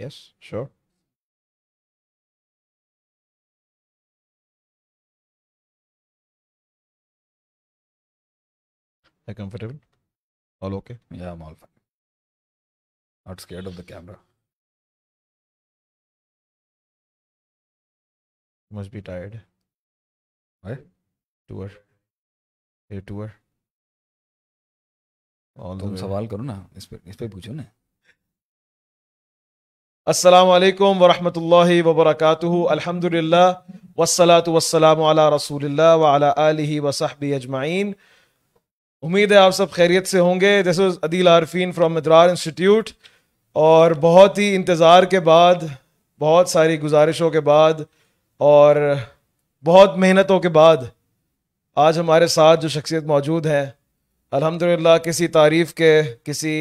Yes, sure. Are you comfortable? All okay? Yeah, I'm all fine. Not scared of the camera. You must be tired. Why? Tour. A tour. All the तुम way. सवाल करो ना इस पे इस पे पूछो ना अस्सलाम वालेकुम वरहमतुल्लाहि वबरकातुहु अल्हम्दुलिल्लाह वस्सलातु वस्सलामु अला रसूलिल्लाह व अला आलिहि व सहबी अजमाइन उम्मीद है आप सब खैरियत से होंगे। This is Adeel Arfeen from मद्रार institute और बहुत ही इंतज़ार के बाद, बहुत सारी गुजारिशों के बाद और बहुत मेहनतों के बाद आज हमारे साथ जो शख्सियत मौजूद है, अल्हम्दुलिल्लाह, किसी तारीफ़ के, किसी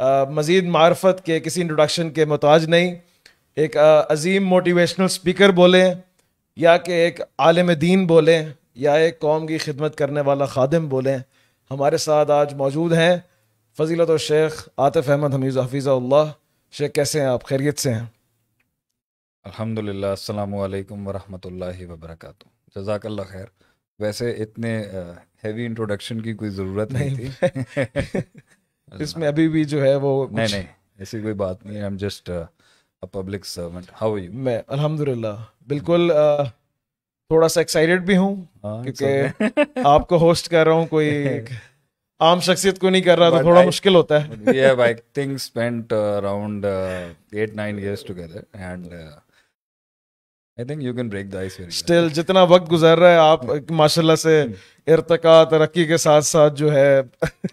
मज़ीद मार्फत के किसी इंट्रोडक्शन के मोहताज नहीं। एक अजीम मोटिवेशनल स्पीकर बोलें या कि एक आलम दीन बोलें या एक कौम की खिदमत करने वाला खादिम बोलें। हमारे साथ आज मौजूद हैं फजीलत शेख आतिफ अहमद हमीज़ हफीज़ा शेख कैसे हैं आप? खैरियत से हैं? अल्हम्दुलिल्लाह अस्सलाम वालेकुम व रहमतुल्लाहि व जज़ाकल्लाह खैर। वैसे इतने हैवी इंट्रोडक्शन की कोई ज़रूरत नहीं। थी। इसमें अभी भी जो है वो नहीं नहीं ऐसी कोई बात नहीं I am just a public servant how are you मैं अल्हम्दुलिल्लाह। बिल्कुल अ, थोड़ा सा एक्साइटेड भी हूँ हाँ, क्योंकि आपको होस्ट कर रहा हूँ कोई आम शख्सियत को नहीं कर रहा तो थोड़ा I- मुश्किल होता है। We have I think spent uh, around uh, eight nine years you can break the ice very well. Still जितना वक्त गुजर रहा है आप माशाल्लाह से इरतका तरक्की के साथ साथ जो है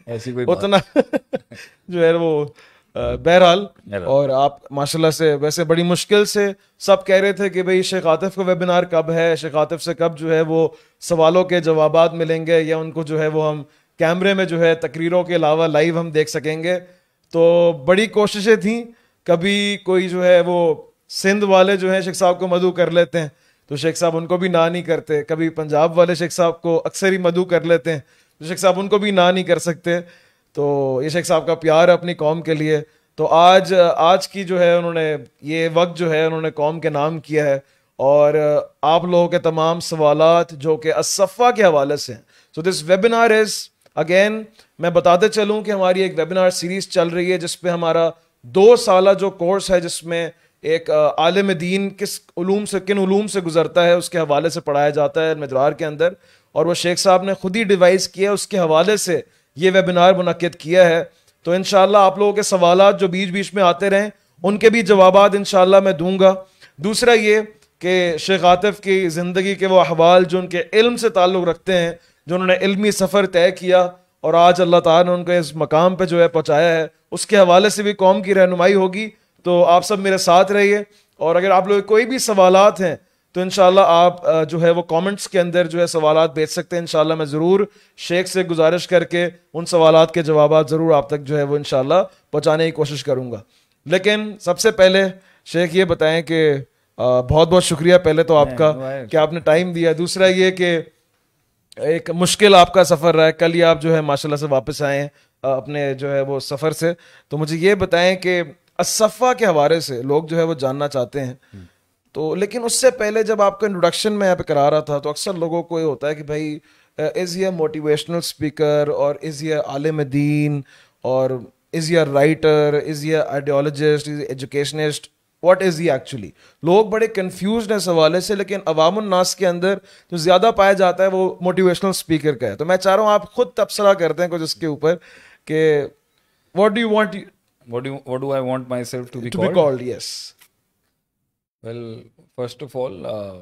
ऐसी कोई बात उतना जो है वो बहरहाल। और आप माशाल्लाह से वैसे बड़ी मुश्किल से सब कह रहे थे कि भाई शेख आतिफ का वेबिनार कब है शेख आतिफ से कब जो है वो सवालों के जवाब मिलेंगे या उनको जो है वो हम कैमरे में जो है तकरीरों के अलावा लाइव हम देख सकेंगे। तो बड़ी कोशिशें थी कभी कोई जो है वो सिंध वाले जो है, शेख साहब को मधु कर लेते हैं। तो शेख साहब उनको भी ना नहीं करते कभी पंजाब वाले शेख साहब को अक्सर ही मधु कर लेते हैं। तो शेख साहब उनको भी ना नहीं कर सकते तो ये शेख साहब का प्यार है अपनी कौम के लिए। तो आज आज की जो है, उन्होंने ये वक्त जो है, उन्होंने कौम के नाम किया है। और, आप लोगों के तमाम सवालात जो कि असफ़ा के हवाले से हैं। So this webinar is again मैं बताते चलूँ कि हमारी एक वेबिनार सीरीज़ चल रही है, जिसपे हमारा दो साल जो कोर्स है, जिसमें एक आलम दीन किस उलूम से, किन उलूम से गुजरता है, उसके हवाले से पढ़ाया जाता है मदरार के अंदर। और वो शेख साहब ने खुद ही डिवाइस किया, उसके हवाले से ये वेबिनार मुनद किया है। तो इनशाला आप लोगों के सवाल जो बीच बीच में आते रहें, उनके भी जवाब इनशाला मैं दूँगा। दूसरा ये कि शेख आतिफ की ज़िंदगी के वो अहवाल जो उनके इल्म से ताल्लुक़ रखते हैं, जो उन्होंने इल्मी सफ़र तय किया, और आज अल्लाह ताला ने उनको इस मकाम पे जो है पहुँचाया है, उसके हवाले से भी कौम की रहनुमाई होगी। तो आप सब मेरे साथ रहिए। और अगर आप लोग कोई भी सवालात हैं तो इनशाला आप जो है वो कमेंट्स के अंदर जो है सवाल भेज सकते हैं। इन मैं ज़रूर शेख से गुजारिश करके उन सवाल के जवाब ज़रूर आप तक जो है वो इनशाला पहुँचाने की कोशिश करूँगा। लेकिन सबसे पहले शेख ये बताएँ कि बहुत बहुत शुक्रिया पहले तो आपका कि आपने टाइम दिया। दूसरा ये कि एक मुश्किल आपका सफ़र रहा है। कल ही आप जो है माशाल्लाह से वापस आए हैं अपने जो है वो सफ़र से। तो मुझे ये बताएँ कि असफ़ा के हवाले से लोग जो है वो जानना चाहते हैं। तो लेकिन उससे पहले जब आपका इंट्रोडक्शन में यहाँ पे करा रहा था तो अक्सर लोगों को ये होता है कि भाई इज़ ये मोटिवेशनल स्पीकर और इज़ ये आलिम दीन और इज़ ये राइटर इज़ ये ideologist is educationist what is he actually लोग बड़े कन्फ्यूज़ हैं इस हवाले से, लेकिन अवामुन्नास के अंदर जो ज़्यादा पाया जाता है वो मोटिवेशनल स्पीकर का है। तो मैं चाह रहा हूँ आप खुद तबसरा करते हैं कुछ इसके ऊपर कि what do you want what do you, what do I want myself to be be called? Called yes Well, first of all, uh,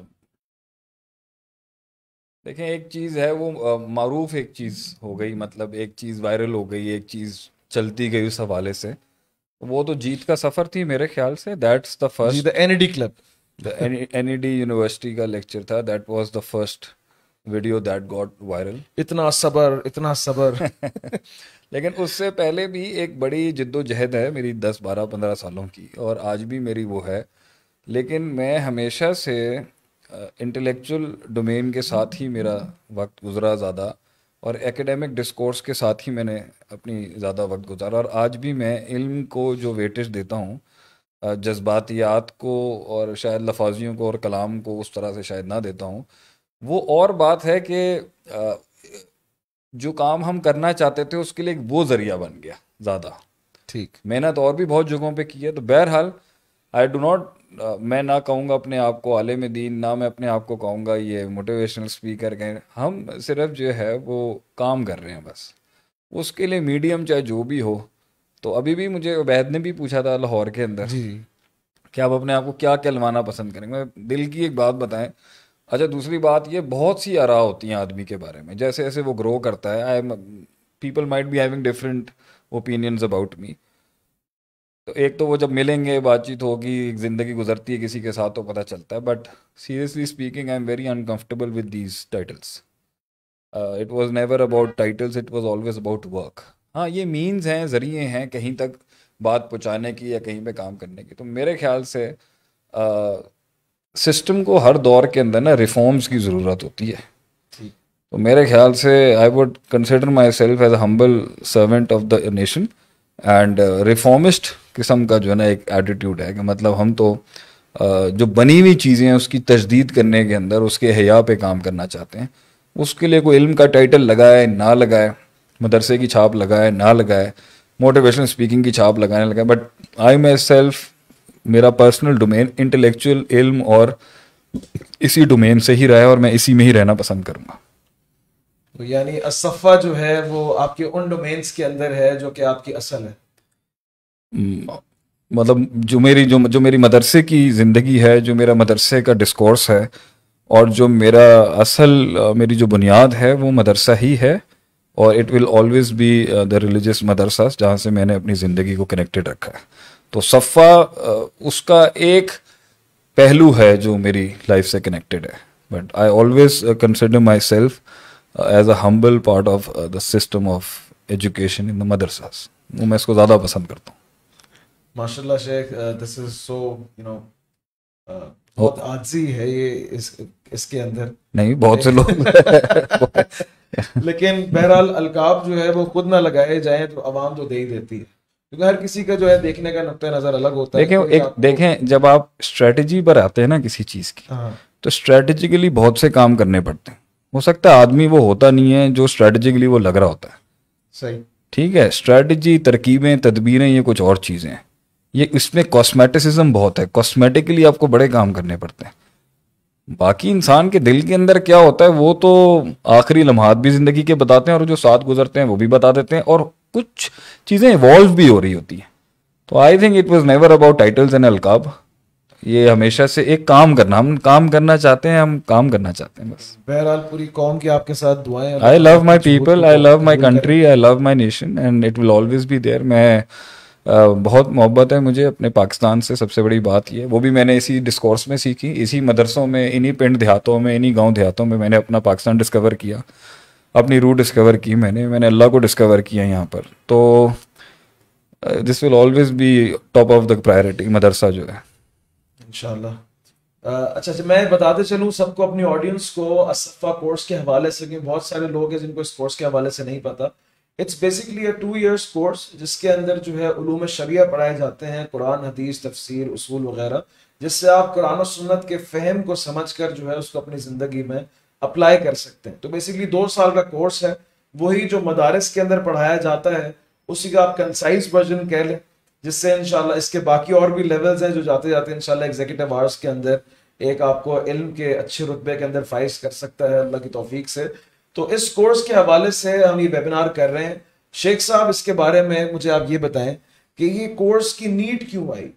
देखें एक चीज़ है वो मारूफ एक चीज़ हो गई मतलब एक चीज़ वायरल हो गई एक चीज़ चलती गई उस हवाले से। वो तो जीत का सफ़र थी मेरे ख्याल से that's the first the NED club the NED university का लेक्चर था that was the first video that got viral इतना सबर इतना सबर। लेकिन उससे पहले भी एक बड़ी जिद्दोजहद है मेरी दस, बारह, पंद्रह सालों की, और आज भी मेरी वो है। लेकिन मैं हमेशा से इंटेलेक्चुअल डोमेन के साथ ही मेरा वक्त गुजरा ज़्यादा, और एकेडमिक डिस्कोर्स के साथ ही मैंने अपनी ज़्यादा वक्त गुजारा, और आज भी मैं इल्म को जो वेटेज देता हूँ जज्बातियात को और शायद लफाजियों को और कलाम को उस तरह से शायद ना देता हूँ। वो और बात है कि जो काम हम करना चाहते थे उसके लिए एक वो ज़रिया बन गया ज़्यादा। ठीक। मेहनत और भी बहुत जगहों पे की है तो बहरहाल आई डो नॉट मैं ना कहूँगा अपने आप को आलिम दीन ना मैं अपने आप को कहूँगा ये मोटिवेशनल स्पीकर कहें। हम सिर्फ़ जो है वो काम कर रहे हैं बस। उसके लिए मीडियम चाहे जो भी हो तो अभी भी मुझे वैद ने भी पूछा था लाहौर के अंदर जी कि आप अपने आप को क्या कहलवाना पसंद करेंगे? दिल की एक बात बताएँ अच्छा दूसरी बात, ये बहुत सी आरा होती हैं आदमी के बारे में। जैसे जैसे वो ग्रो करता है I am people might be having different opinions about me तो एक तो वो जब मिलेंगे, बातचीत होगी, ज़िंदगी गुजरती है किसी के साथ तो पता चलता है। But seriously speaking I am very uncomfortable with these titles it was never about titles it was always about work हाँ ये मीन्स हैं, ज़रिए हैं, कहीं तक बात पहुँचाने की या कहीं पर काम करने की। तो मेरे ख्याल से सिस्टम को हर दौर के अंदर ना रिफॉर्म्स की ज़रूरत होती है। तो मेरे ख्याल से I would consider my self as humble servant of the nation and reformist किस्म का जो है ना एक एटीट्यूड है कि मतलब हम तो uh, जो बनी हुई चीज़ें हैं उसकी तजदीद करने के अंदर उसके हया पे काम करना चाहते हैं। उसके लिए कोई इल्म का टाइटल लगाए ना लगाए मदरसे की छाप लगाए ना लगाए मोटिवेशनल स्पीकिंग की छाप लगाने लगाए। बट आई माई सेल्फ मेरा पर्सनल डोमेन इंटेलेक्चुअल इल्म और इसी डोमेन से ही रहा है और मैं इसी में ही रहना पसंद करूँगा। तो यानी असफ़ा जो है वो आपके उन डोमेन्स के अंदर है जो कि आपकी असल है। मतलब जो मेरी जो जो मेरी मदरसे की ज़िंदगी है जो मेरा मदरसे का डिस्कोर्स है और जो मेरा असल मेरी जो बुनियाद है वो मदरसा ही है और it will always be the religious मदरसा जहाँ से मैंने अपनी ज़िंदगी को कनेक्टेड रखा है। तो सफ़ा उसका एक पहलू है जो मेरी लाइफ से कनेक्टेड है। But I always consider my self as a humble part of the system of education in the मदरसास वो मैं इसको ज़्यादा पसंद करता हूँ। माशाल्लाह Sheikh this is so you know बहुत आजी है ये इस इसके अंदर। नहीं बहुत से लोग। लेकिन बहरहाल अलकाब जो है वो खुद ना लगाए जाए तो आवाम तो दे ही देती है। क्योंकि हर किसी का जो है देखने का नुकता नज़र अलग होता है देखें एक देखें जब आप स्ट्रेटजी पर आते हैं ना किसी चीज़ की हाँ। तो स्ट्रेटेजिकली बहुत से काम करने पड़ते हैं। हो सकता है आदमी वो होता नहीं है जो स्ट्रेटेजिकली वो लग रहा होता है। सही। ठीक है स्ट्रेटजी तरकीबें तदबीरें ये कुछ और चीज़ें हैं। ये इसमें कॉस्मेटिसिज्म बहुत है कॉस्मेटिकली आपको बड़े काम करने पड़ते हैं। बाकी इंसान के दिल के अंदर क्या होता है वो तो आखिरी लम्हात भी ज़िंदगी के बताते हैं और जो साथ गुजरते हैं वो भी बता देते हैं और कुछ चीज़ें इवॉल्व भी हो रही होती हैं। तो I think it was never about titles and अलकाब ये हमेशा से एक काम करना हम काम करना चाहते हैं हम काम करना चाहते हैं बस। बहरहाल पूरी कौम की आपके साथ दुआएँ I love my people I love my country I love my nation and it will always be there मैं बहुत मोहब्बत है मुझे अपने पाकिस्तान से सबसे बड़ी बात यह वो भी मैंने इसी डिस्कोर्स में सीखी इसी मदरसों में इन्हीं पिंड देहातों में इन्हीं गाँव देहातों में मैंने अपना पाकिस्तान डिस्कवर किया। अपनी रूट डिस्कवर की मैंने मैंने अल्लाह को डिस्कवर किया यहाँ पर। तो this will always be top of the priority मदरसा जो है। इनशाला अच्छा अच्छा मैं बताते चलूँ, सबको अपनी ऑडियंस को असफ़ा कोर्स के हवाले से, क्योंकि बहुत सारे लोग हैं जिनको इस कोर्स के हवाले से नहीं पता। It's basically a two years course जिसके अंदर जो है उलूम शरिया पढ़ाए जाते हैं, कुरान, हदीस, तफसीर, उसूल वगैरह, जिससे आप कुरान और सुन्नत के फ़हम को समझ कर जो है उसको अपनी ज़िंदगी में अप्लाई कर सकते हैं। तो बेसिकली दो साल का कोर्स है। वही जो मदारस के अंदर पढ़ाया जाता है, उसी का आप कंसाइज वर्जन कह लें, जिससे इनशाला इसके बाकी और भी लेवल्स हैं जो जाते जाते हैं इनशाला एग्जीक्यूटिव आर्ट्स के अंदर एक आपको इल्म के अच्छे रुतबे के अंदर फाइज कर सकता है, अल्लाह की तोफीक से। तो इस कोर्स के हवाले से हम ये वेबिनार कर रहे हैं। शेख साहब, इसके बारे में मुझे आप ये बताएँ कि ये कोर्स की नीड क्यों आई?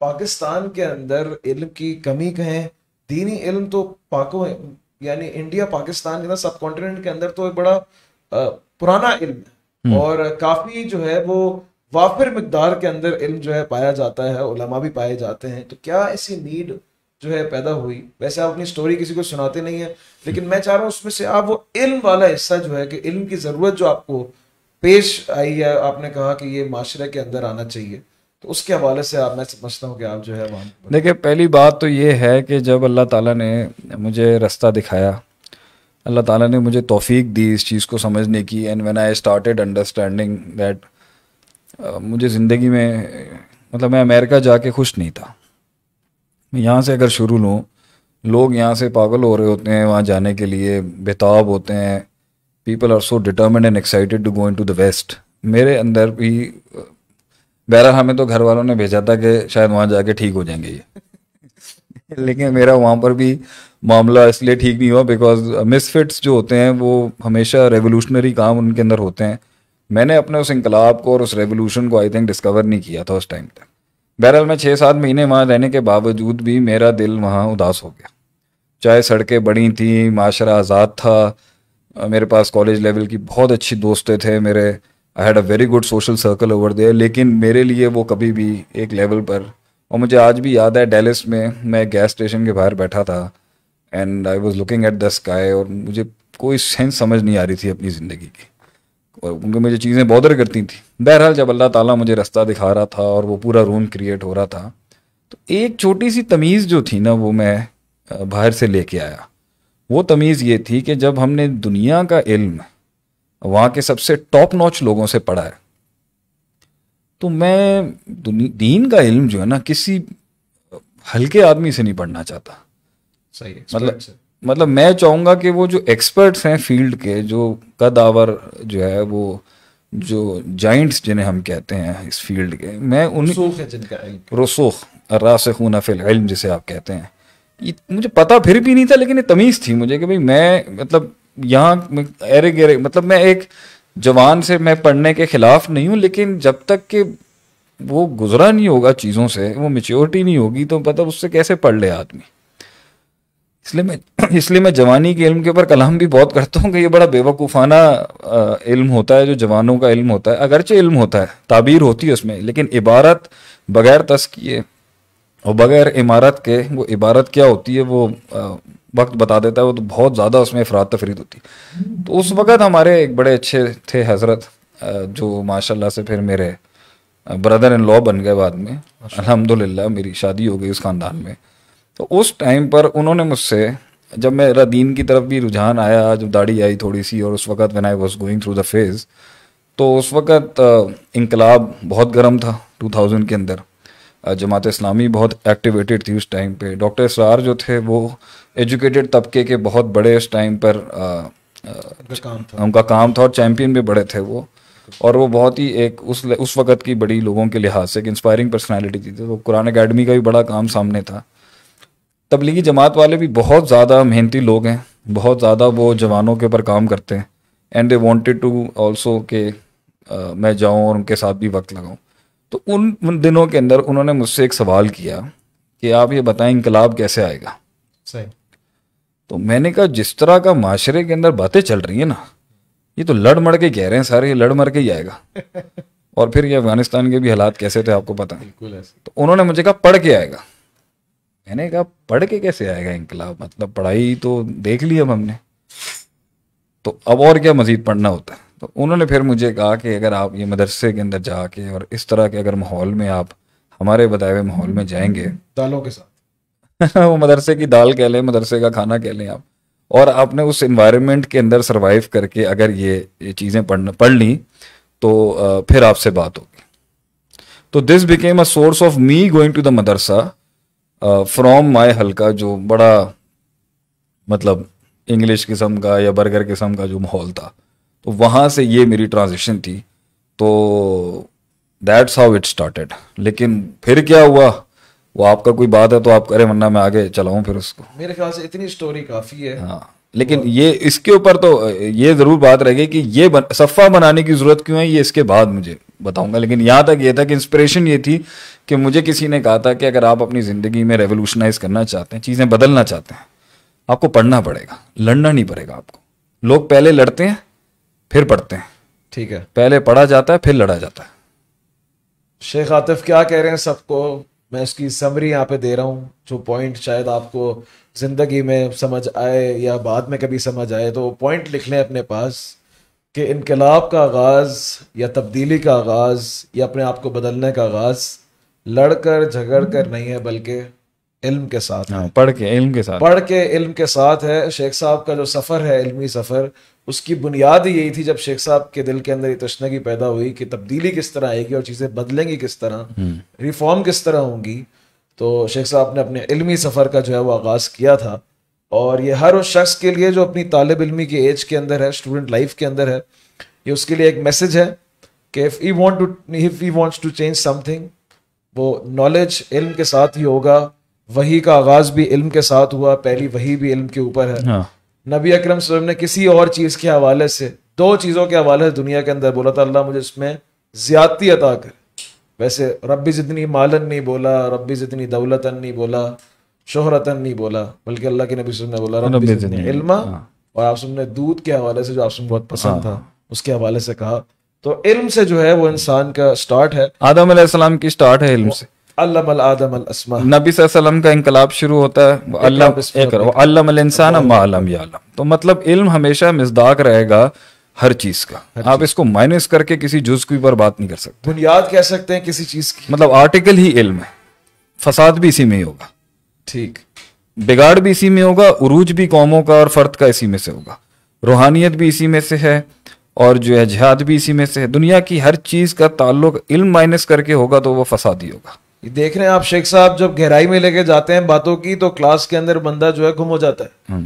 पाकिस्तान के अंदर इल्म की कमी कहें, दीनी इल्म तो पाको यानी इंडिया पाकिस्तान के सब कॉन्टिनेंट के अंदर तो एक बड़ा आ, पुराना इल्म है। हम्म। और काफ़ी जो है वो वाफिर मकदार के अंदर इल्म जो है पाया जाता है उलमा भी पाए जाते हैं। तो क्या ऐसी नीड जो है पैदा हुई? वैसे आप अपनी स्टोरी किसी को सुनाते नहीं है लेकिन मैं चाह रहा हूँ उसमें से आप वो इल्म वाला हिस्सा जो है कि इल्म की ज़रूरत जो आपको पेश आई है आपने कहा कि ये माशरे के अंदर आना चाहिए। तो उसके हवाले से आप, मैं समझता हूँ कि आप जो है वहाँ देखिए, पहली बात तो ये है कि जब अल्लाह ताला ने मुझे रास्ता दिखाया, अल्लाह ताला ने मुझे तौफीक दी इस चीज़ को समझने की and when I started understanding that मुझे ज़िंदगी में मतलब मैं अमेरिका जाके खुश नहीं था। मैं यहाँ से अगर शुरू लूँ, लोग यहाँ से पागल हो रहे होते हैं वहाँ जाने के लिए, बेताब होते हैं people are so determine and excited to go in to the west मेरे अंदर भी बहरहाल हमें तो घर वालों ने भेजा था कि शायद वहाँ जाके ठीक हो जाएँगे ये। लेकिन मेरा वहाँ पर भी मामला इसलिए ठीक नहीं हुआ बिकॉज़ मिसफिट्स जो होते हैं वो हमेशा रेवोल्यूशनरी काम उनके अंदर होते हैं। मैंने अपने उस इनकलाब को और उस रेवोल्यूशन को आई थिंक डिस्कवर नहीं किया था उस टाइम तक बहरहाल मैं छः सात महीने वहाँ रहने के बावजूद भी मेरा दिल वहाँ उदास हो गया। चाहे सड़कें बड़ी थी माशरा आज़ाद था मेरे पास कॉलेज लेवल की बहुत अच्छी दोस्तें थे मेरे। I had a very good social circle over there लेकिन मेरे लिए वो कभी भी एक लेवल पर, और मुझे आज भी याद है डेलिस में मैं गैस स्टेशन के बाहर बैठा था and I was looking at the sky और मुझे कोई सेंस समझ नहीं आ रही थी अपनी ज़िंदगी की। और उनके मुझे चीज़ें बॉदर करती थी। बहरहाल जब अल्लाह ताला मुझे रास्ता दिखा रहा था और वो पूरा रूम क्रिएट हो रहा था तो एक छोटी सी तमीज़ जो थी ना वो मैं बाहर से लेके आया। वो तमीज़ ये थी कि जब हमने दुनिया का इल्म वहाँ के सबसे टॉप नॉच लोगों से पढ़ा है। तो मैं दीन का इल्म जो है ना किसी हल्के आदमी से नहीं पढ़ना चाहता। सही मतलब मतलब मैं चाहूँगा कि वो जो एक्सपर्ट्स हैं फ़ील्ड के जो कदावर जो है वो जो जाइंट्स जिन्हें हम कहते हैं इस फ़ील्ड के मैं उन रसूख रासखून फिल इल्म जिसे आप कहते हैं। ये मुझे पता फिर भी नहीं था लेकिन ये तमीज़ थी मुझे कि भाई मैं मतलब यहाँ एरे गेरे मतलब मैं एक जवान से मैं पढ़ने के खिलाफ नहीं हूँ, लेकिन जब तक कि वो गुजरा नहीं होगा चीज़ों से, वो मेच्योरिटी नहीं होगी तो पता उससे कैसे पढ़ ले आदमी? इसलिए मैं इसलिए मैं जवानी के इल्म के ऊपर कलाम भी बहुत करता हूँ कि ये बड़ा बेवकूफ़ाना इल्म होता है, जो जवानों का इल्म होता है। अगरचे इल्म होता है, ताबीर होती है उसमें, लेकिन इबारत बगैर तस्किए और बगैर इमारत के, वो इबारत क्या होती है, वो वक्त बता देता है, वो तो बहुत ज़्यादा उसमें अफराद तफरीद होती। तो उस वक़्त हमारे एक बड़े अच्छे थे हज़रत जो माशाल्लाह से फिर मेरे ब्रदर इन लॉ बन गए बाद में। अल्हम्दुलिल्लाह, मेरी शादी हो गई उस ख़ानदान में। तो उस टाइम पर उन्होंने मुझसे, जब मेरा दीन की तरफ़ भी रुझान आया, जब दाढ़ी आई थोड़ी सी और उस वक़्त when I was going through the phase तो उस वक़्त इनकलाब बहुत गर्म था 2000 के अंदर। जमात इस्लामी बहुत एक्टिवेटेड थी उस टाइम पे। डॉक्टर इसरार जो थे वो एजुकेटेड तबके के बहुत बड़े उस टाइम पर आ, आ, उनका काम था। और चैम्पियन भी बड़े थे वो। और वो बहुत ही एक उस उस वक़्त की बड़ी लोगों के लिहाज से एक इंस्पायरिंग पर्सनैलिटी थी। तो कुरान अकेडमी का भी बड़ा काम सामने था। तबलीगी जमात वाले भी बहुत ज़्यादा मेहनती लोग हैं बहुत ज़्यादा वो जवानों के ऊपर काम करते हैं। And they wanted to also के मैं जाऊँ और उनके साथ भी वक्त लगाऊँ। तो उन उन दिनों के अंदर उन्होंने मुझसे एक सवाल किया कि आप ये बताएँ इनकलाब कैसे आएगा? सही। तो मैंने कहा जिस तरह का माशरे के अंदर बातें चल रही है ना ये तो लड़ मड़ के कह रहे हैं सारे ये लड़ मर के ही आएगा। और फिर ये अफ़गानिस्तान के भी हालात कैसे थे आपको पता? बिल्कुल ऐसे। तो उन्होंने मुझे कहा पढ़ के आएगा। मैंने कहा पढ़ के कैसे आएगा इनकलाब? मतलब पढ़ाई तो देख ली अब हमने। तो अब और क्या मजीद पढ़ना होता है? तो उन्होंने फिर मुझे कहा कि अगर आप ये मदरसे के अंदर जाके और इस तरह के अगर माहौल में आप हमारे बताए हुए माहौल में जाएँगे। दालों के साथ। वो मदरसे की दाल कह लें मदरसे का खाना कह लें आप। और आपने उस इन्वायरमेंट के अंदर सरवाइव करके अगर ये ये चीज़ें पढ़ पढ़ ली तो फिर आपसे बात होगी। तो this became a source of me going to the madrasa from my halqa जो बड़ा मतलब इंग्लिश किस्म का या बर्गर किस्म का जो माहौल था। तो वहाँ से ये मेरी ट्रांजिशन थी। तो दैट्स हाउ इट स्टार्टेड लेकिन फिर क्या हुआ? वो आपका कोई बात है तो आप करें वरना मैं आगे चलाऊं फिर उसको। मेरे ख्याल से इतनी स्टोरी काफ़ी है। हाँ लेकिन ये इसके ऊपर तो ये ज़रूर बात रहेगी कि ये बन, सफ़ा बनाने की ज़रूरत क्यों है ये इसके बाद मुझे बताऊँगा। लेकिन यहाँ तक ये था कि इंस्पिरेशन ये थी कि मुझे किसी ने कहा था कि अगर आप अपनी ज़िंदगी में रेवोल्यूशनाइज करना चाहते हैं चीज़ें बदलना चाहते हैं आपको पढ़ना पड़ेगा लड़ना नहीं पड़ेगा आपको। लोग पहले लड़ते हैं फिर पढ़ते हैं। ठीक है। पहले पढ़ा जाता है फिर लड़ा जाता है। शेख आतिफ क्या कह रहे हैं सबको? मैं इसकी समरी यहाँ पे दे रहा हूँ जो पॉइंट शायद आपको ज़िंदगी में समझ आए या बाद में कभी समझ आए तो पॉइंट लिख लें अपने पास कि इनकलाब का आगाज़ या तब्दीली का आगाज़ या अपने आप को बदलने का आगाज़ लड़ कर झगड़ कर नहीं है बल्कि इल्म के साथ हाँ, पढ़ के इल्म के साथ। पढ़ के इल्म के साथ है। शेख साहब का जो सफ़र है इल्मी सफ़र उसकी बुनियाद ही यही थी जब शेख साहब के दिल के अंदर ये तशनगी पैदा हुई कि तब्दीली किस तरह आएगी और चीज़ें बदलेंगी किस तरह रिफॉर्म किस तरह होंगी तो शेख साहब ने अपने इल्मी सफ़र का जो है वो आगाज़ किया था। और ये हर उस शख्स के लिए जो अपनी तालब इल्मी की एज के अंदर है स्टूडेंट लाइफ के अंदर है ये उसके लिए एक मैसेज है कि if he want to if he wants to change something वो नॉलेज इल्म के साथ ही होगा। वही का आगाज़ भी इल्म के साथ हुआ पहली वही भी इल्म के ऊपर है। हाँ। नबी अकरम वसल्लम ने किसी और चीज़ के हवाले से दो चीज़ों के हवाले से दुनिया के अंदर बोला था अल्लाह मुझे इसमें ज्यादती अता कर। वैसे रब्बी जितनी मालन नहीं बोला रब्बी जितनी दौलतन नहीं बोला शोहरतन नहीं बोला बल्कि अल्लाह के नबी ने रब्बी रब्बी जितनी जितनी इल्मा और आप सबने दूध के हवाले से जो आप बहुत पसंद था उसके हवाले से कहा। तो इल्म से जो है वो इंसान का स्टार्ट है। आदम की स्टार्ट है इल्म से। अल्लाम अल आदम अल अस्मा नबी वसल्लम का इनकलाब शुरू होता है अल्लाम इंसान अलम तो मतलब इल्म हमेशा मिजदाक रहेगा हर चीज़ का आप इसको माइनस करके किसी जुज की पर बात नहीं कर सकते बुनियाद कह सकते हैं किसी चीज़ की मतलब आर्टिकल ही इल्म है फसाद भी इसी में ही होगा ठीक बिगाड़ भी इसी में होगा उरूज भी कौमों का और फर्द का इसी में से होगा रूहानियत भी इसी में से है और जो है जिहाद भी इसी में से है दुनिया की हर चीज़ का ताल्लुक इल्म माइनस करके होगा तो वो फसादी होगा ये देख रहे हैं आप शेख साहब जब गहराई में लेके जाते हैं बातों की तो क्लास के अंदर बंदा जो है गुम हो जाता है।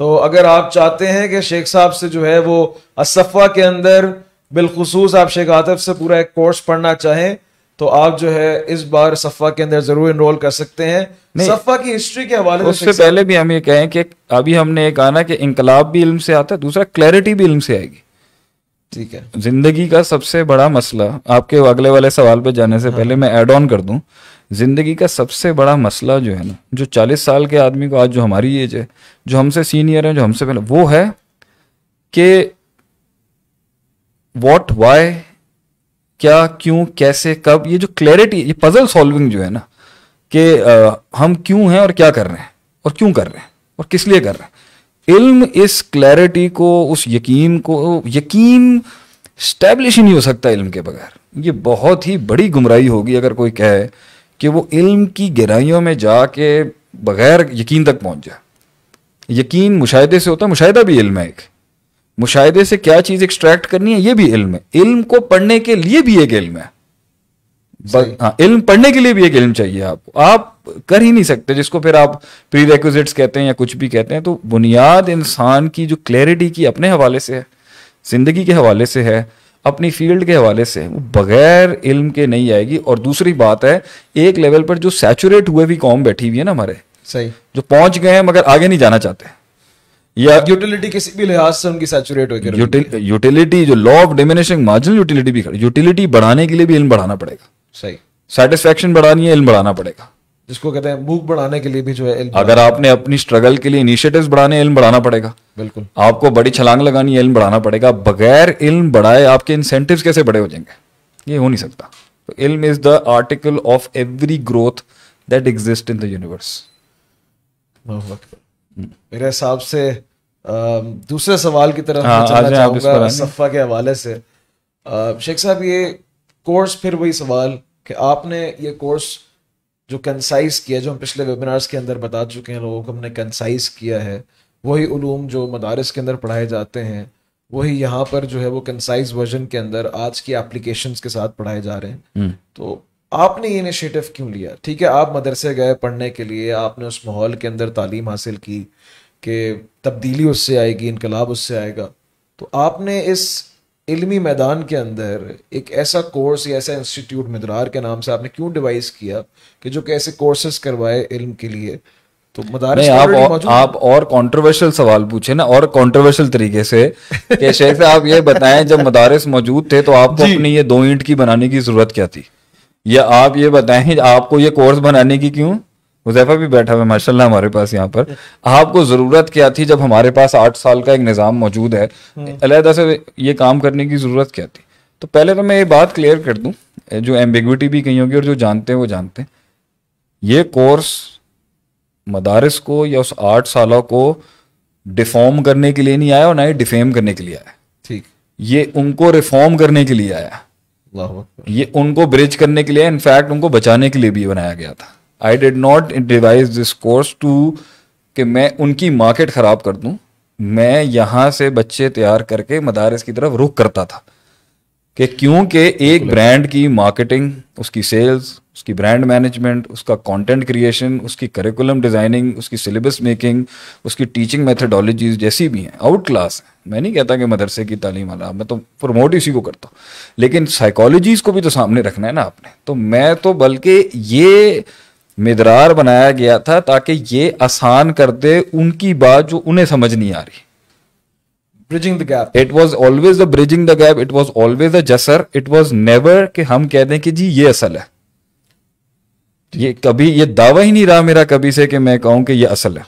तो अगर आप चाहते हैं कि शेख साहब से जो है वो असफ़ा के अंदर बिलखसूस आप शेख आतफ से पूरा एक कोर्स पढ़ना चाहें तो आप जो है इस बार सफ़ा के अंदर ज़रूर इनरोल कर सकते हैं। सफ़ा की हिस्ट्री के हवाले उससे पहले भी हम ये कहें कि अभी हमने ये कहा ना कि इनकलाब भी इल्म से आता है दूसरा क्लैरिटी भी इल्म से आएगी। ठीक है। ज़िंदगी का सबसे बड़ा मसला आपके अगले वाले सवाल पे जाने से पहले मैं एड ऑन कर दूँ। ज़िंदगी का सबसे बड़ा मसला जो है ना जो 40 साल के आदमी को आज जो हमारी एज है जो हमसे सीनियर है जो हमसे पहले वो है कि वॉट वाई क्या क्यों कैसे कब ये जो क्लैरिटी ये पजल सॉल्विंग जो है ना कि हम क्यों हैं और क्या कर रहे हैं और क्यों कर रहे हैं और किस लिए कर रहे हैं। इल्म इस क्लैरिटी को, उस यकीन को, यकीन स्टैब्लिश ही नहीं हो सकता इल्म के बगैर। ये बहुत ही बड़ी गुमराही होगी अगर कोई कहे कि वो इल्म की गहराइयों में जाके बगैर यकीन तक पहुँच जाए। यकीन मुशाहिदे से होता है, मुशाहिदा भी इल्म है एक। मुशाहिदे से क्या चीज़ एक्सट्रैक्ट करनी है, ये भी इल्म है। इल्म को पढ़ने के लिए भी एक इल्म है। हाँ इल्म पढ़ने के लिए भी एक इल्म चाहिए आपको। आप कर ही नहीं सकते जिसको फिर आप प्री रिक्विजिट्स कहते हैं या कुछ भी कहते हैं तो बुनियाद इंसान की जो क्लैरिटी की अपने हवाले से है ज़िंदगी के हवाले से है अपनी फ़ील्ड के हवाले से वो बगैर इल्म के नहीं आएगी। और दूसरी बात है एक लेवल पर जो सैचुरेट हुए भी कौम बैठी हुई है ना हमारे सही। जो पहुँच गए हैं मगर आगे नहीं जाना चाहते। या यूटिलिटी किसी भी लिहाज से उनकी सैचुरेट होगी यूटिल, यूटिलिटी जो law of diminishing marginal utility भी यूटिलिटी बढ़ाने के लिए भी इल्म बढ़ाना पड़ेगा। सही। सेटिस्फेक्शन बढ़ानी है इल्म बढ़ाना पड़ेगा। जिसको कहते हैं भूख बढ़ाने के लिए भी जो है इल्म अगर आपने अपनी स्ट्रगल के लिए इनिशिएटिव्स बढ़ाने इल्म बढ़ाना पड़ेगा। बिल्कुल। आपको बड़ी छलांग लगानी है इल्म बढ़ाना पड़ेगा। बगैर इल्म बढ़ाए आपके इंसेंटिव्स कैसे बड़े हो जाएँगे? ये हो नहीं सकता। तो ilm is the article of every growth that exist in the universe मेरे हिसाब से दूसरे सवाल की तरफ़ हाँ। सफ़ा के हवाले से। शेख साहब ये कोर्स फिर वही सवाल कि आपने ये कोर्स जो कंसाइज किया जो हम पिछले वेबिनार्स के अंदर बता चुके हैं लोगों को हमने कंसाइज किया है वही उलूम जो मदारस के अंदर पढ़ाए जाते हैं वही यहाँ पर जो है वो कंसाइज वर्जन के अंदर आज की एप्लीकेशंस के साथ पढ़ाए जा रहे हैं। तो आपने ये इनिशिएटिव क्यों लिया? ठीक है आप मदरसे गए पढ़ने के लिए आपने उस माहौल के अंदर तालीम हासिल की कि तब्दीली उससे आएगी इनकलाब उससे आएगा। तो आपने इस इल्मी मैदान के अंदर एक ऐसा कोर्स या ऐसा इंस्टीट्यूट मदरार के नाम से आपने क्यों डिवाइस किया कि जो कि ऐसे कोर्सेज करवाए इल्म के लिए? तो मदारस नहीं आप और, आप और कंट्रोवर्शियल सवाल पूछे ना और कंट्रोवर्शियल तरीके से कि शेख साहब ये बताएँ जब मदारस मौजूद थे तो आपको अपनी ये दो ईंट की बनाने की ज़रूरत क्या थी? या आप ये बताएँ आपको ये कोर्स बनाने की क्यों हुजैफा भी बैठा हुआ है माशाल्लाह हमारे पास यहाँ पर। आपको ज़रूरत क्या थी जब हमारे पास आठ साल का एक निज़ाम मौजूद है? अलहदा से ये काम करने की ज़रूरत क्या थी? तो पहले तो मैं ये बात क्लियर कर दूँ जो एम्बिग्विटी भी कहीं होगी और जो जानते हैं वो जानते हैं। ये कोर्स मदारस को या उस आठ सालों को डिफॉर्म करने के लिए नहीं आया और ना ही डिफेम करने के लिए आया। ठीक। ये उनको रिफॉर्म करने के लिए आया। ये उनको ब्रिज करने के लिए इनफैक्ट उनको बचाने के लिए भी बनाया गया था। I did not devise this course to कि मैं उनकी मार्केट ख़राब कर दूँ। मैं यहाँ से बच्चे तैयार करके मदारस की तरफ़ रुख करता था। कि क्योंकि एक ब्रांड की मार्केटिंग उसकी सेल्स उसकी ब्रांड मैनेजमेंट उसका कंटेंट क्रिएशन उसकी करिकुलम डिज़ाइनिंग उसकी सिलेबस मेकिंग उसकी टीचिंग मेथडोलॉजीज जैसी भी हैं आउट क्लास है। मैं नहीं कहता कि मदरसे की तालीम वाला मैं तो प्रमोट इसी को करता हूँ। लेकिन साइकोलॉजीज को भी तो सामने रखना है ना आपने। तो मैं तो बल्कि ये मिदरार बनाया गया था ताकि ये आसान कर दे उनकी बात जो उन्हें समझ नहीं आ रही। Bridging the gap it was always the bridging the gap it was always the जसर it was never कि हम कह दें कि जी ये असल है। ये कभी ये दावा ही नहीं रहा मेरा कभी से कि मैं कहूँ कि ये असल है।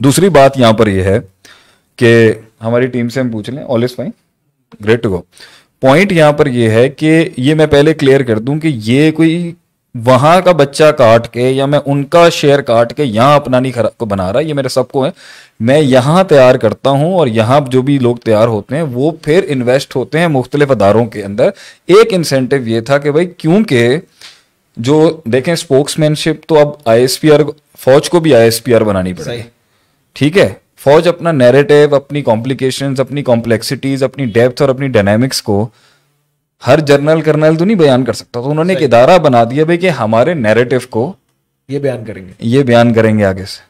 दूसरी बात यहाँ पर यह है कि हमारी टीम से हम पूछ लें। All is fine great to go point यहाँ पर यह है कि ये मैं पहले क्लियर कर दूँ कि ये कोई वहाँ का बच्चा काट के या मैं उनका शेयर काट के यहाँ अपना नहीं खरा को बना रहा ये मेरे सबको है। मैं यहाँ तैयार करता हूँ और यहाँ जो भी लोग तैयार होते हैं वो फिर इन्वेस्ट होते हैं मुख्तलिफ़ अदारों के अंदर। एक इंसेंटिव ये था कि भाई क्योंकि जो देखें स्पोक्समैनशिप तो अब आईएसपीआर फौज को भी आईएसपीआर बनानी पड़ेगी। ठीक है? फौज अपना नैरेटिव अपनी कॉम्प्लिकेशन अपनी कॉम्प्लेक्सिटीज अपनी डेप्थ और अपनी डायनामिक्स को हर जर्नल कर्नल तो नहीं बयान कर सकता तो उन्होंने एक इदारा बना दिया भाई कि हमारे नैरेटिव को ये बयान करेंगे। ये बयान करेंगे आगे से।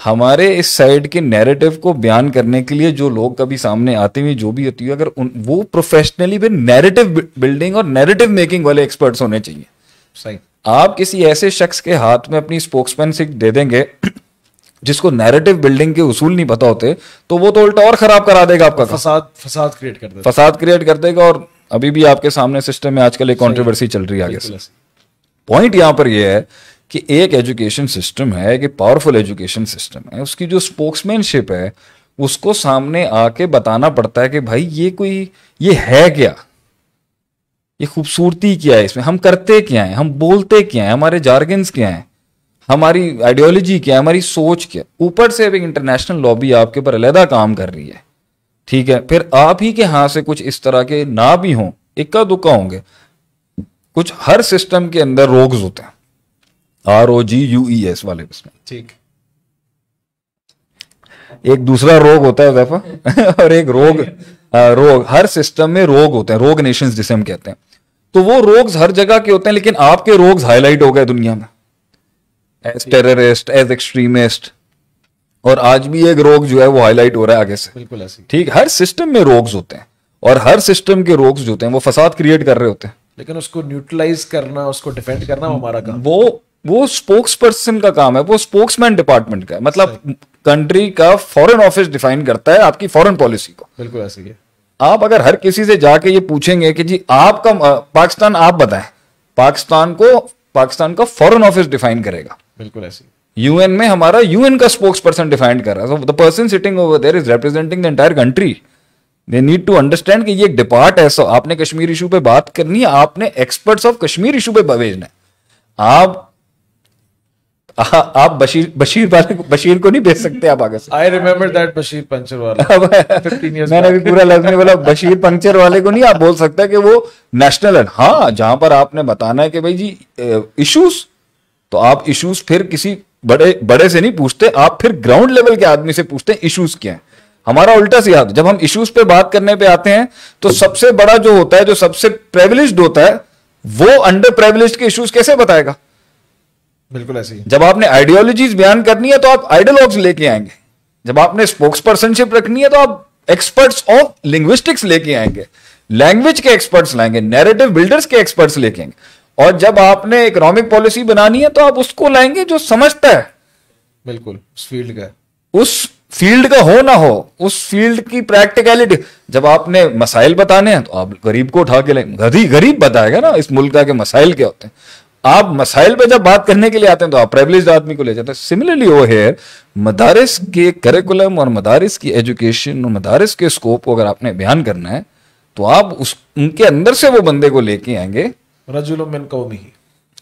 हमारे इस साइड के नैरेटिव को बयान करने के लिए जो लोग कभी सामने आते हुए जो भी होती है अगर उन, वो प्रोफेशनली भी नैरेटिव बिल्डिंग और नैरेटिव मेकिंग वाले एक्सपर्ट्स होने चाहिए। सही। आप किसी ऐसे शख्स के हाथ में अपनी स्पोक्समैनशिप दे देंगे जिसको नैरेटिव बिल्डिंग के उसूल नहीं पता होते तो वो तो उल्टा और खराब करा देगा आपका फसाद फसाद क्रिएट कर देगा फसाद क्रिएट कर देगा और अभी भी आपके सामने सिस्टम में आजकल एक कंट्रोवर्सी चल रही है आगे से। पॉइंट यहाँ पर यह है कि एक एजुकेशन सिस्टम है कि पावरफुल एजुकेशन सिस्टम है उसकी जो स्पोक्समैनशिप है उसको सामने आके बताना पड़ता है कि भाई ये कोई ये है क्या? ये खूबसूरती क्या है इसमें? हम करते क्या है? हम बोलते क्या है? हमारे जार्गन्स क्या है? हमारी आइडियोलॉजी क्या है? हमारी सोच क्या ऊपर से एक इंटरनेशनल लॉबी आपके ऊपर अलहदा काम कर रही है। ठीक है? फिर आप ही के हाथ से कुछ इस तरह के ना भी हों इक्का दुक्का होंगे। कुछ हर सिस्टम के अंदर रोग्स होते हैं। R O G U E S वाले उसमें। ठीक। एक दूसरा रोग होता है वैफा और एक रोग रोग हर सिस्टम में रोग होते हैं रोग नेशंस जिसे हम कहते हैं। तो वो रोग हर जगह के होते हैं लेकिन आपके रोग हाईलाइट हो गए दुनिया में। एज टेररिस्ट एज एक्सट्रीमिस्ट और आज भी एक रोग जो है वो हाईलाइट हो रहा है आगे से। बिल्कुल ऐसी ठीक हर सिस्टम में रोग्स होते हैं और हर सिस्टम के रोग्स जो होते हैं वो फसाद क्रिएट कर रहे होते हैं। लेकिन उसको न्यूट्रलाइज करना उसको डिफेंड करना हमारा काम वो वो स्पोक्स पर्सन का काम है वो स्पोक्समैन डिपार्टमेंट का है। मतलब कंट्री का फॉरेन ऑफ़िस डिफाइन करता है आपकी फॉरेन पॉलिसी को। बिल्कुल ऐसे ही आप अगर हर किसी से जाके ये पूछेंगे कि जी आपका पाकिस्तान आप बताएँ पाकिस्तान को पाकिस्तान का फॉरेन ऑफ़िस डिफाइन करेगा। बिल्कुल ऐसी यूएन में हमारा यूएन का स्पोक्स पर्सन डिफाइंड कर रहा है। The person sitting over there is representing the entire country they need to understand कि ये एक डिपार्ट है। सो आपने कश्मीर इशू पे बात करनी है। आपने एक्सपर्ट्स ऑफ़ कश्मीर इशू पे भेजना है। आप आ- आप बशीर बशीर वाले बशीर को नहीं भेज सकते आप आगे से। I remember that Bashir puncture वाला। अब 15 years मैंने अभी पूरा लफ्ज बोला बशीर पंक्चर वाले को नहीं आप बोल सकते कि वो नेशनल है। हाँ जहाँ पर आपने बताना है कि भाई जी इश्यूज़ तो आप इश्यूज़ फिर किसी बड़े बड़े से नहीं पूछते आप फिर ग्राउंड लेवल के आदमी से पूछते हैं इश्यूज़ क्या है। हमारा उल्टा सी जब हम इश्यूज़ पे बात करने पे आते हैं तो सबसे बड़ा जो होता है जो सबसे प्रिविलेज्ड होता है वो अंडर प्रिविलेज्ड के इश्यूज़ कैसे बताएगा? बिल्कुल ऐसी ही। जब आपने आइडियोलॉजीज बयान करनी है तो आप आइडियोलॉग्स लेके आएँगे। जब आपने स्पोक्स पर्सनशिप रखनी है तो आप एक्सपर्ट्स ऑफ़ लिंग्विस्टिक्स लेके आएँगे। लैंग्वेज के एक्सपर्ट्स लाएँगे नैरेटिव बिल्डर्स के एक्सपर्ट्स लेके आएँगे। और जब आपने इकोनॉमिक पॉलिसी बनानी है तो आप उसको लाएँगे जो समझता है। बिल्कुल उस फ़ील्ड का। उस फ़ील्ड का हो ना हो उस फ़ील्ड की प्रैक्टिकलिटी जब आपने मसाइल बताने हैं तो आप गरीब को उठा के लेंगे गरीब गरीब बताएगा ना इस मुल्क के मसाइल क्या होते हैं। आप मसाइल पे जब बात करने के लिए आते हैं तो आप प्रिविलेज आदमी को ले जाते हैं। सिमिलरली वो है मदारिस के करिकुलम और मदारिस की एजुकेशन और मदारिस के स्कोप को अगर आपने बयान करना है तो आप उस उनके अंदर से वो बंदे को लेके आएँगे रजुल मिन कौमी ही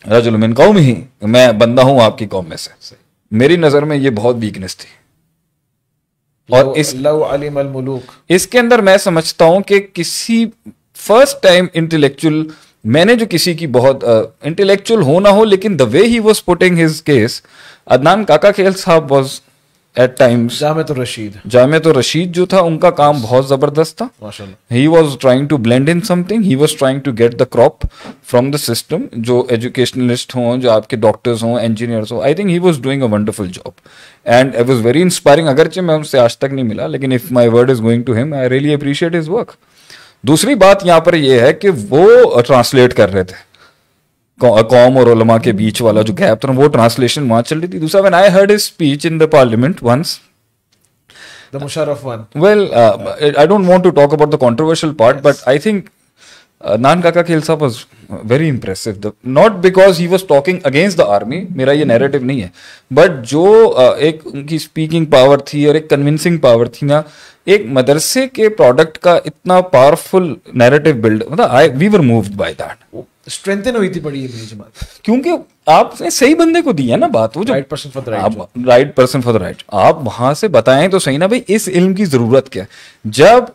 रजुल मिन कौम ही मैं बंदा हूँ आपकी कौम में से। मेरी नज़र में ये बहुत वीकनेस थी। और इस मुलूक। इसके अंदर मैं समझता हूँ कि किसी फ़र्स्ट टाइम इंटेलेक्चुअल मैंने जो किसी की बहुत इंटेलेक्चुअल uh, हो ना हो लेकिन the way he was putting his case Adnan Kaka Khel साहब वॉज़ एट टाइम्स जामे तो रशीद। जामे तो रशीद जो था उनका काम बहुत ज़बरदस्त था। He was trying to blend in something he was trying to get the crop from the system जो एजुकेशनलिस्ट हों जो आपके डॉक्टर्स हों इंजीनियर्स हों I think he was doing a wonderful job and I was very inspiring अगरचे मैं उनसे आज तक नहीं मिला लेकिन if my word is going to him I really appreciate his work दूसरी बात यहाँ पर यह है कि वो ट्रांसलेट कर रहे थे। कौम और उलमा के बीच वाला जो गैप था वो ट्रांसलेशन वहाँ चल रही थी दूसरा when I heard his speech in the parliament once the musharraf one well uh, i don't want to talk about the controversial part yes. but i think uh, Nan Kaka Khelsa was very impressive. The, not because he was talking against the army, मेरा ये narrative नहीं है, but जो uh, एक उनकी speaking power थी और एक convincing power थी ना, एक मदरसे के प्रोडक्ट का इतना पावरफुल नैरेटिव बिल्ड मतलब I we were moved by that strengthen हुई थी बड़ी इमेज क्योंकि आपने सही बंदे को दी है ना बात वो जो right person for the right आप right person for the right आप वहाँ से बताएँ तो सही ना भाई इस इल्म की ज़रूरत क्या है? जब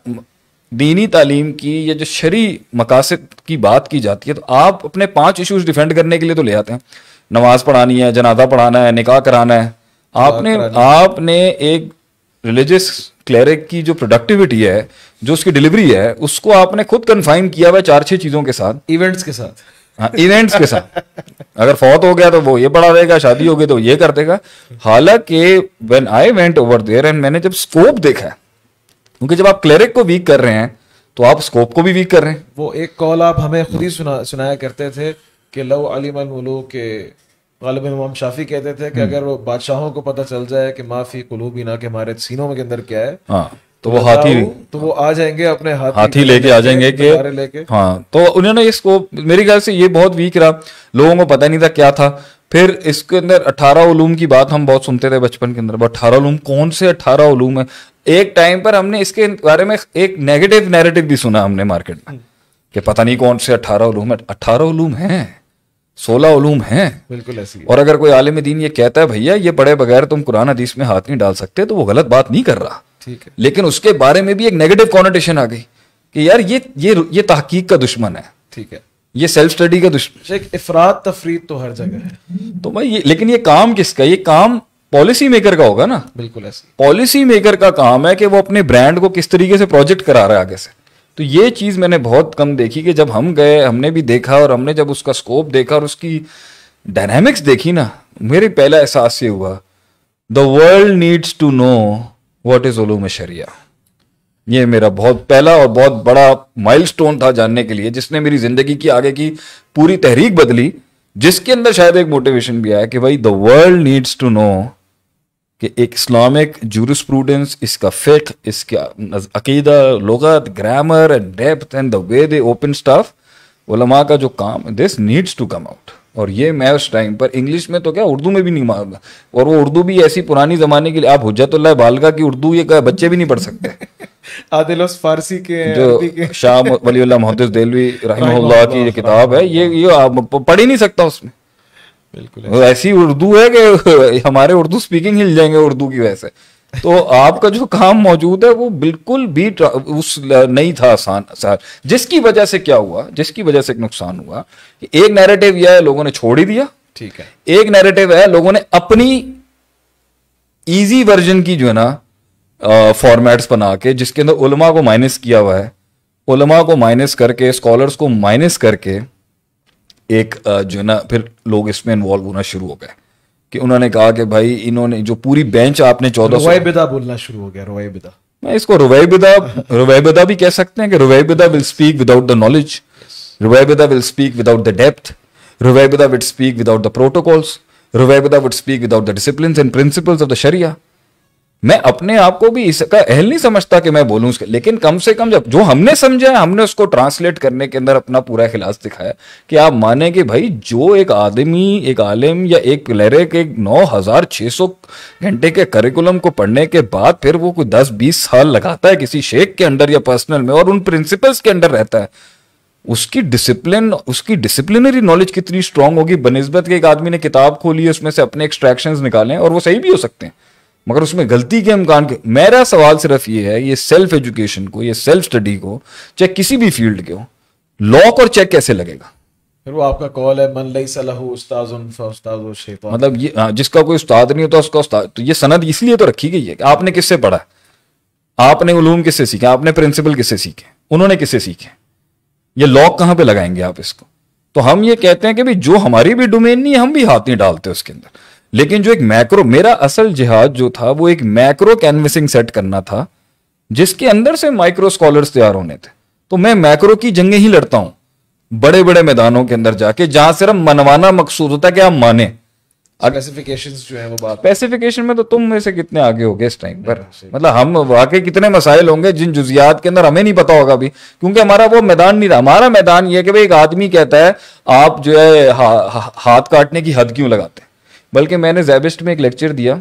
दीनी तालीम की या जो शरी मकासद की बात की जाती है तो आप अपने पाँच इश्यूज़ डिफेंड करने के लिए तो ले आते हैं। नमाज़ पढ़ानी है जनाजा पढ़ाना है निकाह कराना है। आपने आपने एक रिलीजियस क्लैरिक की जो प्रोडक्टिविटी है जो उसकी डिलीवरी है उसको आपने खुद कन्फाइन किया हुआ चार छह चीज़ों के साथ। इवेंट्स के साथ। हाँ इवेंट्स के साथ। अगर फौत हो गया तो वो ये पढ़ा देगा शादी हो गई तो ये कर देगा। हालाँकि when I went over there and मैंने जब स्कोप देखा क्योंकि जब आप क्लरिक को वीक कर रहे हैं तो आप स्कोप को भी वीक कर रहे हैं। वो एक कॉल आप हमें खुद ही सुना सुनाया करते थे कि लव अलीम मुलूक के गालिब इमाम शाफी कहते थे कि हम्म। अगर वो बादशाहों को पता चल जाए कि माफ़ी कुलूबी ना के हमारे सीनों के अंदर क्या है हाँ तो वो हाथी तो वो आ जाएँगे अपने हाथी हाथी लेके आ जाएँगे कि लेके। हाँ तो उन्होंने इसको मेरे ख्याल से ये बहुत वीक रहा। लोगों को पता नहीं था क्या था। फिर इसके अंदर अठारह उलूम की बात हम बहुत सुनते थे बचपन के अंदर। अठारह उलूम कौन से अठारह उलूम है? एक टाइम पर हमने इसके बारे में एक नेगेटिव नैरेटिव भी सुना हमने मार्केट में। कि पता नहीं कौन से अठारह उलूम है। अठारह उलूम है। सोलह उलूम हैं। बिल्कुल ऐसी और अगर कोई आलिम दीन ये कहता है भैया ये पढ़े बगैर तुम कुरान हदीस में हाथ नहीं डाल सकते तो वो गलत बात नहीं कर रहा। ठीक है। लेकिन उसके बारे में भी एक नेगेटिव कॉनोटेशन आ गई कि यार ये ये ये तहकीक का दुश्मन है। ठीक है। ये सेल्फ स्टडी का दुश्मन। शेख इफरात तफरीद तो हर जगह है। तो भाई ये लेकिन ये काम किसका? ये काम पॉलिसी मेकर का होगा ना? बिल्कुल ऐसे। पॉलिसी मेकर का काम है कि वो अपने ब्रांड को किस तरीके से प्रोजेक्ट करा रहा है आगे से। तो ये चीज़ मैंने बहुत कम देखी कि जब हम गए हमने भी देखा और हमने जब उसका स्कोप देखा और उसकी डायनामिक्स देखी ना मेरे पहला एहसास ये हुआ the world needs to know what is uloom sharia ये मेरा बहुत पहला और बहुत बड़ा माइलस्टोन था जानने के लिए जिसने मेरी ज़िंदगी की आगे की पूरी तहरीक बदली जिसके अंदर शायद एक मोटिवेशन भी आया कि भाई the world needs to know कि एक इस्लामिक जूरिस्प्रूडेंस इसका फिक इसका अकीदा लगत grammar and depth and the way they open staff उलमा का जो काम this needs to come out और ये मैं उस टाइम पर इंग्लिश में तो क्या उर्दू में भी नहीं मांगा और वो उर्दू भी ऐसी पुरानी जमाने के लिए आप हुज्जतुल्लाह बालगा की उर्दू ये बच्चे भी नहीं पढ़ सकते। आदिल फारसी के जो शाह वली मोहद्दिस देलवी रहमहुल्लाह की ये किताब है ये ये पढ़ ही नहीं सकता उसमें। बिल्कुल ऐसी उर्दू है कि हमारे उर्दू स्पीकिंग हिल जाएँगे उर्दू की वजह से। तो आपका जो काम मौजूद है वो बिल्कुल भी उस नहीं था आसान आसान। जिसकी वजह से क्या हुआ जिसकी वजह से एक नुकसान हुआ कि एक नैरेटिव यह है लोगों ने छोड़ ही दिया। ठीक है। एक नैरेटिव है लोगों ने अपनी इजी वर्जन की जो है ना फॉर्मेट्स बना के जिसके अंदर उलमा को माइनस किया हुआ है उलमा को माइनस करके स्कॉलर्स को माइनस करके एक जो है ना फिर लोग इसमें इन्वॉल्व होना शुरू हो गए कि उन्होंने कहा कि भाई इन्होंने जो पूरी बेंच आपने चौदह बिदा बोलना शुरू हो गया रुवाई बिदा। मैं इसको रुवै बिदा रुवै बिदा भी कह सकते हैं कि रुवै बिदा will speak without the knowledge रुवै बिदा will speak without the depth रुवै बिदा will speak without the protocols रुवै बिदा would speak without the discipline and principles of the sharia मैं अपने आप को भी इसका अहल नहीं समझता कि मैं बोलूँ लेकिन कम से कम जब जो हमने समझा है, हमने उसको ट्रांसलेट करने के अंदर अपना पूरा खिलास दिखाया कि आप माने कि भाई जो एक आदमी, एक आलिम या एक क्लरिक एक नौ हज़ार छह सौ घंटे के करिकुलम को पढ़ने के बाद फिर वो कोई दस बीस साल लगाता है किसी शेख के अंडर या पर्सनल में और उन प्रिंसिपल्स के अंडर रहता है, उसकी डिसिप्लिन उसकी डिसिप्लिनरी नॉलेज कितनी स्ट्रांग होगी? बनस्बत के एक आदमी ने किताब खोली है, उसमें से अपने एक्सट्रैक्शन निकाले और वो सही भी हो सकते हैं। मगर उसमें गलती के इम्कान के मेरा सवाल सिर्फ़ ये है ये सेल्फ एजुकेशन को ये सेल्फ स्टडी को चाहे किसी भी फ़ील्ड के हो लॉक और चेक कैसे लगेगा? फिर वो आपका कॉल है मन लई सलहू शैतान। मतलब ये हाँ, जिसका कोई उस्ताद नहीं होता उसका उस्ताद तो ये सनद इसलिए तो रखी गई है कि आपने किससे पढ़ा? आपने उलूम किससे सीखे? आपने प्रिंसिपल किससे सीखे? उन्होंने किससे सीखे? ये लॉक कहाँ पे लगाएँगे आप इसको? तो हम ये कहते हैं कि भाई जो हमारी भी डोमेन नहीं है हम भी हाथ नहीं डालते उसके अंदर। लेकिन जो एक मैक्रो मेरा असल जिहाद जो था वो एक मैक्रो कैनवसिंग सेट करना था जिसके अंदर से माइक्रो स्कॉलर्स तैयार होने थे। तो मैं मैक्रो की जंगे ही लड़ता हूँ बड़े बड़े मैदानों के अंदर जाके जहाँ सिर्फ़ मनवाना मकसूद होता है कि आप माने। स्पेसिफिकेशंस जो है वो बात स्पेसिफिकेशन में तो तुम में से कितने आगे हो गए इस टाइम पर? मतलब हम वाकई कितने मसाइल होंगे जिन जुजियात के अंदर हमें नहीं पता होगा अभी क्योंकि हमारा वो मैदान नहीं रहा हमारा मैदान ये है कि भाई एक आदमी कहता है आप जो है हा, हा, हाथ काटने की हद क्यों लगाते बल्कि मैंने जैबिस्ट में एक लेक्चर दिया।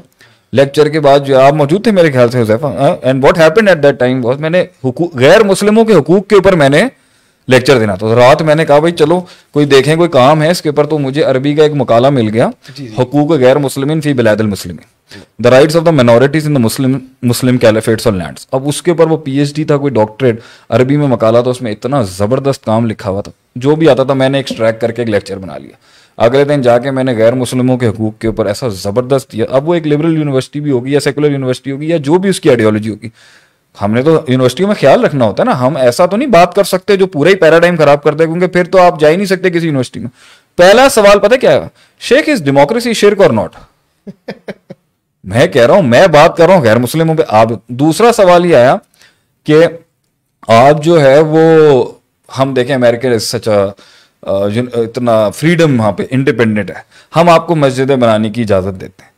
लेक्चर के बाद जो आप मौजूद थे मेरे ख्याल से and what happened at that time was मैंने गैर मुस्लिमों के हकूक के ऊपर मैंने लेक्चर देना तो रात मैंने कहा भाई चलो कोई देखें कोई काम है इसके ऊपर तो मुझे अरबी का एक मुकाला मिल गया। हकूक गैर मुस्लिम फ़ी बिलादल मुस्लिम the rights of the minorities in the Muslim Muslim caliphates और लैंड्स अब उसके ऊपर वो पीएचडी था कोई डॉक्टरेट अरबी में मकाला था उसमें इतना ज़बरदस्त काम लिखा हुआ था। जो भी आता था मैंने एक्सट्रैक्ट करके एक लेक्चर बना लिया। अगले दिन जाके मैंने गैर मुस्लिमों के हकूक के ऊपर ऐसा ज़बरदस्त अब वो एक लिबरल यूनिवर्सिटी भी होगी या सेकुलर यूनिवर्सिटी होगी या जो भी उसकी आइडियोलॉजी होगी। हमने तो यूनिवर्सिटी में ख्याल रखना होता है ना, हम ऐसा तो नहीं बात कर सकते जो पूरा ही पैराडाइम खराब करते क्योंकि फिर तो आप जा ही नहीं सकते किसी यूनिवर्सिटी में। पहला सवाल पता क्या है? शेख इज़ डेमोक्रेसी शिरक और नॉट मैं कह रहा हूँ, मैं बात कर रहा हूँ गैर मुस्लिमों पे। आप दूसरा सवाल ये आया कि आप जो है वो हम देखें अमेरिका सच इतना फ्रीडम वहाँ पे इंडिपेंडेंट है। हम आपको मस्जिदें बनाने की इजाज़त देते हैं।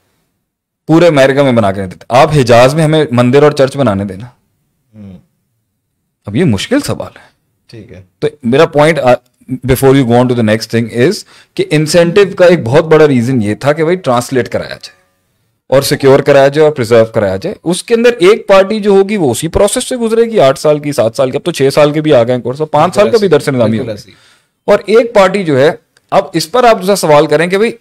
पूरे अमेरिका में बना के देते। आप हिजाज में हमें मंदिर और चर्च बनाने देना। हम्म। अब ये मुश्किल सवाल है। ठीक है। तो मेरा point before you go to the next thing is कि इंसेंटिव का एक बहुत बड़ा रीजन ये था कि भाई ट्रांसलेट कराया जाए और सिक्योर कराया जाए और प्रिजर्व कराया जाए। उसके अंदर एक पार्टी जो होगी वो उसी प्रोसेस से गुजरेगी। आठ साल की सात साल की अब तो छह साल के भी आ गए कोर्स पाँच साल का भी दरस निजामी और एक पार्टी जो है अब इस पर आप दूसरा सवाल करें कि भाई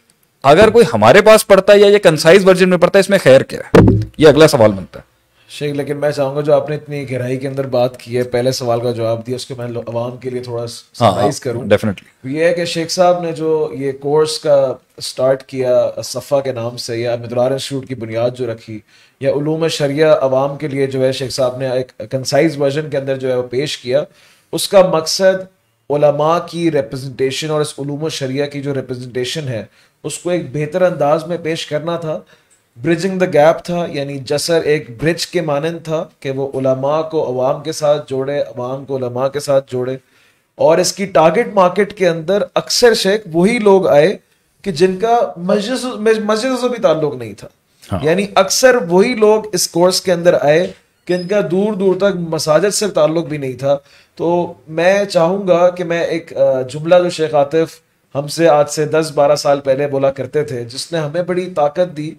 अगर कोई हमारे पास पढ़ता है या ये कंसाइज वर्जन में पढ़ता है इसमें खैर क्या है? ये अगला सवाल बनता है। शेख लेकिन मैं चाहूँगा जो आपने इतनी गहराई के अंदर बात की है पहले सवाल का जवाब दिया उसके मैं अवाम के लिए थोड़ा समराइज हाँ, करूँ। डेफिनेटली ये है कि शेख साहब ने जो ये कोर्स का स्टार्ट किया सफ़ा के नाम से या मिदरार इंस्टीट्यूट की बुनियाद जो रखी या उलूम शरिया अवाम के लिए जो है शेख साहब ने एक कंसाइज वर्जन के अंदर जो है वो पेश किया उसका मकसद उलमा की रिप्रेजेंटेशन और इस उलूम शरिया की जो रिप्रेजेंटेशन है उसको एक बेहतर अंदाज में पेश करना था। ब्रिजिंग द गैप था यानी जसर एक ब्रिज के मानंद था कि वो उलमा को अवाम के साथ जोड़े अवाम को उलमा के साथ जोड़े। और इसकी टारगेट मार्केट के अंदर अक्सर शेख वही लोग आए कि जिनका मस्जिद मस्जिद से भी ताल्लुक नहीं था। हाँ। यानी अक्सर वही लोग इस कोर्स के अंदर आए कि इनका दूर दूर तक मसाजिद से ताल्लुक भी नहीं था। तो मैं चाहूँगा कि मैं एक जुमला जो शेख आतिफ हमसे आज से दस बारह साल पहले बोला करते थे, जिसने हमें बड़ी ताकत दी,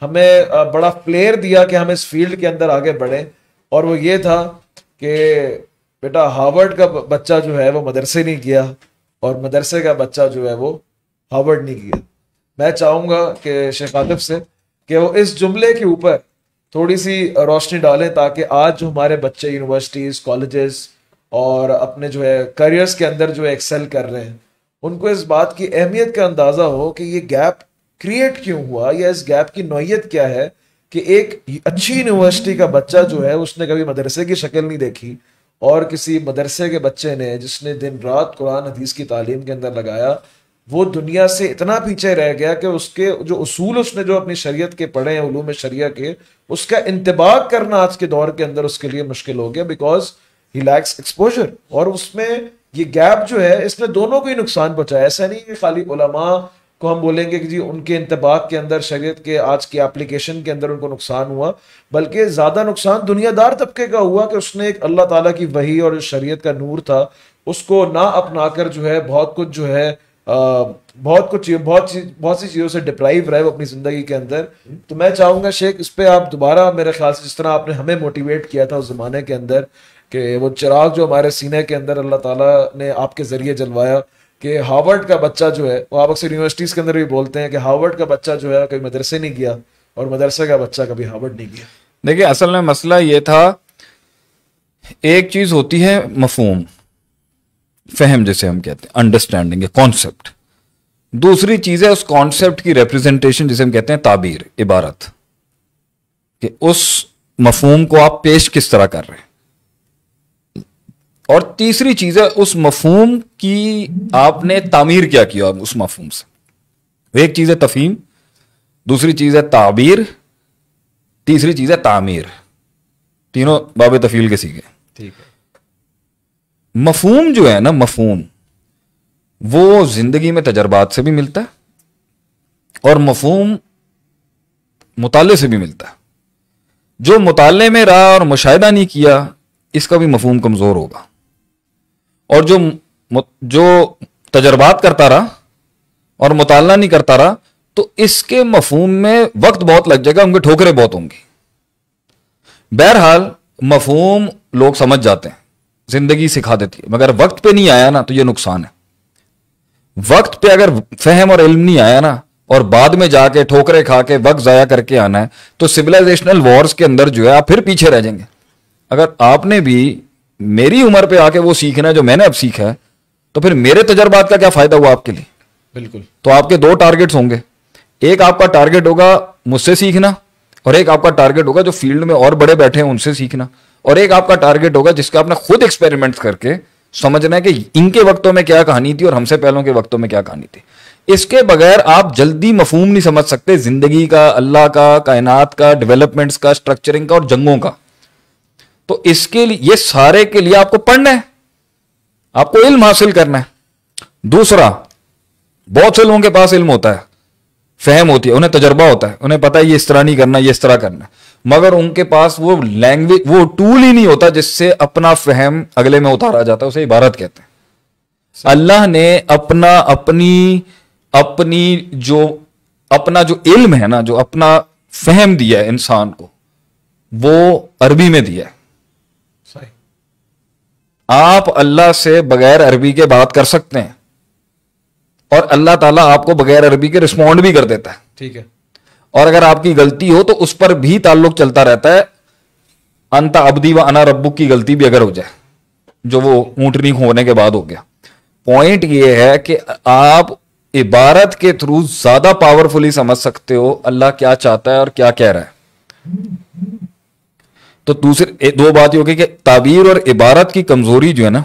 हमें बड़ा प्लेयर दिया कि हम इस फ़ील्ड के अंदर आगे बढ़े। और वो ये था कि, बेटा हार्वर्ड का बच्चा जो है वो मदरसे नहीं किया और मदरसे का बच्चा जो है वो हार्वर्ड नहीं किया मैं चाहूँगा कि शेख आतिफ से कि वो इस जुमले के ऊपर थोड़ी सी रोशनी डालें ताकि आज जो हमारे बच्चे यूनिवर्सिटीज़ कॉलेजेस और अपने जो है करियर्स के अंदर जो एक्सेल कर रहे हैं। उनको इस बात की अहमियत का अंदाज़ा हो कि ये गैप क्रिएट क्यों हुआ या इस गैप की नोयत क्या है कि एक अच्छी यूनिवर्सिटी का बच्चा जो है उसने कभी मदरसे की शक्ल नहीं देखी और किसी मदरसे के बच्चे ने जिसने दिन रात कुरान हदीस की तालीम के अंदर लगाया, वो दुनिया से इतना पीछे रह गया कि उसके जो उसूल उसने जो अपनी शरीयत के पढ़े हैं उलूम शरिया के, उसका इंतबाक करना आज के दौर के अंदर उसके लिए मुश्किल हो गया बिकॉज़ ही लैक्स एक्सपोजर और उसमें ये गैप जो है इसने दोनों को ही नुकसान पहुँचाया। ऐसा नहीं कि खाली उलमा को हम बोलेंगे कि जी उनके इंतबाक के अंदर शरीयत के आज की एप्लीकेशन के अंदर उनको नुकसान हुआ। बल्कि ज़्यादा नुकसान दुनियादार तबके का हुआ कि उसने एक अल्लाह ताला की वही और शरीयत का नूर था उसको ना अपना कर जो है बहुत कुछ जो है आ, बहुत कुछ बहुत चीज़ बहुत सी चीज़ों से डिप्राइव रहे वो अपनी ज़िंदगी के अंदर। तो मैं चाहूँगा शेख इस पर आप दोबारा मेरे ख्याल से जिस तरह आपने हमें मोटिवेट किया था उस ज़माने के अंदर कि वो चिराग जो हमारे सीने के अंदर अल्लाह ताला ने आपके ज़रिए जलवाया कि हार्वर्ड का बच्चा जो है, वो आप अक्सर यूनिवर्सिटीज के अंदर भी बोलते हैं कि हार्वर्ड का बच्चा जो है, कभी मदरसे नहीं गया और मदरसे का बच्चा कभी हार्वर्ड नहीं गया। देखिए, असल में मसला ये था, एक चीज़ होती है मफहूम, फहम जिसे हम कहते हैं अंडरस्टैंडिंग कॉन्सेप्ट दूसरी चीज़ है उस कॉन्सेप्ट की रिप्रेजेंटेशन जिसे हम कहते हैं ताबीर, इबारत, कि उस मफहूम को आप पेश किस तरह कर रहे हैं। और तीसरी चीज़ है उस मफहूम की आपने तामीर क्या किया उस मफहूम से? एक चीज़ है तफीम दूसरी चीज़ है ताबीर तीसरी चीज़ है तामीर। तीनों बाब तफील के सीखे। ठीक है। मफहूम जो है ना मफहूम वो ज़िंदगी में तजर्बात से भी मिलता है और मफहूम मुताले से भी मिलता है। जो मुताले में रहा और मुशाह नहीं किया इसका भी मफहूम कमज़ोर होगा। और जो जो तजर्बात करता रहा और मुताला नहीं करता रहा तो इसके मफहूम में वक्त बहुत लग जाएगा, उनके ठोकरे बहुत होंगी। बहरहाल, मफहूम लोग समझ जाते हैं, ज़िंदगी सिखा देती है। मगर वक्त पे नहीं आया ना तो ये नुकसान है। वक्त पे अगर फहम और इल्म नहीं आया ना, और बाद में जाके ठोकरे खा के वक्त जाया करके आना है तो सिविलाइजेशनल वॉर्स के अंदर जो है, आप फिर पीछे रह जाएँगे। अगर आपने भी मेरी उम्र पे आके वो सीखना है जो मैंने अब सीखा है तो फिर मेरे तजर्बात का क्या फ़ायदा हुआ आपके लिए? बिल्कुल। तो आपके दो टारगेट्स होंगे। एक आपका टारगेट होगा मुझसे सीखना और एक आपका टारगेट होगा जो फ़ील्ड में और बड़े बैठे हैं उनसे सीखना और एक आपका टारगेट होगा जिसका आपने खुद एक्सपेरिमेंट करके समझना है कि इनके वक्तों में क्या कहानी थी और हमसे पहलों के वक्तों में क्या कहानी थी। इसके बगैर आप जल्दी मफहूम नहीं समझ सकते ज़िंदगी का अल्लाह का कायनात का डेवलपमेंट्स का स्ट्रक्चरिंग का और जंगों का। तो इसके लिए, ये सारे के लिए आपको पढ़ना है। आपको इल्म हासिल करना है। दूसरा, बहुत से लोगों के पास इल्म होता है, फहम होती है, उन्हें तजर्बा होता है, उन्हें पता है ये इस तरह नहीं करना, ये इस तरह करना मगर उनके पास वो लैंग्वेज वो टूल ही नहीं होता जिससे अपना फहम अगले में उतारा जाता है, उसे इबारत कहते हैं। अल्लाह ने अपना, अपनी अपनी जो, अपना जो इल्म है ना, जो अपना फहम दिया है इंसान को, वो अरबी में दिया है। आप अल्लाह से बगैर अरबी के बात कर सकते हैं। और अल्लाह ताला आपको बगैर अरबी के रिस्पॉन्ड भी कर देता है। ठीक है। और अगर आपकी गलती हो तो उस पर भी ताल्लुक चलता रहता है। अंत अबदी व अना रब्बू की गलती भी अगर हो जाए जो वो ऊंटनी होने के बाद हो गया। पॉइंट ये है कि आप इबारत के थ्रू ज़्यादा पावरफुली समझ सकते हो अल्लाह क्या चाहता है और क्या कह रहा है। तो दूसरे दो बात ये होगी कि ताबीर और इबारत की कमज़ोरी जो है ना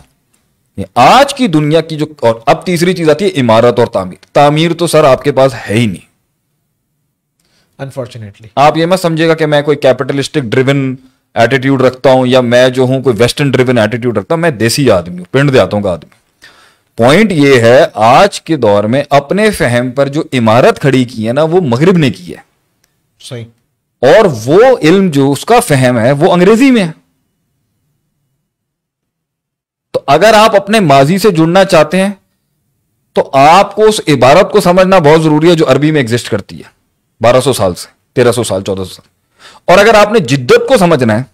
आज की दुनिया की जो और अब तीसरी चीज़ आती है इमारत और तामीर। तामीर तो सर आपके पास है ही नहीं। अनफॉर्चुनेटली आप ये मत समझेगा कि मैं कोई कैपिटलिस्टिक ड्रिवन एटीट्यूड रखता हूँ या मैं जो हूँ कोई वेस्टर्न ड्रिवन एटीट्यूड रखता हूँ मैं देसी आदमी हूँ पिंड देहातों का आदमी। पॉइंट ये है आज के दौर में अपने फहम पर जो इमारत खड़ी की है ना वो मगरिब ने की है। सही। और वो इल्म जो उसका फहम है, वो अंग्रेज़ी में है। तो अगर आप अपने माजी से जुड़ना चाहते हैं तो आपको उस इबारत को समझना बहुत ज़रूरी है जो अरबी में एग्जिस्ट करती है 1200 साल से 1300 साल 1400 साल। और अगर आपने जिद्दत को समझना है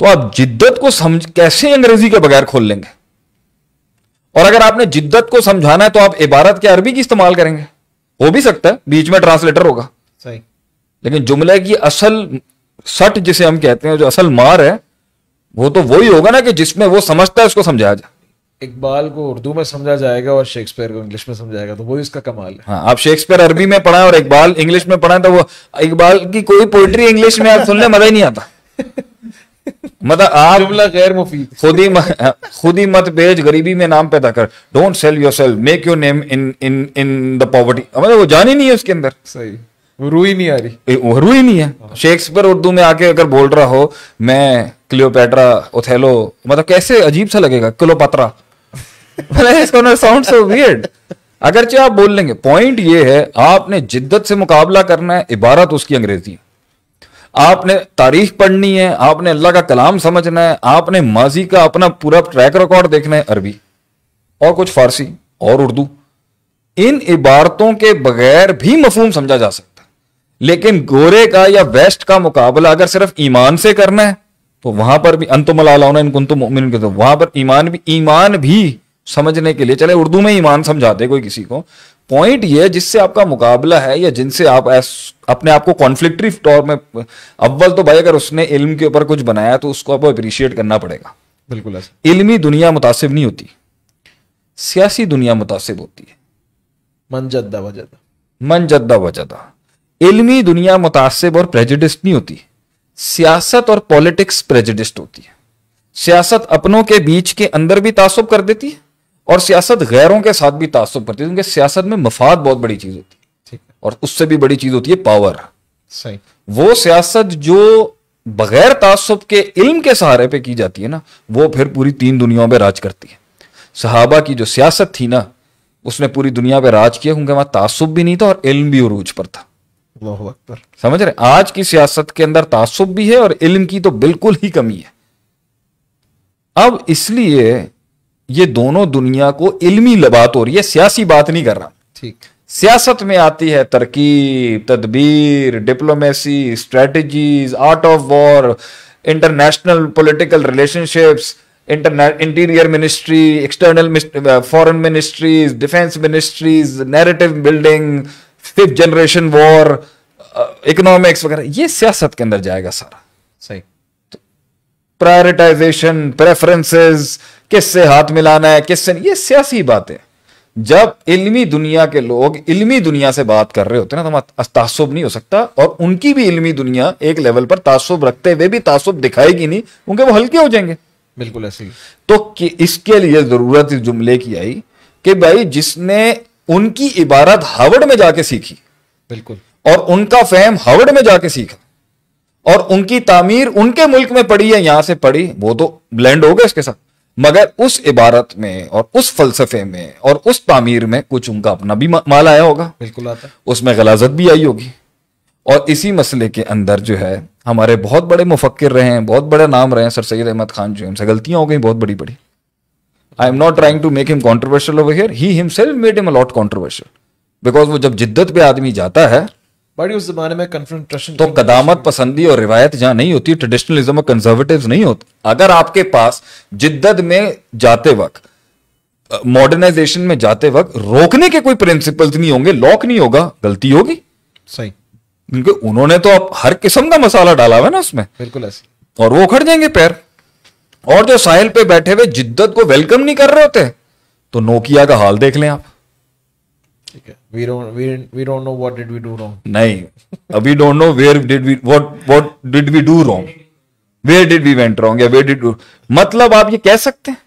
तो आप जिद्दत को समझ, कैसे अंग्रेज़ी के बगैर खोल लेंगे? और अगर आपने जिद्दत को समझाना है तो आप इबारत के अरबी की इस्तेमाल करेंगे। हो भी सकता है, बीच में ट्रांसलेटर होगा। सही। लेकिन जुमले की असल सट जिसे हम कहते हैं जो असल मार है वो तो वही होगा ना कि जिसमें वो समझता है उसको समझाया जाए। इकबाल को उर्दू में समझा जाएगा और शेक्सपियर को इंग्लिश में समझाएगा तो वही इसका कमाल है। हाँ आप शेक्सपियर अरबी में पढ़ा और इकबाल इंग्लिश में पढ़ा तो वो इकबाल की कोई पोइट्री इंग्लिश में आप सुनने मज़ा ही नहीं आता। मतलब आप जुमला गैर मुफीद। खुद ही खुद ही मत भेज गरीबी में नाम पैदा कर। डोंट सेल योर self make your name in in in the poverty मतलब वो जान ही नहीं है उसके अंदर। सही। रू ही नहीं आ रही। ही नहीं है? शेक्सपियर उर्दू में आके अगर बोल रहा हो मैं क्लियोपेट्रा ओथेलो मतलब कैसे अजीब सा लगेगा? क्लोपात्रा साउंड सो वियर्ड अगरचे आप बोल लेंगे पॉइंट ये है आपने जिद्दत से मुकाबला करना है इबारत उसकी अंग्रेज़ी आपने तारीख पढ़नी है आपने अल्लाह का कलाम समझना है आपने माजी का अपना पूरा ट्रैक रिकॉर्ड देखना है अरबी और कुछ फारसी और उर्दू। इन इबारतों के बगैर भी मफहूम समझा जा सकता लेकिन गोरे का या वेस्ट का मुकाबला अगर सिर्फ़ ईमान से करना है तो वहाँ पर भी अंतुमला इनको के तो वहाँ पर ईमान भी ईमान भी समझने के लिए चले उर्दू में ईमान समझाते कोई किसी को। पॉइंट ये जिससे आपका मुकाबला है या जिनसे आप एस, अपने आप को कॉन्फ्लिक्टरी तौर में अव्वल तो भाई अगर उसने इल्म के ऊपर कुछ बनाया तो उसको आपको अप्रिशिएट करना पड़ेगा। बिल्कुल इल्मी दुनिया मुतासिब नहीं होती सियासी दुनिया मुतासिब होती है। मन जद्दा वजदा मन जद्दा वजदा इल्मी दुनिया मुतासिब और प्रेजिडिस्ट नहीं होती। सियासत और पॉलिटिक्स प्रेजिडिस्ट होती है। सियासत अपनों के बीच के अंदर भी तासुब कर देती है और सियासत गैरों के साथ भी तासुब करती है क्योंकि सियासत में मफाद बहुत बड़ी चीज़ होती है। ठीक है। और उससे भी बड़ी चीज़ होती है पावर। सही। वो सियासत जो बगैर तासुब के इल्म के सहारे पे की जाती है ना वो फिर पूरी तीन दुनियाओं पे राज करती है। सहाबा की जो सियासत थी ना उसने पूरी दुनिया पे राज किया क्योंकि वहाँ तासुब भी नहीं था और इल्म भी उरूज पर था। अकबर। समझ रहे? आज की सियासत के अंदर तासुब भी है और इल्म की तो बिल्कुल ही कमी है। अब इसलिए ये दोनों दुनिया को इल्मी बात हो रही है सियासी बात नहीं कर रहा। ठीक। सियासत में आती है तरकीब तदबीर diplomacy strategies art of war international political relationships interior ministry external foreign ministries defence ministries narrative building fifth generation war economics वगैरह ये सियासत के अंदर जाएगा सारा। सही। तो प्रायोरिटाइजेशन प्रेफरेंसेस किससे हाथ मिलाना है किससे ये सियासी बातें। जब इल्मी दुनिया के लोग इल्मी दुनिया से बात कर रहे होते हैं ना तो तासुब नहीं हो सकता और उनकी भी इल्मी दुनिया एक लेवल पर तासुब रखते हुए भी तासुब दिखाएगी नहीं क्योंकि वो हल्के हो जाएँगे। बिल्कुल ऐसे ही। तो इसके लिए ज़रूरत इस जुमले की आई कि भाई जिसने उनकी इबारत हार्वर्ड में जाके सीखी। बिल्कुल। और उनका फहम हार्वर्ड में जाके सीखा। और उनकी तामीर उनके मुल्क में पड़ी है यहाँ से पड़ी वो तो ब्लेंड हो गया इसके साथ। मगर उस इबारत में और उस फलसफे में और उस तामीर में कुछ उनका अपना भी माल आया होगा। बिल्कुल आता उसमें गलाजत भी आई होगी। और इसी मसले के अंदर जो है हमारे बहुत बड़े मुफक्र रहे हैं बहुत बड़े नाम रहे हैं सर सैद अहमद खान जो हैं, उनसे गलतियाँ हो गई बहुत बड़ी बड़ी I am not trying to make him controversial over here he himself made him a lot controversial because वो जब जिद्दत पे आदमी जाता है बड़ी उस जमाने में कन्फ्रंटेशन तो कदामत पसंदी और रिवायत जहाँ नहीं होती ट्रेडिशनलिज्म और कंजर्वेटिव नहीं होते। अगर आपके पास जिद्दत में जाते वक्त मॉडर्नाइजेशन में जाते वक्त रोकने के कोई प्रिंसिपल्स नहीं होंगे लॉक नहीं होगा गलती होगी। सही। क्योंकि उन्होंने तो अब हर किस्म का मसाला डाला हुआ ना उसमें। बिल्कुल ऐसे। और वो उखड़ जाएँगे पैर। और जो साहिल पे बैठे हुए जिद्दत को वेलकम नहीं कर रहे होते तो नोकिया का हाल देख लें आप। है। नहीं या मतलब आप ये कह सकते हैं।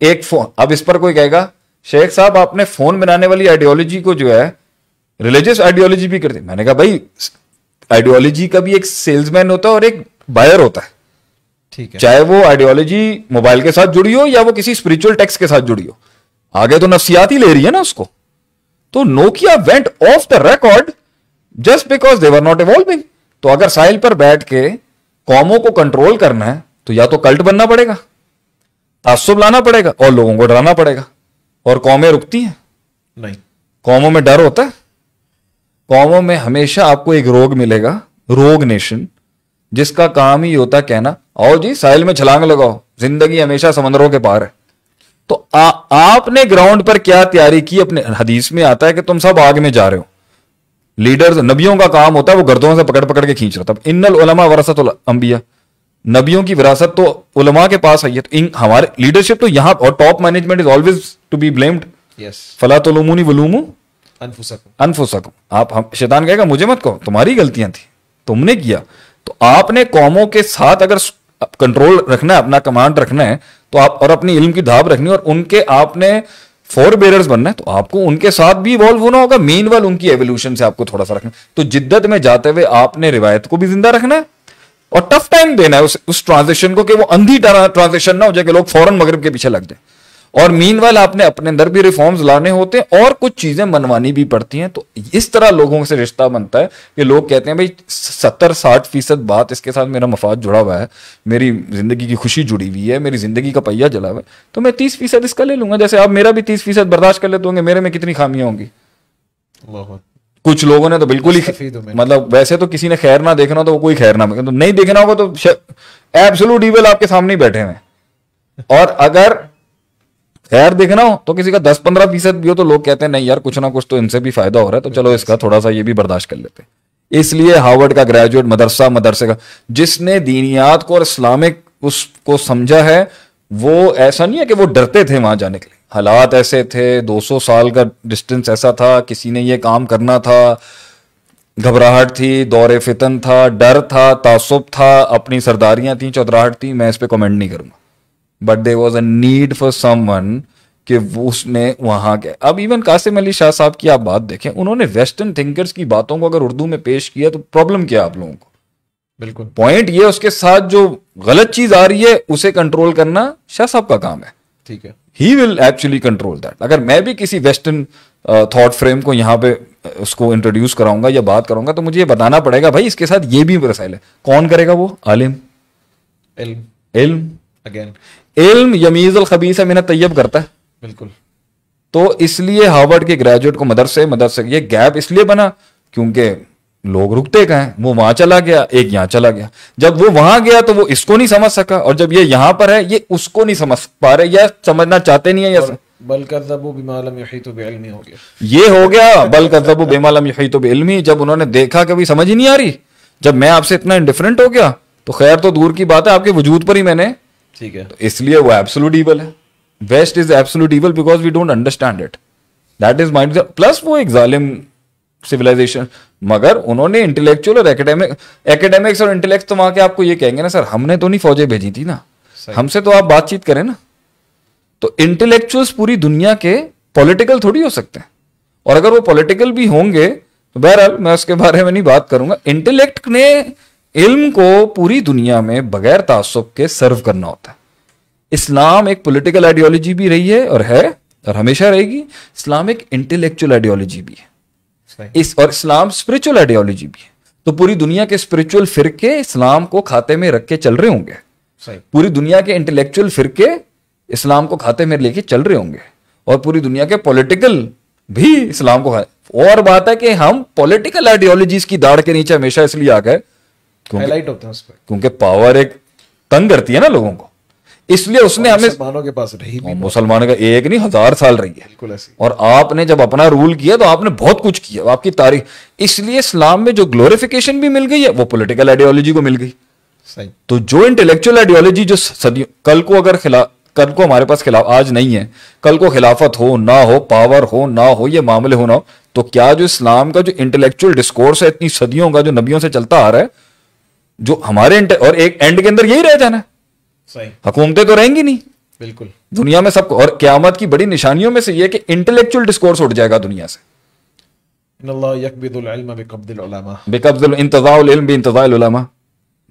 एक फ़ोन अब इस पर कोई कहेगा शेख साहब आपने फ़ोन बनाने वाली आइडियोलॉजी को जो है रिलीजियस आइडियोलॉजी भी कर दी। मैंने कहा भाई आइडियोलॉजी का भी एक सेल्समैन होता है और एक बायर होता है। ठीक है। चाहे वो आइडियोलॉजी मोबाइल के साथ जुड़ी हो या वो किसी स्पिरिचुअल टेक्स के साथ जुड़ी हो। आगे तो नफ्सियात ही ले रही है ना उसको। तो Nokia went off the record just because they were not evolving तो अगर साहिल पर बैठ के कौमों को कंट्रोल करना है तो या तो कल्ट बनना पड़ेगा तासुब लाना पड़ेगा और लोगों को डराना पड़ेगा। और कौमें रुकती हैं। नहीं। कौमों में डर होता है। कौमों में हमेशा आपको एक रोग मिलेगा रोग नेशन जिसका काम ही होता है कहना आओ जी साहिल में छलांग लगाओ ज़िंदगी हमेशा समंदरों के पार है। तो आ, आपने ग्राउंड पर क्या तैयारी की? अपने हदीस में आता है कि तुम सब आग में जा रहे हो। लीडर्स नबियों का काम होता है वो गर्दों से पकड़ पकड़ के खींच रहा था इन्नल उलमा वरसत अंबिया नबियों की विरासत तो उलमा के पास आई है। तो इन हमारे लीडरशिप तो यहाँ और top management is always to be blamed फला तो लुमूनी वलूमू अनफुसकुम आप हम शैतान कहेगा मुझे मत कहो तुम्हारी गलतियाँ थी तुमने किया। तो आपने कौमों के साथ अगर कंट्रोल रखना है, अपना कमांड रखना है तो आप और अपनी इल्म की धाप रखनी और उनके आपने फोर बेरर्स बनना है तो आपको उनके साथ भी इवॉल्व होना होगा मेन वाल उनकी एवोल्यूशन से आपको थोड़ा सा रखना। तो जिद्दत में जाते हुए आपने रिवायत को भी ज़िंदा रखना है और टफ टाइम देना है उस उस ट्रांजिशन को कि वो अंधी ट्रांजेक्शन ना हो जाए कि लोग फ़ौरन मगरब के पीछे लग जाए और मीन वाल आपने अपने अंदर भी रिफॉर्म्स लाने होते हैं और कुछ चीज़ें मनवानी भी पड़ती हैं। तो इस तरह लोगों से रिश्ता बनता है कि लोग कहते हैं भाई सत्तर साठ फ़ीसद बात इसके साथ मेरा मफाद जुड़ा हुआ है। मेरी ज़िंदगी की खुशी जुड़ी हुई है मेरी ज़िंदगी का पहिया जला हुआ है। तो मैं तीस फ़ीसद इसका ले लूँगा। जैसे आप मेरा भी तीस फ़ीसद बर्दाश्त कर लेते होंगे मेरे में कितनी खामियाँ होंगी? कुछ लोगों ने तो बिल्कुल ही हूँ। मतलब वैसे तो किसी ने खैर ना देखना तो वो कोई खैर ना तो नहीं देखना होगा तो एब्सोलूट ईवल आपके सामने ही बैठे हैं। और अगर खैर देखना हो तो किसी का दस पंद्रह फ़ीसद भी हो तो लोग कहते हैं, नहीं यार, कुछ ना कुछ तो इनसे भी फ़ायदा हो रहा है तो चलो इसका थोड़ा सा ये भी बर्दाश्त कर लेते हैं। इसलिए हार्वर्ड का ग्रेजुएट मदरसा, मदरसे का, जिसने दीनियात को और इस्लामिक उसको समझा है, वो ऐसा नहीं है कि वो डरते थे वहाँ जाने के लिए। हालात ऐसे थे 200 साल का डिस्टेंस ऐसा था, किसी ने ये काम करना था, घबराहट थी दौरे फितन था, डर था, तासुब था, अपनी सरदारियाँ थी चौधराहट थी, मैं इस पर कमेंट नहीं करूँगा। But there was a need for someone कि उसने वहाँ के अब इवन कासिम अली शाह साहब की आप बात देखें उन्होंने वेस्टर्न थिंकर्स की बातों को अगर उर्दू में पेश किया तो प्रॉब्लम क्या आप लोगों को? बिल्कुल। पॉइंट ये उसके साथ जो गलत चीज़ आ रही है उसे कंट्रोल करना शाह साहब का काम है। ठीक है। He will actually control that अगर मैं भी किसी वेस्टर्न थॉट फ्रेम को यहाँ पे उसको इंट्रोड्यूस कराऊँगा या बात करूँगा तो मुझे ये बताना पड़ेगा भाई इसके साथ ये भी मसाइल है। कौन करेगा वो? आलिम। इल्म। इल्म। अगेन इल्म यमीज अल खबीस है मेरा तैयब करता है। बिल्कुल। तो इसलिए हार्वर्ड के ग्रेजुएट को मदरसे मदरसे ये गैप इसलिए बना क्योंकि लोग रुकते कहें वो वहाँ चला गया एक यहाँ चला गया। जब वो वहाँ गया तो वो इसको नहीं समझ सका और जब ये यहाँ पर है ये उसको नहीं समझ पा रहे या समझना चाहते नहीं है या हो गया। ये हो गया बल कज़बू बिमा लम युहीतु बिइल्मी। जब उन्होंने देखा कभी समझ ही नहीं आ रही जब मैं आपसे इतना इंडिफरेंट हो गया तो खैर तो दूर की बात है आपके वजूद पर ही मैंने ठीक है। इसलिए वो एब्सोल्यूट ईवल है। West is absolute evil because we don't understand it that is mind plus वो एक जालिम सिविलाइजेशन मगर उन्होंने इंटेलेक्चुअल और एकेडमिक एकेडमिक्स और इंटेलेक्ट तो वहाँ के आपको ये कहेंगे ना सर हमने तो नहीं फौजें भेजी थी ना। हमसे तो आप बातचीत करें ना। तो इंटेलेक्चुअल्स पूरी दुनिया के पॉलिटिकल थोड़ी हो सकते हैं। और अगर वो पॉलिटिकल भी होंगे तो बहरहाल मैं उसके बारे में नहीं बात करूँगा। इंटेलेक्ट ने इल्म को पूरी दुनिया में बगैर तासुब के सर्व करना होता है। इस्लाम एक पॉलिटिकल आइडियोलॉजी भी रही है और है और हमेशा रहेगी। इस्लाम एक इंटेलेक्चुअल आइडियोलॉजी भी है। इस और इस्लाम स्पिरिचुअल आइडियोलॉजी भी है। तो पूरी दुनिया के स्पिरिचुअल फिरके इस्लाम को खाते में रख के चल रहे होंगे। पूरी दुनिया के इंटेलेक्चुअल फिरके इस्लाम को खाते में लेके चल रहे होंगे। और पूरी दुनिया के पॉलिटिकल भी इस्लाम को और बात है कि हम पॉलिटिकल आइडियोलॉजीज की दाढ़ के नीचे हमेशा इसलिए आ गए क्योंकि क्योंकि पावर एक तंग करती है ना लोगों को। इसलिए उसने हमें मुसलमानों के पास रही मुसलमानों का एक नहीं हज़ार साल रही है। बिल्कुल ऐसी। और आपने जब अपना रूल किया तो आपने बहुत कुछ किया। आपकी तारीख इसलिए इस्लाम में जो ग्लोरिफिकेशन भी मिल गई है वो पॉलिटिकल आइडियोलॉजी को मिल गई। सही। तो जो इंटेलेक्चुअल आइडियोलॉजी जो सदियों कल को अगर खिलाफ कल को हमारे पास खिलाफ आज नहीं है। कल को खिलाफत हो ना हो पावर हो ना हो ये मामले हो ना हो तो क्या जो इस्लाम का जो इंटेलेक्चुअल डिस्कोर्स है इतनी सदियों का जो नबियों से चलता आ रहा है जो हमारे और एक एंड के अंदर यही रह जाना है। सही। हुकूमतें तो रहेंगी नहीं। बिल्कुल। दुनिया में सबको और क्यामत की बड़ी निशानियों में से यह कि इंटेलेक्चुअल डिस्कोर्स उठ जाएगा दुनिया से।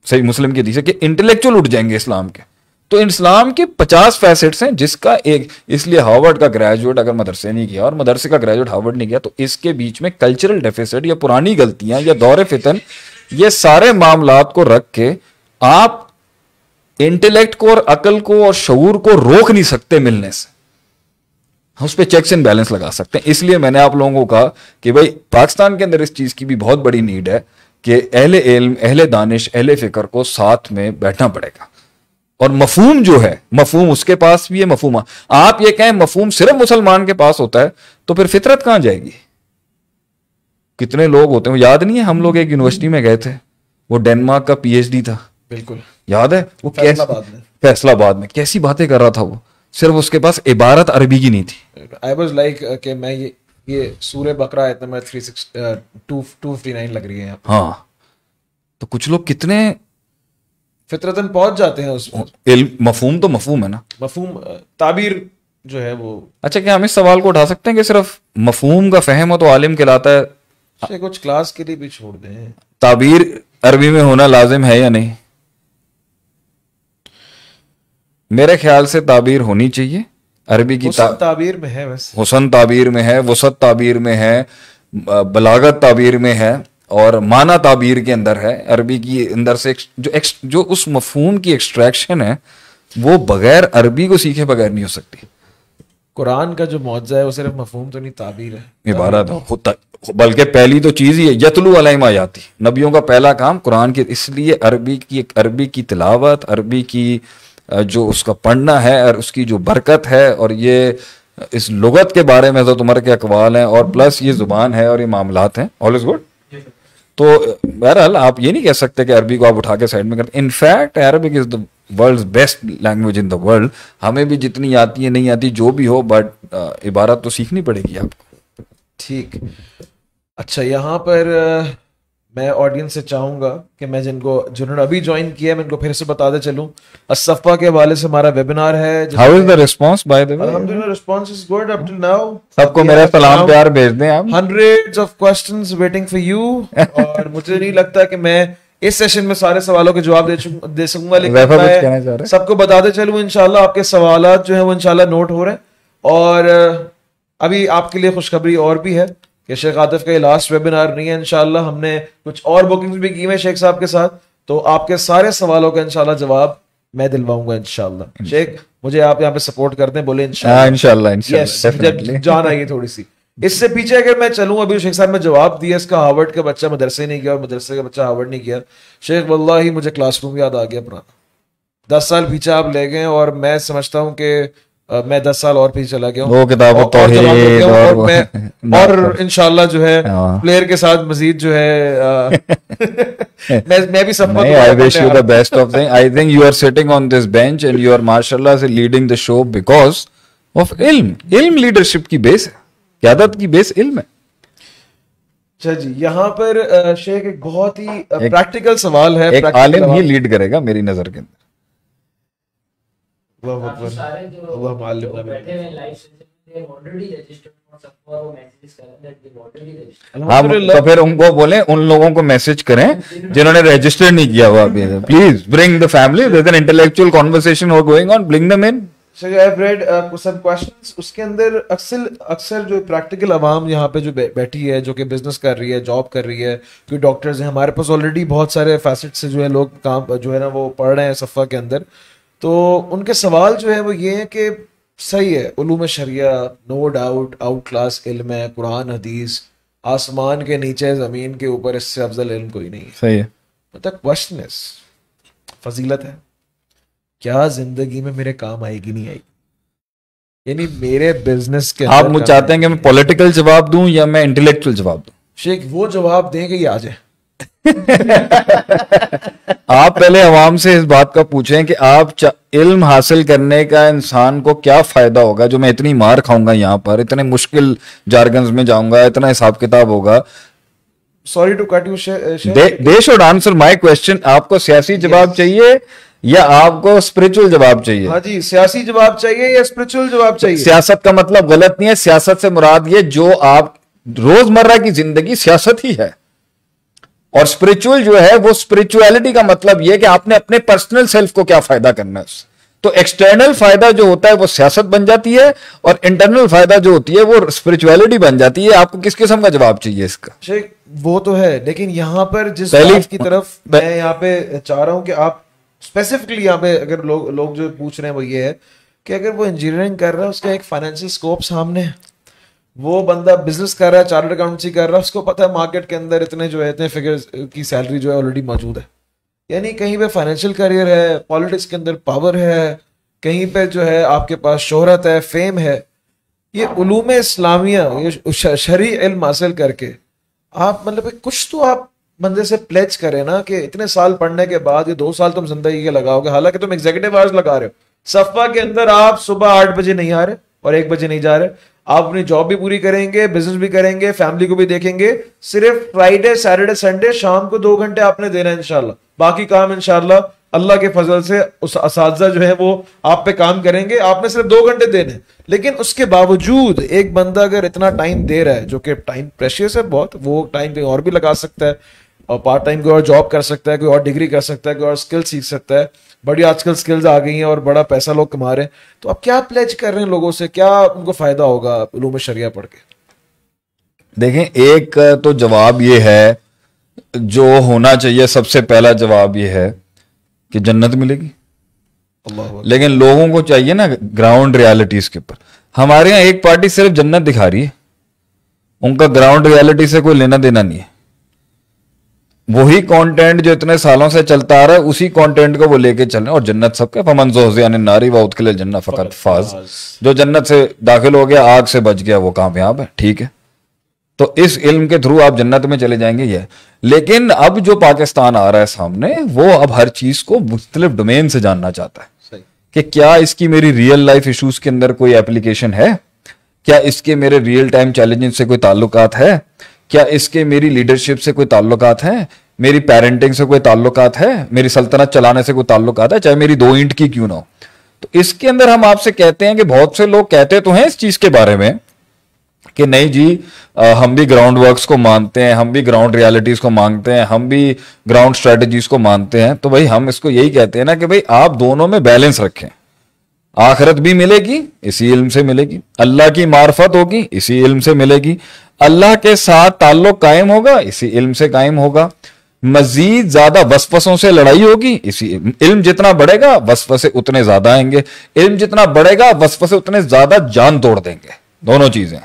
सही मुस्लिम की हदीस कि इंटेलेक्चुअल उठ जाएँगे इस्लाम के। तो इस्लाम के पचास फैसेट्स हैं जिसका एक इसलिए हार्वर्ड का ग्रेजुएट अगर मदरसे नहीं किया और मदरसे का ग्रेजुएट हार्वर्ड नहीं किया तो इसके बीच में कल्चरल डेफिसिट या पुरानी गलतियाँ या दौरे फितन ये सारे मामला को रख के आप इंटेलेक्ट को और अकल को और शूर को रोक नहीं सकते मिलने से। हम उस पर चेक्स एंड बैलेंस लगा सकते हैं। इसलिए मैंने आप लोगों को कहा कि भाई, पाकिस्तान के अंदर इस चीज़ की भी बहुत बड़ी नीड है कि अहले इल्म, अहले दानिश, अहले फ़िक्र को साथ में बैठना पड़ेगा। और मफहूम जो है, मफहूम उसके पास भी है, मफहूम आप ये कहें, मफहूम सिर्फ़ मुसलमान के पास होता है तो फिर फितरत कहाँ जाएगी? कितने लोग होते हैं याद नहीं है? हम लोग एक यूनिवर्सिटी में गए थे। वो डेनमार्क का पीएचडी था। बिल्कुल। याद है? वो फैसलाबाद में। फैसलाबाद में। कैसी बातें कर रहा था वो? सिर्फ़ उसके पास इबारत अरबी की नहीं थी। आई वाज लाइक कि मैं ये ये सूर्य बकरा है number three six two two fifty nine लग रही है हाँ। तो कुछ लोग कितने फितरतन पहुँच जाते हैं उसमें मफहूम तो मफहूम है ना? मफहूम ताबीर जो है वो अच्छा क्या हम इस सवाल को उठा सकते हैं कि सिर्फ़ मफहूम का फहम हो तो आलिम कहलाता है कुछ क्लास के लिए भी छोड़ दें। ताबीर अरबी में होना लाजिम है या नहीं? मेरे ख्याल से ताबीर होनी चाहिए। अरबी की ता... ताबीर में है वैसे। हुसन ताबीर में है वसत ताबीर में है बलागत ताबीर में है और माना ताबीर के अंदर है। अरबी की अंदर से जो एक्स, जो उस मफहूम की एक्सट्रैक्शन है वो बगैर अरबी को सीखे बगैर नहीं हो सकती। कुरान का जो मुआवजा है, वो सिर्फ़ मफहूम तो नहीं, ताबीर है। इबारत बल्कि पहली तो चीज़ ही है यतलू अलैम आयाती नबियों का पहला काम कुरान की, इसलिए अरबी की अरबी की तिलावत, अरबी की जो उसका पढ़ना है और उसकी जो बरकत है और ये इस लगत के बारे में तो तुम्हारे के अकवाल हैं और प्लस ये ज़ुबान है और ये मामलात हैं। ऑल इज़ गुड तो बहरहाल, आप ये नहीं कह सकते कि अरबी को आप उठा के साइड में करते। In fact Arabic is the world best language in the world हमें भी जितनी आती है नहीं आती जो भी हो बट इबारत तो सीखनी पड़ेगी आपको। ठीक। अच्छा यहाँ पर uh, मैं ऑडियंस से चाहूँगा कि मैं जिनको जिन्होंने अभी ज्वाइन किया मैं इनको फिर से बताते चलूँ। असफा के हवाले से हमारा वेबिनार है how is the response by the way अल्हम्दुलिल्लाह response is good up till now सबको मेरा सलाम प्यार भेज दें आप। Hundreds of questions waiting for you और मुझे नहीं लगता कि मैं इस सेशन में सारे सवालों के जवाब दे, दे सकूँगा लेकिन मैं सबको बताते चलूँ इंशाल्लाह आपके सवाल जो है वो इंशाल्लाह नोट हो रहे हैं। और अभी आपके लिए खुशखबरी और भी है कि शेख आतिफ का ये लास्ट वेबिनार नहीं है इनशाला हमने कुछ और बुकिंग्स भी की हैं शेख साहब के साथ। तो आपके सारे सवालों का इनशाला जवाब मैं दिलवाऊँगा इनशाला शेख मुझे आप यहाँ पे सपोर्ट करते हैं बोले इनशाला हाँ, जान आइए थोड़ी सी। इससे पीछे अगर मैं चलूँ अभी शेख साहब ने जवाब दिया इसका हार्वर्ड का बच्चा मदरसे नहीं किया और मदरसे का बच्चा हार्वर्ड नहीं किया। शेख वल्लाही मुझे क्लासरूम याद आ गया पुराना। दस साल पीछे आप ले गए और मैं समझता हूँ कि मैं दस साल और पीछे चला गया वो किताब और, और, और, और मैं जो है प्लेयर हाँ। के साथ मजीद जो है मैं मैं भी सब I wish you the best of thing I think you are sitting on this bench and you are माशाल्लाह से leading the show because of ilm ilm leadership की बेस है। क्यादत की बेस इल्म है। अच्छा जी यहाँ पर शेख एक बहुत ही प्रैक्टिकल सवाल है एक आलिम ही लीड करेगा मेरी नज़र के अंदर। हाँ। तो फिर उनको बोले उन लोगों को मैसेज करें जिन्होंने रजिस्टर नहीं किया हुआ अभी। Please bring the family there an intellectual conversation और going on bring them in I have read uh, some questions. उसके अंदर अक्सर अक्सर जो प्रैक्टिकल आवाम यहाँ पे जो बैठी है जो कि बिज़नेस कर रही है जॉब कर रही है कोई डॉक्टर्स हैं हमारे पास ऑलरेडी बहुत सारे फैसेट से जो है लोग काम जो है ना वो पढ़ रहे हैं सफ़ा के अंदर। तो उनके सवाल जो है वो ये है कि सही है उलूम शरिया नो डाउट आउट क्लास इल्म है कुरान हदीस आसमान के नीचे ज़मीन के ऊपर इससे अफजल इल्म कोई नहीं है। सही है। मतलब क्वेश्चन इज़ फजीलत है। क्या ज़िंदगी में मेरे काम आएगी नहीं आएगी? यानी मेरे बिज़नेस के आप मुझे चाहते हैं कि मैं पॉलिटिकल जवाब दूँ या मैं इंटेलेक्चुअल जवाब दूँ? शेख वो जवाब दें कि आ जाए आप पहले आवाम से इस बात का पूछें कि आप इल्म हासिल करने का इंसान को क्या फ़ायदा होगा जो मैं इतनी मार खाऊँगा यहाँ पर इतने मुश्किल जारगंज में जाऊँगा इतना हिसाब किताब होगा? Sorry to cut you they should answer my question आपको सियासी जवाब yes. चाहिए या आपको स्पिरिचुअल जवाब चाहिए? हाँ जी सियासी जवाब चाहिए या स्पिरिचुअल जवाब चाहिए? सियासत का मतलब गलत नहीं है सियासत से मुराद ये जो आप रोज़मर्रा की ज़िंदगी सियासत ही है। और स्पिरिचुअल जो है वो स्पिरिचुअलिटी का मतलब यह कि आपने अपने पर्सनल सेल्फ को क्या फ़ायदा करना है तो एक्सटर्नल फ़ायदा जो होता है वो सियासत बन जाती है और इंटरनल फ़ायदा जो होती है वो स्पिरिचुअलिटी बन जाती है। आपको किस किस्म का जवाब चाहिए इसका? वो तो है लेकिन यहाँ पर जिस पहली की तरफ़ मैं यहाँ पे चाह रहा हूँ कि आप स्पेसिफिकली यहाँ पे अगर लोग लोग जो पूछ रहे हैं वो ये है कि अगर वो इंजीनियरिंग कर रहा है, उसका एक फाइनेंशियल स्कोप सामने है। वो बंदा बिज़नेस कर रहा है चार्टर्ड अकाउंटेंसी कर रहा है, उसको पता है मार्केट के अंदर इतने जो है, इतने फिगर की सैलरी जो है ऑलरेडी मौजूद है। यानी कहीं पे फाइनेंशियल करियर है पॉलिटिक्स के अंदर पावर है, कहीं पे जो है आपके पास शोहरत है फेम है, ये उलूम इस्लामिया ये शरी इल्म हासिल करके आप मतलब कुछ तो आप बंदे से प्लेच करे ना कि इतने साल पढ़ने के बाद ये दो साल तुम ज़िंदगी के लगाओगे। हालाँकि तुम एग्जीक्यूटिव आवर्स लगा रहे हो। सफ़ा के अंदर आप सुबह आठ बजे नहीं आ रहे और एक बजे नहीं जा रहे। आप अपनी जॉब भी पूरी करेंगे बिज़नेस भी करेंगे फैमिली को भी देखेंगे। सिर्फ़ फ्राइडे सैटरडे संडे शाम को दो घंटे आपने देना है बाकी काम इनशाला अल्लाह के फजल से उस इस जो है वो आप पे काम करेंगे। आपने सिर्फ़ दो घंटे देने लेकिन उसके बावजूद एक बंदा अगर इतना टाइम दे रहा है, जो कि टाइम प्रेशियस है बहुत, वो टाइम कहीं और भी लगा सकता है। और पार्ट टाइम कोई और जॉब कर सकता है कोई और डिग्री कर सकता है कोई और स्किल सीख सकता है बड़ी आजकल स्किल्स आ गई हैं और बड़ा पैसा लोग कमा रहे हैं। तो अब क्या प्लेज कर रहे हैं लोगों से? क्या उनको फ़ायदा होगा उलूम शरिया पढ़ के? देखें एक तो जवाब ये है जो होना चाहिए सबसे पहला जवाब ये है कि जन्नत मिलेगी। लेकिन लोगों को चाहिए ना ग्राउंड रियलिटीज के ऊपर। हमारे यहाँ एक पार्टी सिर्फ़ जन्नत दिखा रही है। उनका ग्राउंड रियलिटी से कोई लेना देना नहीं है। वही कंटेंट जो इतने सालों से चलता आ रहा है उसी कंटेंट को वो लेके चल रहे और जन्नत सबके फमन जोजियान नारी व उतकल जन्नत फ़कत फाज। जो जन्नत से दाखिल हो गया आग से बच गया वो कामयाब है ठीक है। तो इस इल्म के थ्रू आप जन्नत में चले जाएँगे ये। लेकिन अब जो पाकिस्तान आ रहा है सामने वो अब हर चीज़ को मुख्तलिफ़ डोमेन से जानना चाहता है। कि क्या इसकी मेरी रियल लाइफ इश्यूज़ के अंदर कोई एप्लीकेशन है? क्या इसके मेरे रियल टाइम चैलेंजेस से कोई ताल्लुकात है? क्या इसके मेरी लीडरशिप से कोई ताल्लुकात है? मेरी पेरेंटिंग से कोई ताल्लुकात है? मेरी सल्तनत चलाने से कोई ताल्लुकात है? चाहे मेरी दो इंट की क्यों ना हो। तो इसके अंदर हम आपसे कहते हैं कि बहुत से लोग कहते तो हैं इस चीज़ के बारे में कि नहीं जी अ, हम भी ग्राउंड वर्क्स को मानते हैं हम भी ग्राउंड रियलिटीज को मांगते हैं हम भी ग्राउंड स्ट्रेटजीज को मानते हैं। तो भाई हम इसको यही कहते हैं ना कि भाई आप दोनों में बैलेंस रखें। आखिरत भी मिलेगी, इसी इल्म से मिलेगी। अल्लाह की मार्फत होगी, इसी इल्म से मिलेगी। अल्लाह के साथ ताल्लुक कायम होगा, इसी इल्म से कायम होगा। मजीद ज़्यादा वसवसों से लड़ाई होगी, इसी इल्म जितना बढ़ेगा, वसवसे उतने ज़्यादा आएँगे। इल्म जितना बढ़ेगा, वसवसे उतने ज़्यादा जान तोड़ देंगे। दोनों चीज़ें।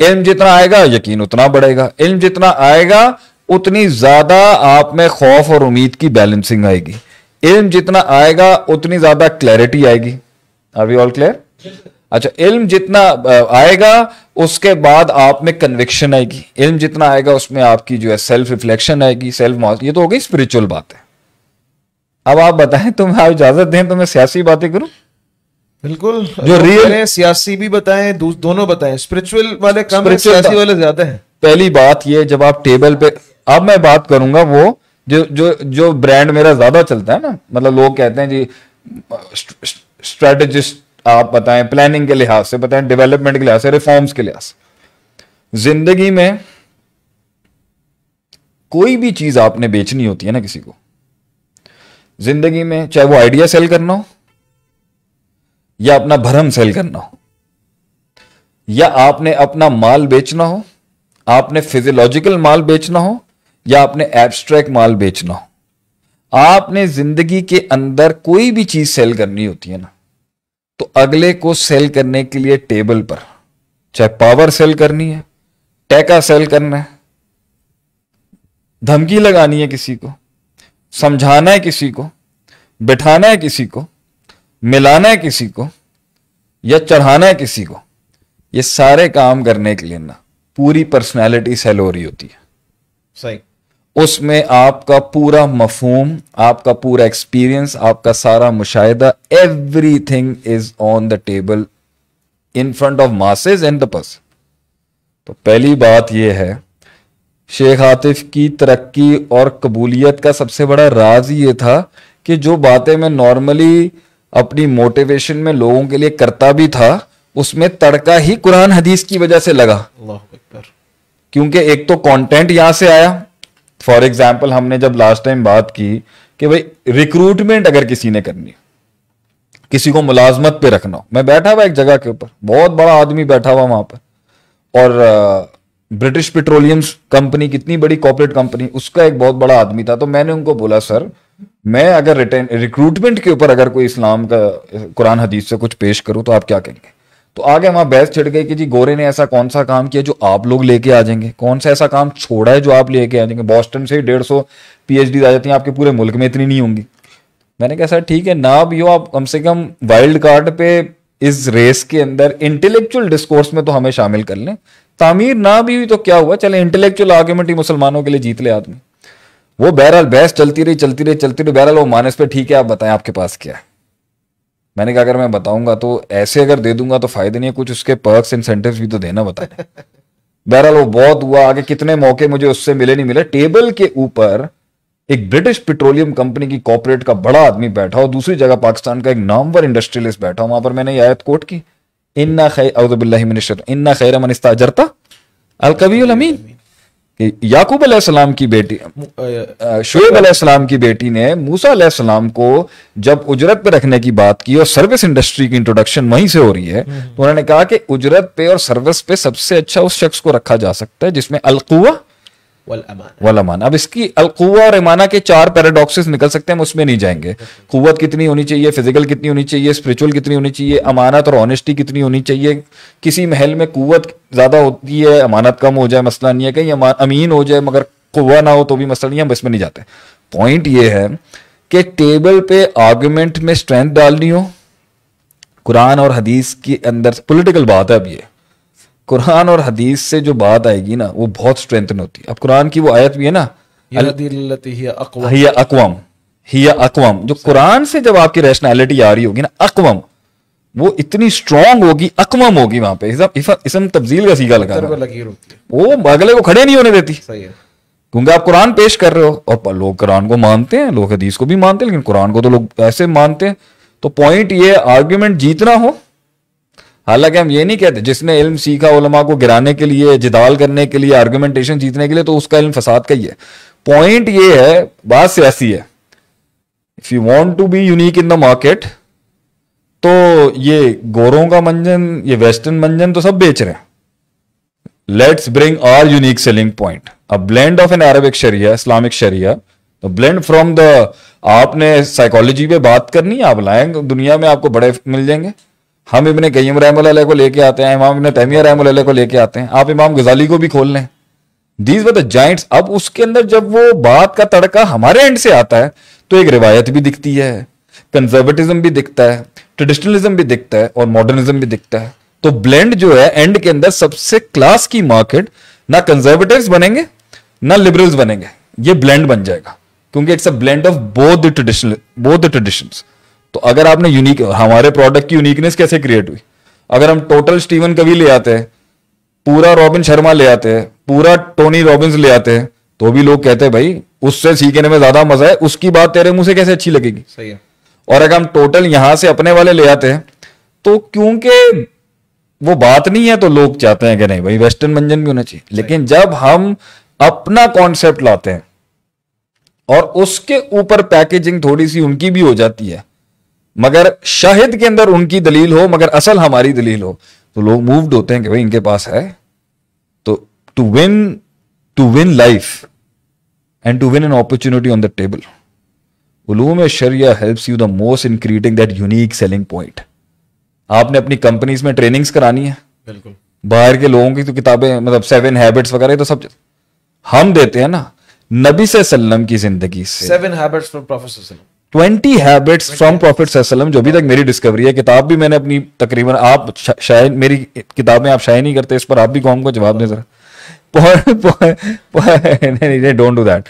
इल्म जितना आएगा, यकीन उतना बढ़ेगा। इल्म जितना आएगा, उतनी ज़्यादा आप में खौफ और उम्मीद की बैलेंसिंग आएगी। इल्म जितना आएगा, उतनी ज़्यादा क्लैरिटी आएगी। अभी ऑल क्लियर अच्छा इल्म जितना आएगा उसके बाद आप में कन्विक्शन आएगी। इल्म जितना आएगा उसमें आपकी जो है सेल्फ रिफ्लेक्शन आएगी सेल्फ ये तो हो गई स्पिरिचुअल बात। है अब आप बताएँ तुम्हें आप इजाज़त दें तो मैं सियासी बातें करूँ? बिल्कुल। जो real- करें, सियासी भी बताएँ दू- दोनों बताएँ। स्पिरिचुअल वाले कम है सियासी वाले ज़्यादा है। पहली बात ये जब आप टेबल पे अब मैं बात करूँगा वो जो जो जो ब्रांड मेरा ज़्यादा चलता है ना मतलब लोग कहते हैं जी स्ट्रेटेजिस्ट आप बताएँ प्लानिंग के लिहाज से बताएँ डेवलपमेंट के लिहाज से रिफॉर्म्स के लिहाज से। ज़िंदगी में कोई भी चीज़ आपने बेचनी होती है ना किसी को। ज़िंदगी में चाहे वो आइडिया सेल करना हो, या अपना भरम सेल करना हो, या आपने अपना माल बेचना हो, आपने फिजियोलॉजिकल माल बेचना हो, या आपने एब्स्ट्रैक्ट माल बेचना हो। आपने ज़िंदगी के अंदर कोई भी चीज़ सेल करनी होती है ना तो अगले को सेल करने के लिए टेबल पर, चाहे पावर सेल करनी है, टैका सेल करना है, धमकी लगानी है किसी को, समझाना है किसी को, बिठाना है किसी को, मिलाना है किसी को, या चढ़ाना है किसी को, ये सारे काम करने के लिए ना, पूरी पर्सनैलिटी सेल हो रही होती है। सही। उसमें आपका पूरा मफहूम आपका पूरा एक्सपीरियंस आपका सारा मुशाहिदा everything is on the table in front of masses and the person तो पहली बात यह है शेख आतिफ की तरक्की और कबूलियत का सबसे बड़ा राज ये था कि जो बातें मैं नॉर्मली अपनी मोटिवेशन में लोगों के लिए करता भी था उसमें तड़का ही कुरान हदीस की वजह से लगा। क्योंकि एक तो कंटेंट यहाँ से आया फॉर एग्ज़ाम्पल हमने जब लास्ट टाइम बात की कि भाई रिक्रूटमेंट अगर किसी ने करनी किसी को मुलाजमत पे रखना मैं बैठा हुआ एक जगह के ऊपर, बहुत बड़ा आदमी बैठा हुआ वहाँ पर, और ब्रिटिश पेट्रोलियम कंपनी कितनी बड़ी कॉर्पोरेट कंपनी उसका एक बहुत बड़ा आदमी था तो मैंने उनको बोला, सर, मैं अगर रिटेन रिक्रूटमेंट के ऊपर अगर कोई इस्लाम का कुरान हदीस से कुछ पेश करूँ तो आप क्या कहेंगे? तो आगे वहाँ बहस छिड़ गई कि जी गोरे ने ऐसा कौन सा काम किया जो आप लोग लेके आ जाएँगे? कौन सा ऐसा काम छोड़ा है जो आप लेके आ जाएँगे? बॉस्टन से डेढ़ सौ पीएचडी आ जाती हैं, आपके पूरे मुल्क में इतनी नहीं होंगी। मैंने कहा, सर, ठीक है, ना भी हो आप कम से कम वाइल्ड कार्ड पे इस रेस के अंदर इंटेलेक्चुअल डिस्कोर्स में तो हमें शामिल कर लें। तामीर ना भी हुई तो क्या हुआ? चले इंटेलेक्चुअल आर्ग्यूमेंट ही मुसलमानों के लिए जीत ले आदमी। वो बहरहाल बहस चलती रही चलती रही चलती रही, बहरहाल वो मानस पे ठीक है, आप बताएँ आपके पास क्या है? मैंने कहा अगर मैं बताऊँगा तो ऐसे अगर दे दूँगा तो फ़ायदे नहीं है कुछ उसके पर्क्स इंसेंटिव्स भी तो देना बताने बहरहाल वो बहुत हुआ आगे कितने मौके मुझे उससे मिले नहीं मिले। टेबल के ऊपर एक ब्रिटिश पेट्रोलियम कंपनी की कॉर्पोरेट का बड़ा आदमी बैठा हो दूसरी जगह पाकिस्तान का एक नामवर इंडस्ट्रियलिस्ट बैठा हो वहाँ पर मैंने आयत कोट की। इन्ना खैर मिनश शैतान इन्ना खैर मनिस्ता इस्ताजरता अल कबीउल अमीन। याकूब अलैहिस्सलाम की बेटी शुएब अलैहिस्सलाम की बेटी ने मूसा अलैहिस्सलाम को जब उजरत पे रखने की बात की और सर्विस इंडस्ट्री की इंट्रोडक्शन वहीं से हो रही है तो उन्होंने कहा कि उजरत पे और सर्विस पे सबसे अच्छा उस शख्स को रखा जा सकता है जिसमें अलकुआ वल अमान। वल अमान। अब इसकी अलकुआ और ईमाना के चार पैराडॉक्सेस निकल सकते हैं, हम उसमें नहीं जाएँगे। कुवत कितनी होनी चाहिए फ़िज़िकल कितनी होनी चाहिए स्पिरिचुअल कितनी होनी चाहिए, अमानत और ऑनेस्टी कितनी होनी चाहिए। किसी महल में कुवत ज़्यादा होती है, अमानत कम हो जाए, मसला नहीं है, कहीं अमा- अमीन हो जाए, मगर कुआ ना हो तो भी मसला नहीं है, हम इसमें नहीं जाते। पॉइंट ये है कि टेबल पे आर्गुमेंट में स्ट्रेंथ डालनी हो। कुरान और हदीस के अंदर पॉलिटिकल बात है अब ये। कुरान और हदीस से जो बात आएगी ना वो बहुत स्ट्रेंथन होती है। अब कुरान की वो आयत भी है ना अक़वम। हिया अकवम जो कुरान से जब आपकी रैशनैलिटी आ रही होगी ना अकवम वो इतनी स्ट्रांग होगी अकवम होगी वहाँ पे। इसम तब्दील का सीगा लगा वो अगले को खड़े नहीं होने देती। सही है। क्योंकि आप कुरान पेश कर रहे हो और लोग कुरान को मानते हैं लोग हदीस को भी मानते हैं लेकिन कुरान को तो लोग ऐसे मानते हैं। तो पॉइंट ये आर्ग्यूमेंट जीतना हो हालाँकि हम ये नहीं कहते, जिसने इल्म सीखा उलमा को गिराने के लिए, जिदाल करने के लिए आर्ग्यूमेंटेशन जीतने के लिए तो उसका इल्म फसाद का ही है। पॉइंट ये है, बात सियासी है। If you want to be unique in the market तो ये गोरों का मंजन, ये वेस्टर्न मंजन तो सब बेच रहे हैं। Let's bring our unique selling point a blend of an Arabic sharia Islamic sharia तो ब्लेंड फ्रॉम द आपने साइकोलॉजी पे बात करनी, आप लाएँगे दुनिया में आपको बड़े मिल जाएँगे। हम इबन कईम रहमल को लेके आते हैं, इमाम इबन तैमिया रहमल को लेके आते हैं। आप इमाम गजाली को भी खोल लें। दीज द जाइंट्स अब उसके अंदर जब वो बात का तड़का हमारे एंड से आता है तो एक रिवायत भी दिखती है कंजर्वेटिज्म भी दिखता है ट्रेडिशनलिज्म भी दिखता है और मॉडर्निज्म भी दिखता है। तो ब्लेंड जो है एंड के अंदर सबसे क्लास की मार्केट ना कंजर्वेटिव्स बनेंगे, ना लिबरल्स बनेंगे। ये ब्लेंड बन जाएगा, क्योंकि it's a blend of both the traditional both the traditions तो अगर आपने यूनिक हमारे प्रोडक्ट की यूनिकनेस कैसे क्रिएट हुई? अगर हम टोटल स्टीवन कवि ले आते हैं पूरा रॉबिन शर्मा ले आते हैं पूरा टोनी रॉबिन्स ले आते हैं तो भी लोग कहते हैं भाई उससे सीखने में ज़्यादा मज़ा है उसकी बात तेरे मुँह से कैसे अच्छी लगेगी? सही है। और अगर हम टोटल यहाँ से अपने वाले ले आते हैं तो क्योंकि वो बात नहीं है तो लोग चाहते हैं कि नहीं भाई वेस्टर्न मंजन भी होना चाहिए? लेकिन जब हम अपना कॉन्सेप्ट लाते हैं और उसके ऊपर पैकेजिंग थोड़ी सी उनकी भी हो जाती है मगर शाहिद के अंदर उनकी दलील हो मगर असल हमारी दलील हो तो लोग मूव्ड होते हैं कि भाई इनके पास है। तो to win to win life and to win an opportunity on the table uloom sharia helps you the most in creating that unique selling point आपने अपनी कंपनीज़ में ट्रेनिंग्स करानी है। बिल्कुल। बाहर के लोगों की तो किताबें मतलब सेवन हैबिट्स वगैरह तो सब हम देते हैं ना नबी से सल्लम की ज़िंदगी से। Seven habits from professor twenty habits from profit जो अभी तक मेरी डिस्कवरी है। किताब भी मैंने अपनी तकरीबन आप शायद मेरी किताब में आप शायद नहीं करते इस पर आप भी कौन को जवाब दें जरा। डोंट डू दैट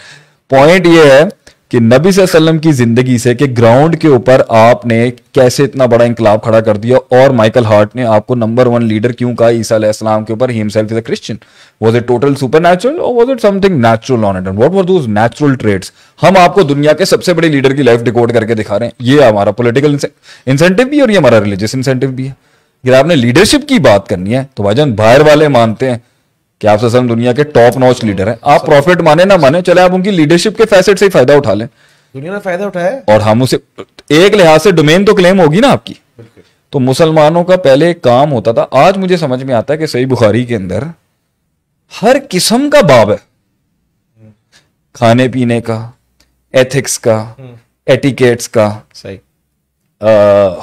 पॉइंट ये है कि नबी वसल्लम की ज़िंदगी से कि ग्राउंड के ऊपर आपने कैसे इतना बड़ा इंकलाब खड़ा कर दिया और माइकल हार्ट ने आपको नंबर वन लीडर क्यों कहा? ईसा के ऊपर Christian was it total supernatural और was it something natural on it and what were those natural traits हम आपको दुनिया के सबसे बड़े लीडर की लाइफ डिकोड करके दिखा रहे हैं। ये हमारा पॉलिटिकल इंसेंटिव भी और ये हमारा रिलीजियस इंसेंटिव भी है। अगर आपने लीडरशिप की बात करनी है तो भाईजान बाहर वाले मानते हैं कि आप ससम दुनिया के टॉप नॉच लीडर हैं। आप प्रॉफिट माने ना माने चले आप उनकी लीडरशिप के फैसेट से ही फ़ायदा उठा लें। दुनिया ने फ़ायदा उठाया और हम उसे एक लिहाज से डोमेन तो क्लेम होगी ना आपकी। तो मुसलमानों का पहले एक काम होता था आज मुझे समझ में आता है कि सही बुखारी के अंदर हर किस्म का बाब है। खाने पीने का एथिक्स का एटिकेट्स का सही।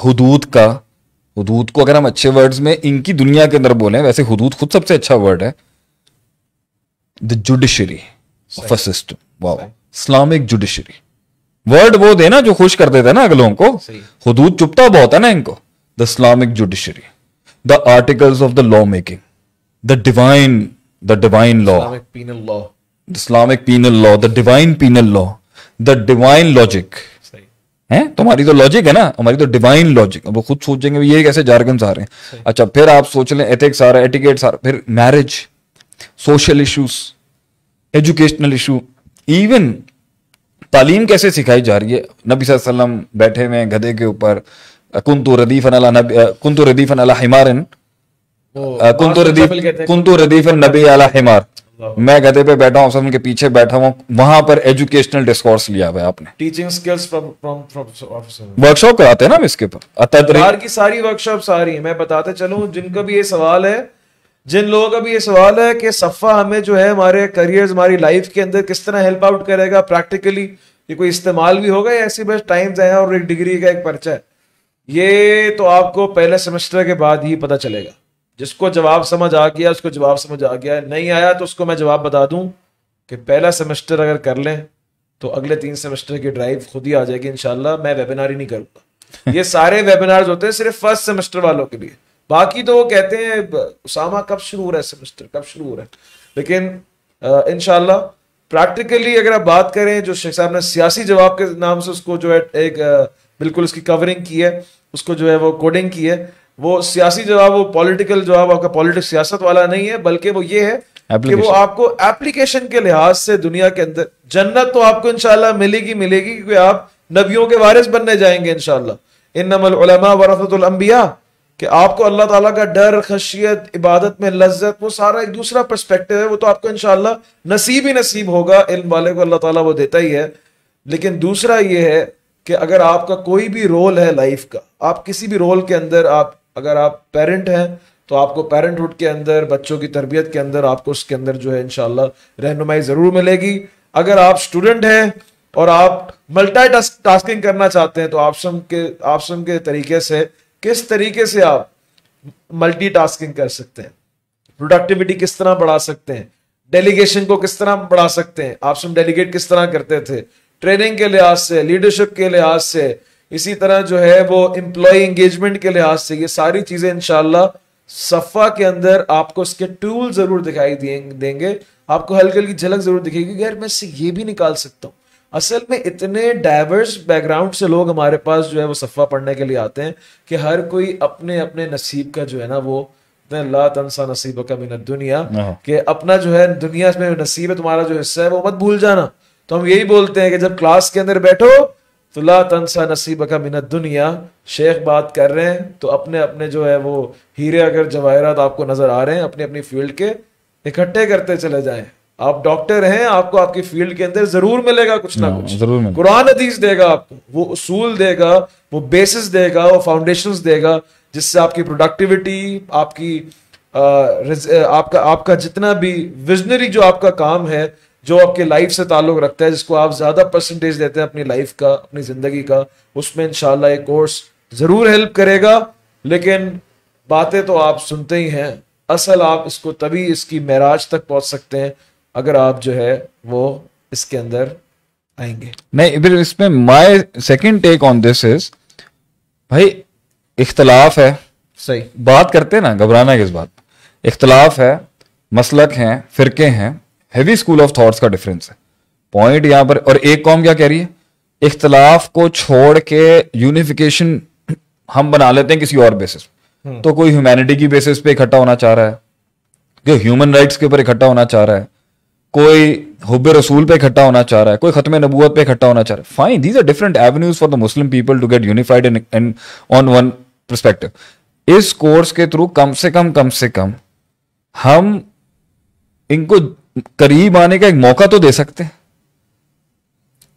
हुदूद का। हुदूद को अगर हम अच्छे वर्ड्स में इनकी दुनिया के अंदर बोलें वैसे हुदूद खुद सबसे अच्छा वर्ड है। The judiciary of a system wow Islamic judiciary word वो देना जो खुश कर देते हैं ना अगलों को। हुदूद चुपता बहुत है ना इनको। The Islamic judiciary the articles of the law making the divine the divine law Islamic penal law penal law, the divine penal law, the divine logic. सही। है? तुम्हारी तो लॉजिक है ना? हमारी तो डिवाइन लॉजिक अब वो खुद सोचेंगे ये कैसे जारगन्स आ रहे हैं? अच्छा फिर आप सोच लें एथिक्स आ रहा है एटिकेट्स आ रहा फिर marriage social issues educational issue even तालीम कैसे सिखाई जा रही है? नबी वसल्लम बैठे हुए हैं गधे के ऊपर कुंतु रदीफन अला नबी कुंतु रदीफन अला हिमारन कुंतु रदीफ कुंतु रदीफन नबी अला हिमार। मैं गधे पे बैठा हूँ उनके पीछे बैठा हूँ वहाँ पर एजुकेशनल डिस्कोर्स लिया हुआ आपने। Teaching skills from from from workshop कराते हैं ना हम इसके ऊपर। की सारी आ रही हैं। मैं बताते चलूँ जिनका भी ये सवाल है जिन लोगों का भी ये सवाल है कि सफ़ा हमें जो है हमारे करियर्स हमारी लाइफ के अंदर किस तरह हेल्प आउट करेगा प्रैक्टिकली ये कोई इस्तेमाल भी होगा या ऐसी बस टाइम्स आया और एक डिग्री का एक पर्चा है? ये तो आपको पहले सेमेस्टर के बाद ही पता चलेगा। जिसको जवाब समझ आ गया, उसको जवाब समझ आ गया, नहीं आया तो उसको मैं जवाब बता दूँ कि पहला सेमेस्टर अगर कर लें तो अगले तीन सेमेस्टर की ड्राइव खुद ही आ जाएगी, इंशाल्लाह, मैं वेबिनार ही नहीं करूँगा। ये सारे वेबिनार्स होते हैं सिर्फ़ फ़र्स्ट सेमेस्टर वालों के लिए। बाकी तो वो कहते हैं उसामा कब शुरू हो रहा है सेमेस्टर? कब शुरू हो रहा है? लेकिन इनशाला प्रैक्टिकली अगर आप बात करें जो शेख साहब ने सियासी जवाब के नाम से उसको जो है एक बिल्कुल उसकी कवरिंग की है उसको जो है वो कोडिंग की है वो सियासी जवाब वो पॉलिटिकल जवाब आपका पॉलिटिक्स सियासत वाला नहीं है बल्कि वो ये है कि वो आपको एप्लीकेशन के लिहाज से दुनिया के अंदर जन्नत तो आपको इनशाला मिलेगी मिलेगी क्योंकि आप नबियों के वारिस बनने जाएँगे इनशाला इन नमलमा वरफतुलम्बिया कि आपको अल्लाह ताला का डर, खशियत, इबादत में लज्जत, वो सारा एक दूसरा पर्सपेक्टिव है, वो तो आपको इनशाला नसीब ही नसीब होगा, इल्म वाले को अल्लाह ताला वो देता ही है। लेकिन दूसरा ये है कि अगर आपका कोई भी रोल है लाइफ का, आप किसी भी रोल के अंदर आप, अगर आप पेरेंट हैं तो आपको पेरेंटहुड के अंदर, बच्चों की तरबियत के अंदर, आपको उसके अंदर जो है इनशाला रहनुमाई ज़रूर मिलेगी। अगर आप स्टूडेंट हैं और आप मल्टी टास्किंग करना चाहते हैं तो आपसम के आपसम के तरीके से किस तरीके से आप मल्टी टास्किंग कर सकते हैं? प्रोडक्टिविटी किस तरह बढ़ा सकते हैं? डेलीगेशन को किस तरह बढ़ा सकते हैं? आप सब डेलीगेट किस तरह करते थे? ट्रेनिंग के लिहाज से लीडरशिप के लिहाज से, इसी तरह जो है वो एम्प्लॉय एंगेजमेंट के लिहाज से, ये सारी चीज़ें इनशाला सफ़ा के अंदर आपको उसके टूल ज़रूर दिखाई देंगे आपको हल्की हल्की झलक ज़रूर दिखेगी यार मैं इससे ये भी निकाल सकता हूँ। असल में इतने डाइवर्स बैकग्राउंड से लोग हमारे पास जो है वो सफ़ा पढ़ने के लिए आते हैं कि हर कोई अपने अपने नसीब का जो है ना वो ला तनसा नसीब का मिनत दुनिया हाँ। कि अपना जो है दुनिया में नसीब है तुम्हारा जो हिस्सा है वो मत भूल जाना तो हम यही बोलते हैं कि जब क्लास के अंदर बैठो तो ला तनसा नसीब का मिनत दुनिया शेख बात कर रहे हैं तो अपने अपने जो है वो हीरे अगर जवाहरात आपको नज़र आ रहे हैं अपनी अपनी फ़ील्ड के इकट्ठे करते चले जाएँ आप डॉक्टर हैं आपको आपकी फ़ील्ड के अंदर ज़रूर मिलेगा कुछ ना हाँ, कुछ। ज़रूर कुरान हदीस देगा आपको वो उसूल देगा वो बेसिस देगा वो फाउंडेशन देगा जिससे आपकी प्रोडक्टिविटी आपकी आ, आपका आपका जितना भी विजनरी जो आपका काम है जो आपके लाइफ से ताल्लुक रखता है जिसको आप ज़्यादा परसेंटेज देते हैं अपनी लाइफ का अपनी ज़िंदगी का उसमें इंशाल्लाह एक कोर्स ज़रूर हेल्प करेगा। लेकिन बातें तो आप सुनते ही हैं। असल आप इसको तभी इसकी महराज तक पहुँच सकते हैं अगर आप जो है वो इसके अंदर आएँगे। नहीं फिर इसमें my second take on this is भाई इख्तलाफ है। सही। बात करते हैं ना घबराना किस बात? इख्तलाफ है मसलक हैं फिरके हैं हैवी स्कूल ऑफ़ थॉट्स का डिफरेंस है। पॉइंट यहाँ पर और एक कौम क्या कह रही है? इख्तलाफ को छोड़ के यूनिफिकेशन हम बना लेते हैं किसी और बेसिस हम्म। तो कोई ह्यूमैनिटी की बेसिस पे इकट्ठा होना चाह रहा है कोई ह्यूमन राइट्स के ऊपर इकट्ठा होना चाह रहा है कोई हुब रसूल पे इकट्ठा होना चाह रहा है कोई खत्म नबूत पे इकट्ठा होना चाह रहा है। Fine these are different avenues for the Muslim people to get unified in on one perspective इस कोर्स के थ्रू कम से कम कम से कम हम इनको करीब आने का एक मौका तो दे सकते हैं।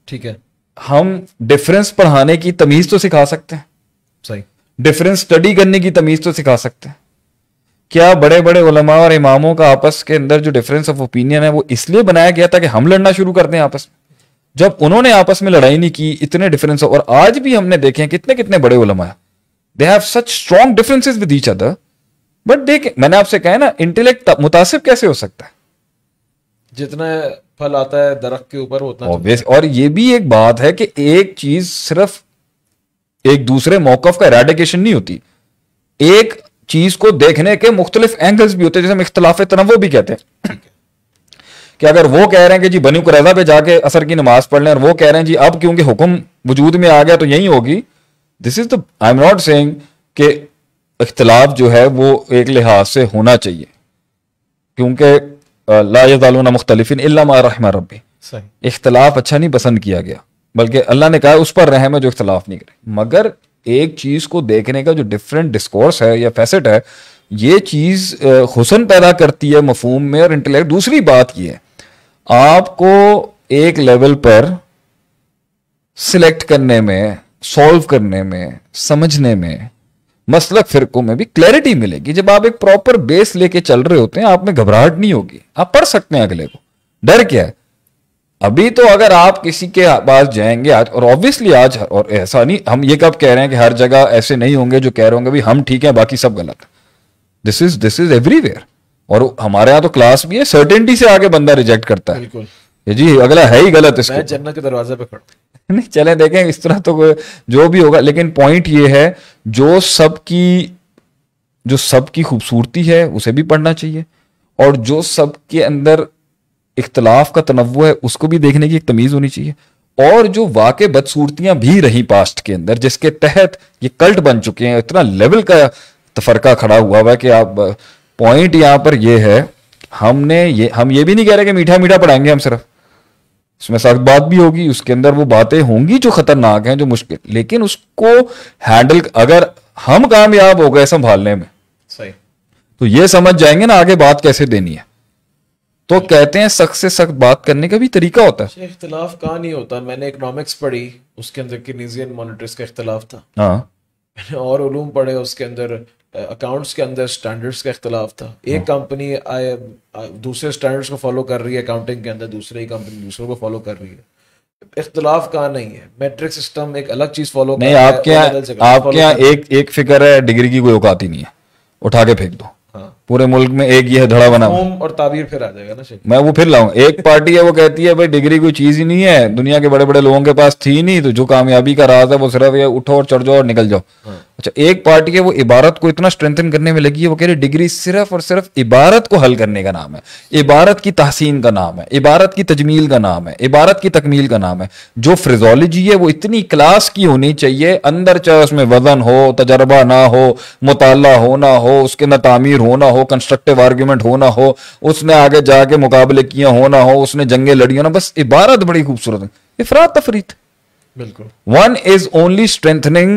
ठीक है। हम डिफरेंस पढ़ाने की तमीज तो सिखा सकते हैं। सही। डिफरेंस स्टडी करने की तमीज तो सिखा सकते हैं। क्या बड़े बड़े उलमा और इमामों का आपस के अंदर जो डिफरेंस ऑफ़ ओपिनियन है वो इसलिए बनाया गया था कि हम लड़ना शुरू कर दें आपस में। जब उन्होंने आपस में लड़ाई नहीं की इतने डिफरेंस और आज भी हमने देखे कितने कितने बड़े उलमा है। They have such strong differences with each other but देख मैंने आपसे कहा ना इंटेलेक्ट मुतासिब कैसे हो सकता है? जितना फल आता है दरख्त के ऊपर होता है। और ये भी एक बात है कि एक चीज़ सिर्फ़ एक दूसरे मौकफ का रेडिकेशन नहीं होती। एक चीज़ को देखने के मुख्तलिफ़ एंगल्स भी होते हैं जैसे हम इख्तलाफ तनवो भी कहते हैं। कि अगर वो कह रहे हैं कि जी बनी कुरैजा पे जाके असर की नमाज़ पढ़ लें और वो कह रहे हैं जी अब क्योंकि हुक्म वजूद में आ गया तो यही होगी। This is the I am not saying कि इख्तलाफ जो है वो एक लिहाज से होना चाहिए। क्योंकि लाजदालूना मुख्तलिफिन रहमा रबी इख्तलाफ अच्छा नहीं पसंद किया गया बल्कि अल्लाह ने कहा उस पर रहम है जो इख्तलाफ नहीं करे। मगर एक चीज़ को देखने का जो डिफरेंट डिस्कोर्स है या फैसेट है, ये चीज़ हुसन पैदा करती है मफहूम में और इंटेलेक्ट दूसरी बात ये है, आपको एक लेवल पर सिलेक्ट करने में सॉल्व करने में, समझने में मसलक फिरकों में भी क्लैरिटी मिलेगी। जब आप एक प्रॉपर बेस लेके चल रहे होते हैं, आप में घबराहट नहीं होगी। आप पढ़ सकते हैं अगले को। डर क्या है? अभी तो अगर आप किसी के पास जाएँगे आज और ऑब्वियसली आज और ऐसा नहीं हम ये कब कह रहे हैं कि हर जगह ऐसे नहीं होंगे जो कह रहे होंगे भाई हम ठीक है बाकी सब गलत। This is this is everywhere और हमारे यहाँ तो क्लास भी है सर्टेनिटी से आगे बंदा रिजेक्ट करता है। ये जी अगला है ही गलत इसको जन्नत के दरवाजे पे खड़ा नहीं चले देखें इस तरह तो जो भी होगा लेकिन पॉइंट ये है जो सबकी जो सबकी खूबसूरती है उसे भी पढ़ना चाहिए। और जो सबके अंदर इख्तलाफ का तनवु है उसको भी देखने की एक तमीज होनी चाहिए। और जो वाकई बदसूरतियाँ भी रही पास्ट के अंदर जिसके तहत ये कल्ट बन चुके हैं इतना लेवल का तफरका खड़ा हुआ हुआ है कि आप पॉइंट यहाँ पर यह है हमने ये हम ये भी नहीं कह रहे कि मीठा मीठा पढ़ाएँगे हम सिर्फ़। उसमें सख्त बात भी होगी उसके अंदर वो बातें होंगी जो खतरनाक हैं जो मुश्किल। लेकिन उसको हैंडल अगर हम कामयाब हो गए संभालने में सही। तो ये समझ जाएँगे ना आगे बात कैसे देनी है। तो कहते हैं सख्त से सख्त बात करने का भी तरीका होता है। इख्तलाफ कहाँ नहीं होता? मैंने इकोनॉमिक्स पढ़ी उसके अंदर किनीजियन मॉनिटर्स का इख्तलाफ था। हाँ। मैंने और उलूम पढ़े उसके अंदर अकाउंट्स के अंदर स्टैंडर्ड्स का इख्तलाफ था। एक कंपनी आए दूसरे स्टैंडर्ड्स को फॉलो कर रही है अकाउंटिंग के अंदर दूसरी ही कंपनी दूसरों को फॉलो कर रही है। इख्तलाफ कहाँ नहीं है? मैट्रिक सिस्टम एक अलग चीज़ फॉलो नहीं आपके यहाँ आपके यहाँ एक एक फ़िक्र है डिग्री की कोई औकात ही नहीं है। उठा के फेंक दो। हाँ। पूरे मुल्क में एक ये धड़ा बना और ताबीर फिर आ जाएगा ना शेख। मैं वो फिर लाऊं। एक पार्टी है वो कहती है भाई डिग्री कोई चीज़ ही नहीं है। दुनिया के बड़े बड़े लोगों के पास थी नहीं तो जो कामयाबी का राज है वो सिर्फ़ ये उठो और चढ़ जाओ और निकल जाओ। अच्छा एक पार्टी है वो इबारत को इतना स्ट्रेंथन करने में लगी है वो कह रही डिग्री सिर्फ़ और सिर्फ़ इबारत को हल करने का नाम है। इबारत की तहसीन का नाम है इबारत की तजमील का नाम है इबारत की तकमील का नाम है। जो फ्रिजोलॉजी है वो इतनी क्लास की होनी चाहिए अंदर चाहे उसमें वज़न हो तजर्बा ना हो मुताला होना हो उसके अंदर तामीर होना हो हो कंस्ट्रक्टिव आर्ग्यूमेंट हो ना हो उसने आगे जाके मुकाबले किए हो ना हो उसने जंगे लड़ी हो ना बस इबारत बड़ी खूबसूरत है। इफरात तफरीत। बिल्कुल। Is only strengthening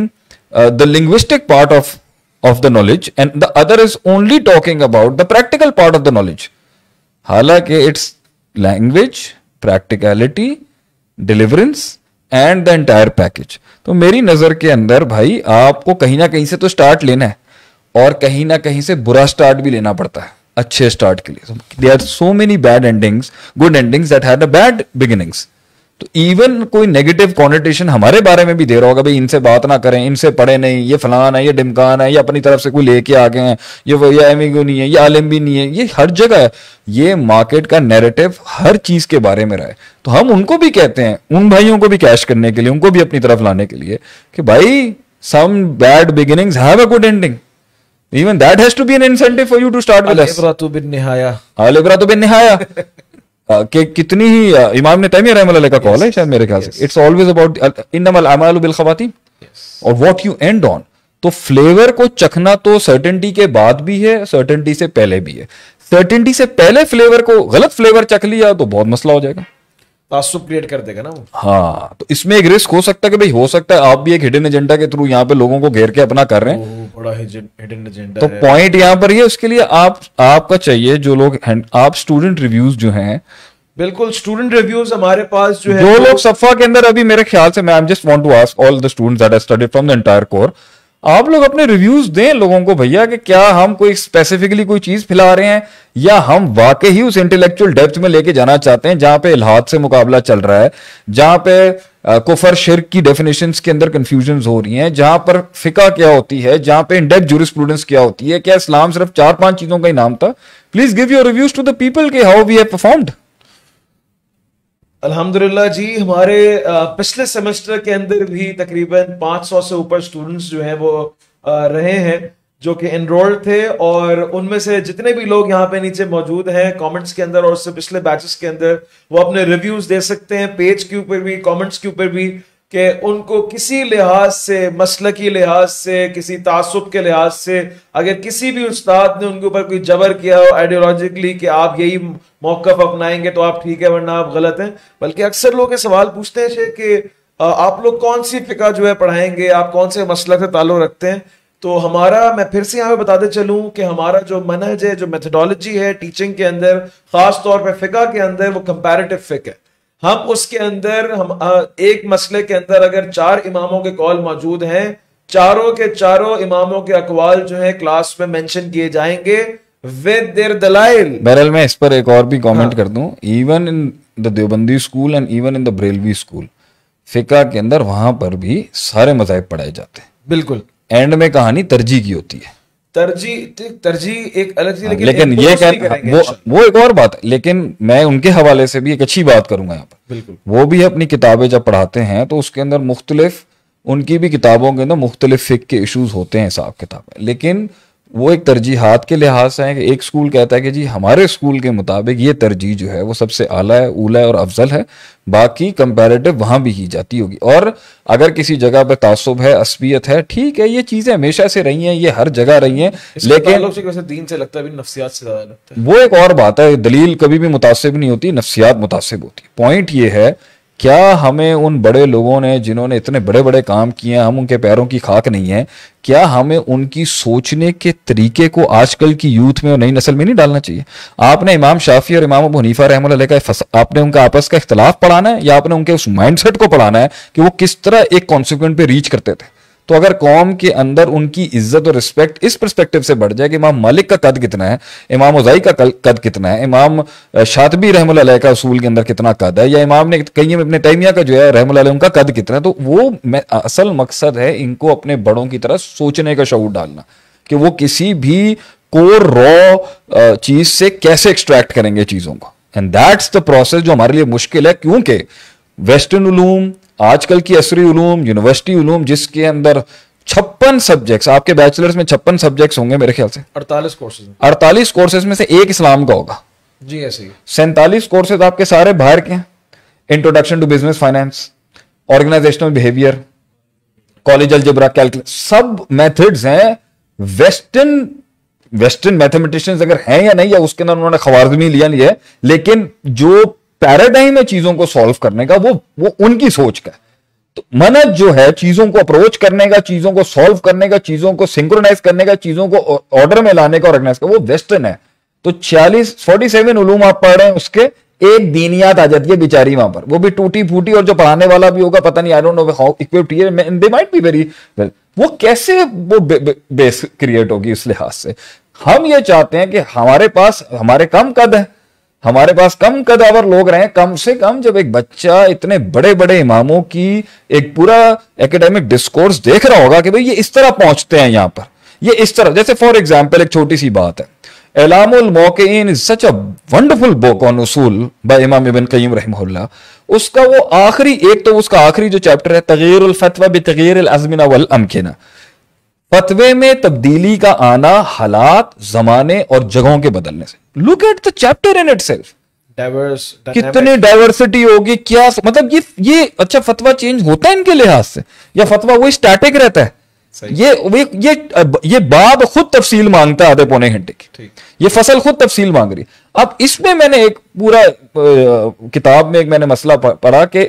uh, the linguistic part of of the knowledge and the other is only talking about the practical part of the knowledge. हालाँकि its language practicality deliverance and the entire package तो मेरी नज़र के अंदर भाई आपको कहीं ना कहीं से तो स्टार्ट लेना है। और कहीं ना कहीं से बुरा स्टार्ट भी लेना पड़ता है, अच्छे स्टार्ट के लिए। There are so many bad endings good endings that had a bad beginnings तो इवन कोई नेगेटिव कॉन्टेशन हमारे बारे में भी दे रहा होगा, भाई इनसे बात ना करें, इनसे पढ़े नहीं, ये फलान है, ये डिमकान है, ये अपनी तरफ़ से कोई लेके आ गए हैं, ये वो, ये एमिगो नहीं है, ये आलिम भी नहीं है। ये हर जगह है। ये मार्केट का नैरेटिव हर चीज़ के बारे में रहा है। तो हम उनको भी कहते हैं, उन भाइयों को भी कैश करने के लिए, उनको भी अपनी तरफ़ लाने के लिए कि, भाई some bad beginnings have a good ending even that has to be an incentive for you to start with us. बिन-निहाया आल इबरा तो बेनिहाया अ, कि कितनी ही इमाम ने तैमिया रहमतुल्लाह का कॉल है शायद मेरे ख्याल से इट्स ऑलवेज अबाउट इन्नमल अमालु बिल खवातीम और व्हाट यू एंड ऑन तो फ्लेवर को चखना तो सर्टेनिटी के बाद भी है सर्टेनिटी से पहले भी है। सर्टेनिटी से पहले फ्लेवर को गलत फ्लेवर चख लिया तो बहुत मसला हो जाएगा। तासुब क्रिएट कर देगा ना वो। हाँ तो इसमें एक रिस्क हो सकता है कि भाई हो सकता है आप भी एक हिडन एजेंडा के थ्रू यहाँ पे लोगों को घेर के अपना कर रहे हैं। बड़ा हिडन एजेंडा तो पॉइंट यहाँ पर ये उसके लिए आप आपका चाहिए जो लोग आप स्टूडेंट रिव्यूज़ जो हैं। बिल्कुल स्टूडेंट रिव्यूज़ हमारे पास जो है जो लोग सफ़ा के अंदर अभी मेरे ख्याल से मैं just want to ask all the students that I studied from the entire core आप लोग अपने रिव्यूज़ दें लोगों को भैया कि क्या हम कोई स्पेसिफिकली कोई चीज़ फैला रहे हैं या हम वाकई ही उस इंटेलेक्चुअल डेप्थ में लेके जाना चाहते हैं जहाँ पे इलाहाद से मुकाबला चल रहा है, जहाँ पे कुफर शिरक की डेफिनेशन के अंदर कंफ्यूजन हो रही हैं, जहाँ पर फिका क्या होती है, जहाँ पे इंडेक्ट जुरिस्प्रूडेंस क्या होती है, क्या इस्लाम सिर्फ़ चार पाँच चीज़ों का ही नाम था? Please give your reviews to the people के हाउ वी हैव परफॉर्म्ड अल्हम्दुलिल्लाह जी, हमारे पिछले सेमेस्टर के अंदर भी तकरीबन 500 से ऊपर स्टूडेंट्स जो हैं वो रहे हैं, जो कि एनरोल्ड थे और उनमें से जितने भी लोग यहाँ पे नीचे मौजूद हैं कमेंट्स के अंदर और उससे पिछले बैचेस के अंदर, वो अपने रिव्यूज़ दे सकते हैं पेज के ऊपर भी कमेंट्स के ऊपर भी कि उनको किसी लिहाज से मसल की लिहाज से, किसी तासुब के लिहाज से, अगर किसी भी उस्ताद ने उनके ऊपर कोई जबर किया हो आइडियोलॉजिकली कि आप यही मौकफ अपनाएँगे तो आप ठीक है, वरना आप गलत हैं। बल्कि अक्सर लोग ये सवाल पूछते हैं कि आप लोग कौन सी फिका जो है पढ़ाएँगे, आप कौन से मसलक से ताल्लुक रखते हैं? तो हमारा, मैं फिर से यहाँ पे बताते चलूँ कि हमारा जो मनहज है, जो मेथडोलॉजी है टीचिंग के अंदर, खास तौर पे फिका के अंदर वो कंपेरेटिव फिक है। हम उसके अंदर हम एक मसले के अंदर अगर चार इमामों के कॉल मौजूद हैं चारों के चारों इमामों के अकवाल जो है क्लास में मेंशन किए जाएँगे विद देयर दलाइल बहरहाल मैं इस पर एक और भी कमेंट हाँ। कर दूँ। Even in the Deobandi school and even in the Barelvi school फिका के अंदर वहाँ पर भी सारे मजाहब पढ़ाए जाते हैं। बिल्कुल। एंड में कहानी तरजीह की होती है। तरजीह तरजीह एक अलग चीज़ लेकिन लेकिन ये impose कह वो वो एक और बात है लेकिन मैं उनके हवाले से भी एक अच्छी बात करूँगा यहाँ पर। बिल्कुल। वो भी अपनी किताबें जब पढ़ाते हैं तो उसके अंदर मुख्तलिफ़ उनकी भी किताबों के अंदर मुख्तलिफ़ फिक के इशूज होते हैं हिसाब किताब लेकिन वो एक तरजीहात के लिहाज से है कि एक स्कूल कहता है कि जी हमारे स्कूल के मुताबिक ये तरजीह जो है वो सबसे आला है ऊला है और अफजल है। बाकी कंपेरेटिव वहाँ भी की जाती होगी। और अगर किसी जगह पे तासुब है असबियत है ठीक है ये चीज़ें हमेशा से रही हैं ये हर जगह रही हैं लेकिन से दीन से लगता है नफ्सियात से ज़्यादा लगता है। वो एक और बात है दलील कभी भी मुतासिब नहीं होती नफसियात मुतासिब होती पॉइंट ये है क्या हमें उन बड़े लोगों ने जिन्होंने इतने बड़े बड़े काम किए हैं, हम उनके पैरों की खाक नहीं है, क्या हमें उनकी सोचने के तरीके को आजकल की यूथ में और नई नस्ल में नहीं डालना चाहिए? आपने इमाम शाफी और इमाम अबू हनीफा रहमल का आपने उनका आपस का इख्तलाफ पढ़ाना है या आपने उनके उस माइंडसेट को पढ़ाना है कि वो किस तरह एक कॉन्सिक्वेंट पे रीच करते थे? तो अगर कौम के अंदर उनकी इज़्ज़त और रिस्पेक्ट इस परस्पेक्टिव से बढ़ जाए कि इमाम मालिक का कद कितना है, इमाम उजाई का कद कितना है, इमाम शातबी रहमल का असूल के अंदर कितना कद है, या इमाम ने कहीं अपने तैमिया का जो है रहमल उनका कद कितना है तो वो असल मकसद है इनको अपने बड़ों की तरह सोचने का शूर डालना कि वो किसी भी कोर रॉ चीज़ से कैसे एक्सट्रैक्ट करेंगे चीज़ों को। एंड दैट्स द प्रोसेस जो हमारे लिए मुश्किल है, क्योंकि वेस्टर्न उलूम आजकल की असरी उलूम यूनिवर्सिटी उलूम जिसके अंदर छप्पन सब्जेक्ट्स आपके बैचलर्स में छप्पन सब्जेक्ट्स होंगे मेरे ख्याल से। अड़तालीस कोर्सेज अड़तालीस कोर्सेज में से एक इस्लाम का होगा। जी ऐसे ही। सैंतालीस कोर्सेज आपके सारे बाहर के हैं। Introduction to business finance organisational behaviour college algebra calculate सब मेथड्स हैं। वेस्टर्न वेस्टर्न मैथमेटिशियंस अगर हैं या नहीं या उसके अंदर उन्होंने खवारजमी लिया नहीं है लेकिन जो पैराडाइम है चीज़ों को सॉल्व करने का वो वो उनकी सोच का तो मनज जो है, चीज़ों को अप्रोच करने का, चीज़ों को सॉल्व करने का, चीज़ों को सिंक्रोनाइज करने का, चीज़ों को ऑर्डर में लाने का ऑर्गेनाइज का, वो वेस्टर्न है। तो छियालीस फोर्टी सेवन उलूम आप पढ़ रहे हैं, उसके एक दीनियात आ जाती है बेचारी वहाँ पर। वो भी टूटी फूटी और जो पढ़ाने वाला भी होगा, पता नहीं I don't know how equipped they might be very well वो कैसे वो बेस क्रिएट होगी इस लिहाज से? हम ये चाहते हैं कि हमारे पास, हमारे कम कद है हमारे पास कम कदावर लोग रहे, कम से कम जब एक बच्चा इतने बड़े बड़े इमामों की एक पूरा एकेडमिक डिस्कोर्स देख रहा होगा कि भाई ये इस तरह पहुँचते हैं यहाँ पर। ये इस तरह, जैसे फॉर एग्ज़ाम्पल एक छोटी सी बात है। एलामुल मौकेन is such a wonderful book on उसूल बाय इमाम इब्न कय्यम रहमहुल्लाह। उसका वो आखिरी, एक तो उसका आखिरी जो चैप्टर है, तगीरुल फतवा बितगीर अजमिना वल अमकिना। फतवे में तब्दीली का आना हालात जमाने और जगहों के बदलने से। Look at the chapter in itself diverse कितनी डाइवर्सिटी होगी क्या मतलब ये ये अच्छा फतवा चेंज होता है इनके लिहाज से? या फतवा वही स्टैटिक रहता है? ये ये ये बाब खुद तफसील माँगता है आधे पौने घंटे की। ये फ़सल खुद तफसील मांग रही अब इसमें मैंने एक पूरा किताब में एक मैंने मसला पढ़ा कि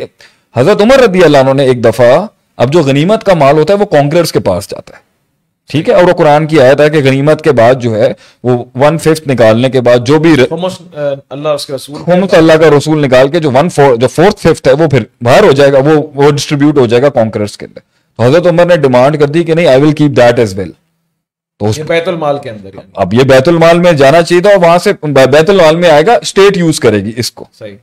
हज़रत उमर रदी अल्लाह ने एक दफ़ा अब जो गनीमत का माल होता है वो कांग्रेस के पास जाता है। ठीक है और वो कुरान की आयत है कि गनीमत के बाद जो है वो वन फिफ्थ निकालने के बाद जो भी अल्लाह उसके रसूल अल्लाह का रसूल निकाल के जो वन फोर जो फोर्थ फिफ्थ है वो फिर बाहर हो जाएगा वो वो डिस्ट्रीब्यूट हो जाएगा कॉन्करर्स के अंदर। तो हज़रत उमर ने डिमांड कर दी कि नहीं I will keep that as well तो ये बैतुल माल के अंदर अब ये बैतुल माल में जाना चाहिए था और वहाँ से बैतुल माल में आएगा स्टेट यूज़ करेगी इसको। सही।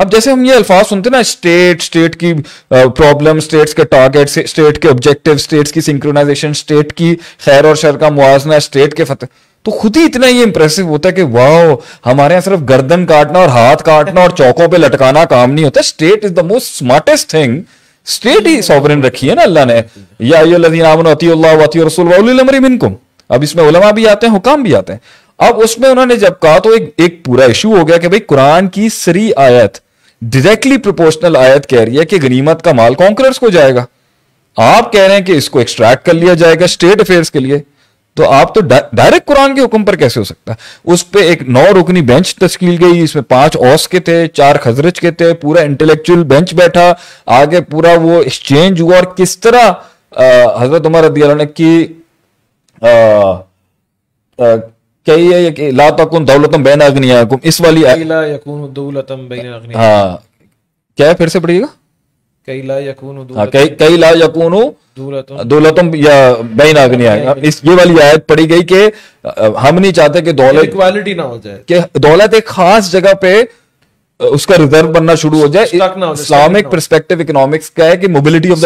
अब जैसे हम ये अल्फाज सुनते हैं ना स्टेट स्टेट की प्रॉब्लम स्टेट्स के टारगेट स्टेट के ऑब्जेक्टिव स्टेट्स की सिंक्रोनाइजेशन स्टेट की खैर और शर का मुआवजना स्टेट के फतेह तो खुद ही इतना ही इंप्रेसिव होता है कि वाह हमारे यहाँ सिर्फ़ गर्दन काटना और हाथ काटना और चौकों पे लटकाना काम नहीं होता। State is the most smartest thing state he sovereign रखी है ना अल्लाह ने। या रसूल अब इसमें उलमा भी आते हैं, हुकाम भी आते हैं। अब उसमें उन्होंने जब कहा तो एक एक पूरा इशू हो गया कि भाई कुरान की सरी आयत डायरेक्टली प्रोपोर्शनल आयत कह रही है कि गनीमत का माल कॉन्करर्स को जाएगा। आप कह रहे हैं कि इसको एक्सट्रैक्ट कर लिया जाएगा स्टेट अफेयर्स के लिए। तो आप तो डायरेक्ट कुरान के हुक्म पर कैसे हो सकता है? उस पर एक नौ रुकनी बेंच तश्कील गई इसमें पाँच औस के थे चार खजरज के थे पूरा इंटेलेक्चुअल बेंच बैठा आगे पूरा वो एक्सचेंज हुआ। और किस तरह हज़रत उमर रदी ने की आ, आ, कही है कि ला तकुन दौलतम बैन अग्निया इस वाली ला यकून दौलतम बैन अग्निया हाँ। क्या है फिर से पढ़िएगा? कई ला यकून हाँ कई कई ला यकून दौलतम या बैन अग्निया इस ये वाली आयत पढ़ी गई कि हम नहीं चाहते कि दौलत इक्वालिटी ना हो जाए। कि दौलत एक खास जगह पे उसका रिज़र्व बनना शुरू हो जाए। इस्लामिक परस्पेक्टिव इकोनॉमिक्स का है कि मोबिलिटी ऑफ़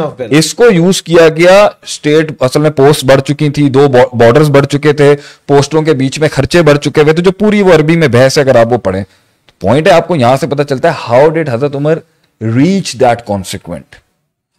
ऑफ़ इसको यूज़ किया गया स्टेट असल में पोस्ट बढ़ चुकी थी दो बॉर्डर्स बढ़ चुके थे पोस्टों के बीच में खर्चे बढ़ चुके हुए थे जो पूरी वो अरबी में बहस है अगर आप वो पढ़े। पॉइंट है आपको यहाँ से पता चलता है हाउ डिड हज़रत Umar reach that consequent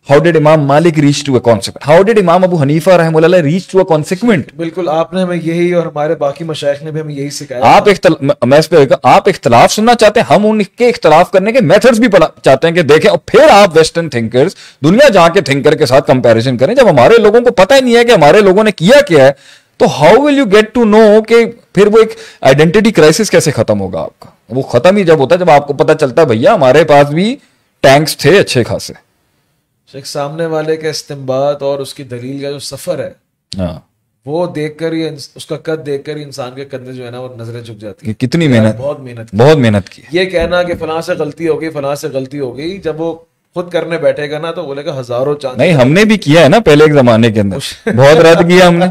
How did Imam Malik reach to a consequent? How did Imam Abu Hanifa rahimahullah reach to a consequent? बिल्कुल आपने हमें यही और हमारे बाकी मशाइख ने भी हमें यही सिखाया आप इख्तल, मैं इस पे आप इख्तलाफ सुनना चाहते हैं हम उनके इख्तलाफ करने के मेथड्स भी चाहते हैं कि देखें और फिर आप वेस्टर्न थिंकर्स दुनिया जहाँ के थिंकर के साथ कंपैरिजन करें जब हमारे लोगों को पता ही नहीं है कि हमारे लोगों ने किया क्या है तो how will you get to know कि फिर वो एक आइडेंटिटी क्राइसिस कैसे खत्म होगा आपका वो खत्म ही जब होता है जब आपको पता चलता है भैया हमारे पास भी टैंक्स थे अच्छे खासे शेख सामने वाले का इस्तेमाल और उसकी दलील का जो सफ़र है हाँ। वो देखकर ही उसका कद देखकर ही इंसान के कंधे जो है ना वो नज़रें झुक जाती है। कितनी मेहनत बहुत मेहनत बहुत मेहनत की। ये कहना कि फलां से गलती हो गई फलां से गलती हो गई जब वो खुद करने बैठेगा ना तो बोलेगा हज़ारों चांस नहीं हमने भी किया है ना पहले एक जमाने के अंदर। बहुत रद्द किया हमने।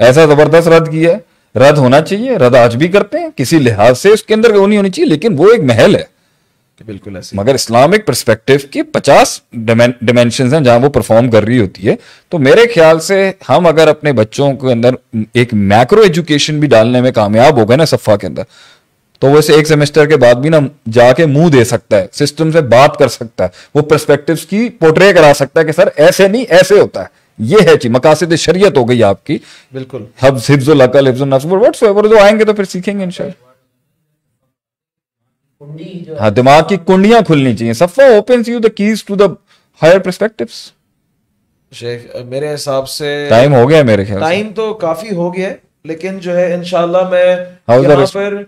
ऐसा ज़बरदस्त रद्द किया है। रद्द होना चाहिए रद्द आज भी करते हैं किसी लिहाज से उसके अंदर नहीं होनी चाहिए लेकिन वो एक महल है। बिल्कुल ऐसे मगर इस्लामिक परस्पेक्टिव के पचास डिमेंशन हैं जहाँ वो परफॉर्म कर रही होती है। तो मेरे ख्याल से हम अगर अपने बच्चों के अंदर एक मैक्रो एजुकेशन भी डालने में कामयाब हो गए ना सफ़ा के अंदर तो वैसे एक सेमेस्टर के बाद भी ना जाके मुँह दे सकता है सिस्टम से बात कर सकता है वो परस्पेक्टिव की पोर्ट्रे करा सकता है कि सर ऐसे नहीं ऐसे होता है। ये है जी मकासद शरीयत हो गई आपकी। बिल्कुल। हब हिफ्जुल अकल हिफ्जुल नफ्स व्हाट्सएवर जो आएँगे तो फिर सीखेंगे इंशाल्लाह। हाँ दिमाग की कुंडियाँ खुलनी चाहिए। सफ़ा open you the keys to the higher perspectives Sheikh मेरे हिसाब से टाइम हो गया मेरे ख्याल टाइम तो काफ़ी हो गया है लेकिन जो है इनशाला मैं यहाँ पर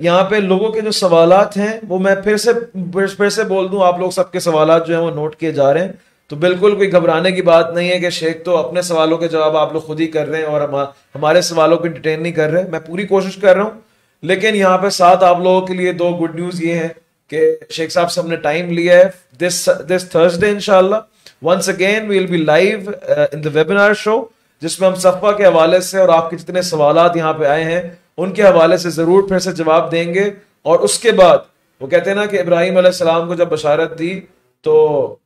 यहाँ पे लोगों के जो सवालात हैं वो मैं फिर से फिर से बोल दूँ आप लोग सबके सवालात जो हैं वो नोट किए जा रहे हैं। तो बिल्कुल कोई घबराने की बात नहीं है कि शेख तो अपने सवालों के जवाब आप लोग खुद ही कर रहे हैं और हम हमारे सवालों को डिटेन नहीं कर रहे। मैं पूरी कोशिश कर रहा हूँ लेकिन यहाँ पे साथ आप लोगों के लिए दो गुड न्यूज़ ये है कि शेख साहब से हमने टाइम लिया है दिस दिस थर्सडे इनशाला once again we'll be live in the webinar show जिसमें हम सफ़ा के हवाले से और आपके जितने सवाल यहाँ पे आए हैं, उनके हवाले से ज़रूर फिर से जवाब देंगे। और उसके बाद, वो कहते हैं ना कि इब्राहिम सलाम को जब बशारत दी तो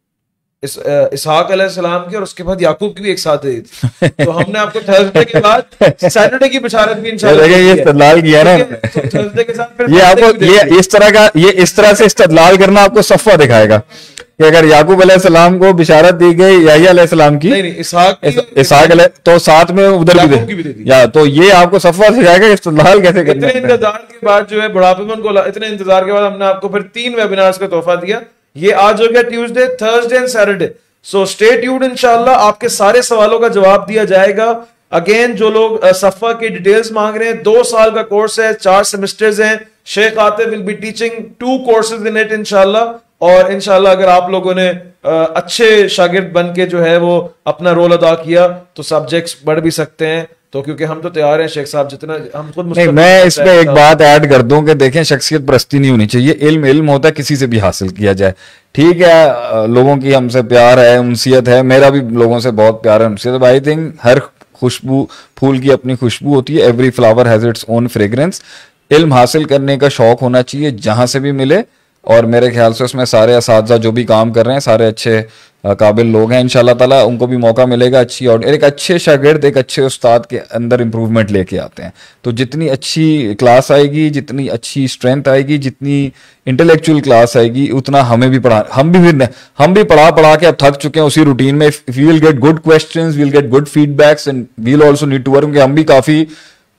इस इसहाक सलाम की और उसके बाद याकूब की भी एक साथ दी थी। तो हमने आपको थर्सडे के बाद सैटरडे की बशारत भी इंशाल्लाह ये इस्तदलाल किया ना। तो थर्सडे के साथ फिर ये आपको ये इस तरह का ये इस तरह से इस्तदलाल करना आपको सफ़ा दिखाएगा कि अगर याकूब सलाम को बिशारत दी गई याहिया सलाम की नहीं नहीं इसहाक इसहाक तो साथ में उधर भी दे। या तो ये आपको सफ़ा सिखाएगा इस्तदलाल कैसे करना इतने इंतज़ार के बाद जो है बुढ़ापे में उनको इतने इंतज़ार के बाद हमने आपको फिर तीन वेबिनार्स का तोहफा दिया। ये आज हो गया Tuesday Thursday and Saturday so stay ट्यूड इंशाल्लाह, आपके सारे सवालों का जवाब दिया जाएगा। अगेन जो लोग सफ़ा की डिटेल्स मांग रहे हैं, दो साल का कोर्स है, चार सेमेस्टर्स हैं। शेख आते will be teaching two courses in it इनशाला और इनशाला अगर आप लोगों ने अच्छे शागिर्द बन के जो है वो अपना रोल अदा किया तो सब्जेक्ट्स बढ़ भी सकते हैं। तो क्योंकि हम तो तैयार हैं शेख साहब जितना हम खुद नहीं मैं इसमें एक बात ऐड कर दूँ कि देखें शख्सियत प्रस्ती नहीं होनी चाहिए। इल्म इल्म होता है किसी से भी हासिल किया जाए। ठीक है लोगों की हमसे प्यार है उनसीयत है मेरा भी लोगों से बहुत प्यार है उनसीयत आई थिंक हर खुशबू फूल की अपनी खुशबू होती है। Every flower has its own fragrance इल्म हासिल करने का शौक होना चाहिए जहाँ से भी मिले और मेरे ख्याल से उसमें सारे इस जो भी काम कर रहे हैं, सारे अच्छे काबिल लोग हैं इन ताला उनको भी मौका मिलेगा अच्छी और एक अच्छे शागिर्द, एक अच्छे उस्ताद के अंदर इम्प्रूवमेंट लेके आते हैं। तो जितनी अच्छी क्लास आएगी, जितनी अच्छी स्ट्रेंथ आएगी, जितनी इंटेलेक्चुअल क्लास आएगी, उतना हमें भी पढ़ा, हम भी फिर हम भी पढ़ा पढ़ा के अब थक चुके हैं उसी रूटीन में। We will get good question will get good feedbacks and we'll also need to work हम भी काफ़ी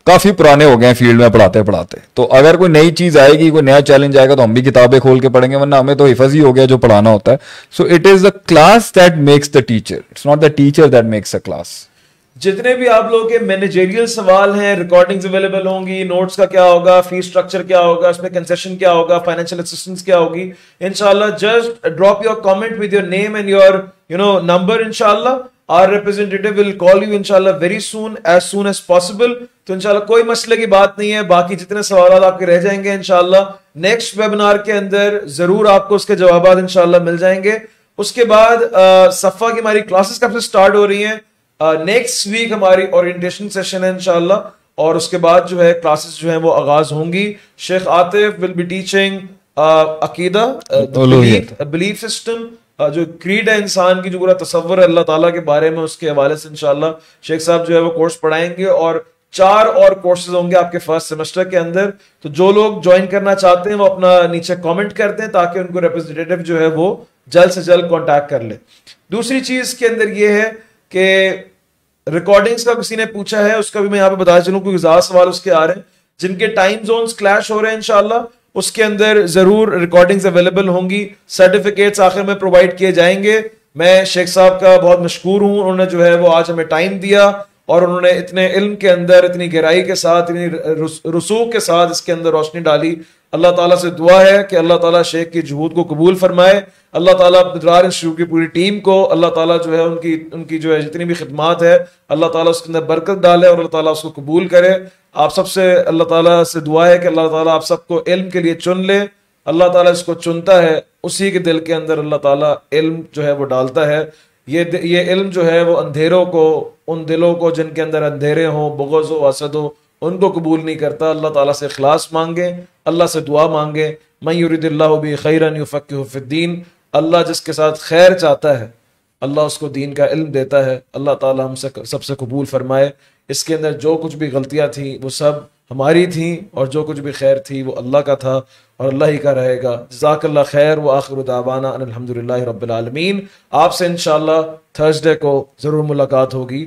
काफ़ी पुराने हो गए हैं फ़ील्ड में पढ़ाते पढ़ाते। तो अगर कोई नई चीज़ आएगी, कोई नया चैलेंज आएगा तो हम भी किताबें खोल के पढ़ेंगे, वरना हमें तो हिफज ही हो गया जो पढ़ाना होता है। So it is the class that makes the teacher it's not the teacher that makes a class जितने भी आप लोगों के मैनेजेरियल सवाल हैं रिकॉर्डिंग्स अवेलेबल होंगी नोट्स का क्या होगा फ़ीस स्ट्रक्चर क्या होगा, उसमें कंसेशन क्या होगा फाइनेंशियल असिस्टेंस क्या होगी इनशाला just drop your comment with your name and your you know number इनशाला our representative will call you इंशाल्लाह very soon as soon as possible तो इंशाल्लाह कोई मसले की बात नहीं है बाकी जितने सवाल आपके रह जाएँगे इंशाल्लाह नेक्स्ट वेबिनार के अंदर ज़रूर आपको उसके जवाब इंशाल्लाह मिल जाएँगे। उसके बाद सफ़ा की हमारी क्लासेस कब से स्टार्ट हो रही हैं? नेक्स्ट वीक हमारी ओरिएंटेशन सेशन है इनशाला और उसके बाद जो है क्लासेस जो है वो आगाज़ होंगी। शेख आतिफ विल बी टीचिंग अकीदा बिलीफ सिस्टम जो क्रीड है इंसान की जो पूरा तस्वर है अल्लाह ताला के बारे में उसके हवाले से इंशाल्लाह शेख साहब जो है वो कोर्स पढ़ाएँगे और चार और कोर्सेज होंगे आपके फ़र्स्ट सेमेस्टर के अंदर। तो जो लोग ज्वाइन करना चाहते हैं, वो अपना नीचे कमेंट कर दें ताकि उनको रिप्रेजेंटेटिव जो है वो जल्द से जल्द कांटेक्ट कर ले। दूसरी चीज़ के अंदर ये है कि रिकॉर्डिंग्स का किसी ने पूछा है, उसका भी मैं यहाँ पे बता चलूँ, क्योंकि ज़्यादा सवाल उसके आ रहे हैं। जिनके टाइम जोन क्लैश हो रहे हैं इनशाला उसके अंदर ज़रूर रिकॉर्डिंग्स अवेलेबल होंगी। सर्टिफिकेट्स आखिर में प्रोवाइड किए जाएँगे। मैं शेख साहब का बहुत मशहूर हूँ, उन्होंने जो है वो आज हमें टाइम दिया। और उन्होंने इतने इल्म के अंदर इतनी गहराई के साथ इतनी रसूख के साथ इसके अंदर रोशनी डाली अल्लाह ताला से दुआ है कि अल्लाह ताला शेख की जहूद को कबूल फरमाए अल्लाह ताला बदरार इंस्टीट्यूट की पूरी टीम को अल्लाह ताला जो है उनकी उनकी जो है जितनी भी खिदमात है अल्लाह ताला उसके अंदर बरकत डाले और अल्लाह ताला उसको कबूल करे आप सबसे अल्लाह ताला से दुआ है कि अल्लाह ताला आप सबको इल्म के लिए चुन ले अल्लाह ताला इसको चुनता है उसी के दिल के अंदर अल्लाह ताला इल्म जो है वो डालता है ये ये इल्म जो है वो अंधेरों को, उन दिलों को जिनके अंदर अंधेरे हों, बगज हो असद हो उनको कबूल नहीं करता। अल्लाह ताला से खलास मांगे, अल्लाह से दुआ मांगे। मयूरदिल्लाबी खैरन युफ़ीन अल्लाह जिसके साथ खैर चाहता है, अल्लाह उसको दीन का इल्म देता है। अल्लाह ताला हमसे सबसे कबूल फरमाए। इसके अंदर जो कुछ भी गलतियाँ थी, वो सब हमारी थी और जो कुछ भी खैर थी वो अल्लाह का था और अल्लाह ही का रहेगा। जजाकल्ला खैर व आखिर दावाना अलहमदिल्ला रबालमीन आपसे इन थर्सडे को ज़रूर मुलाकात होगी।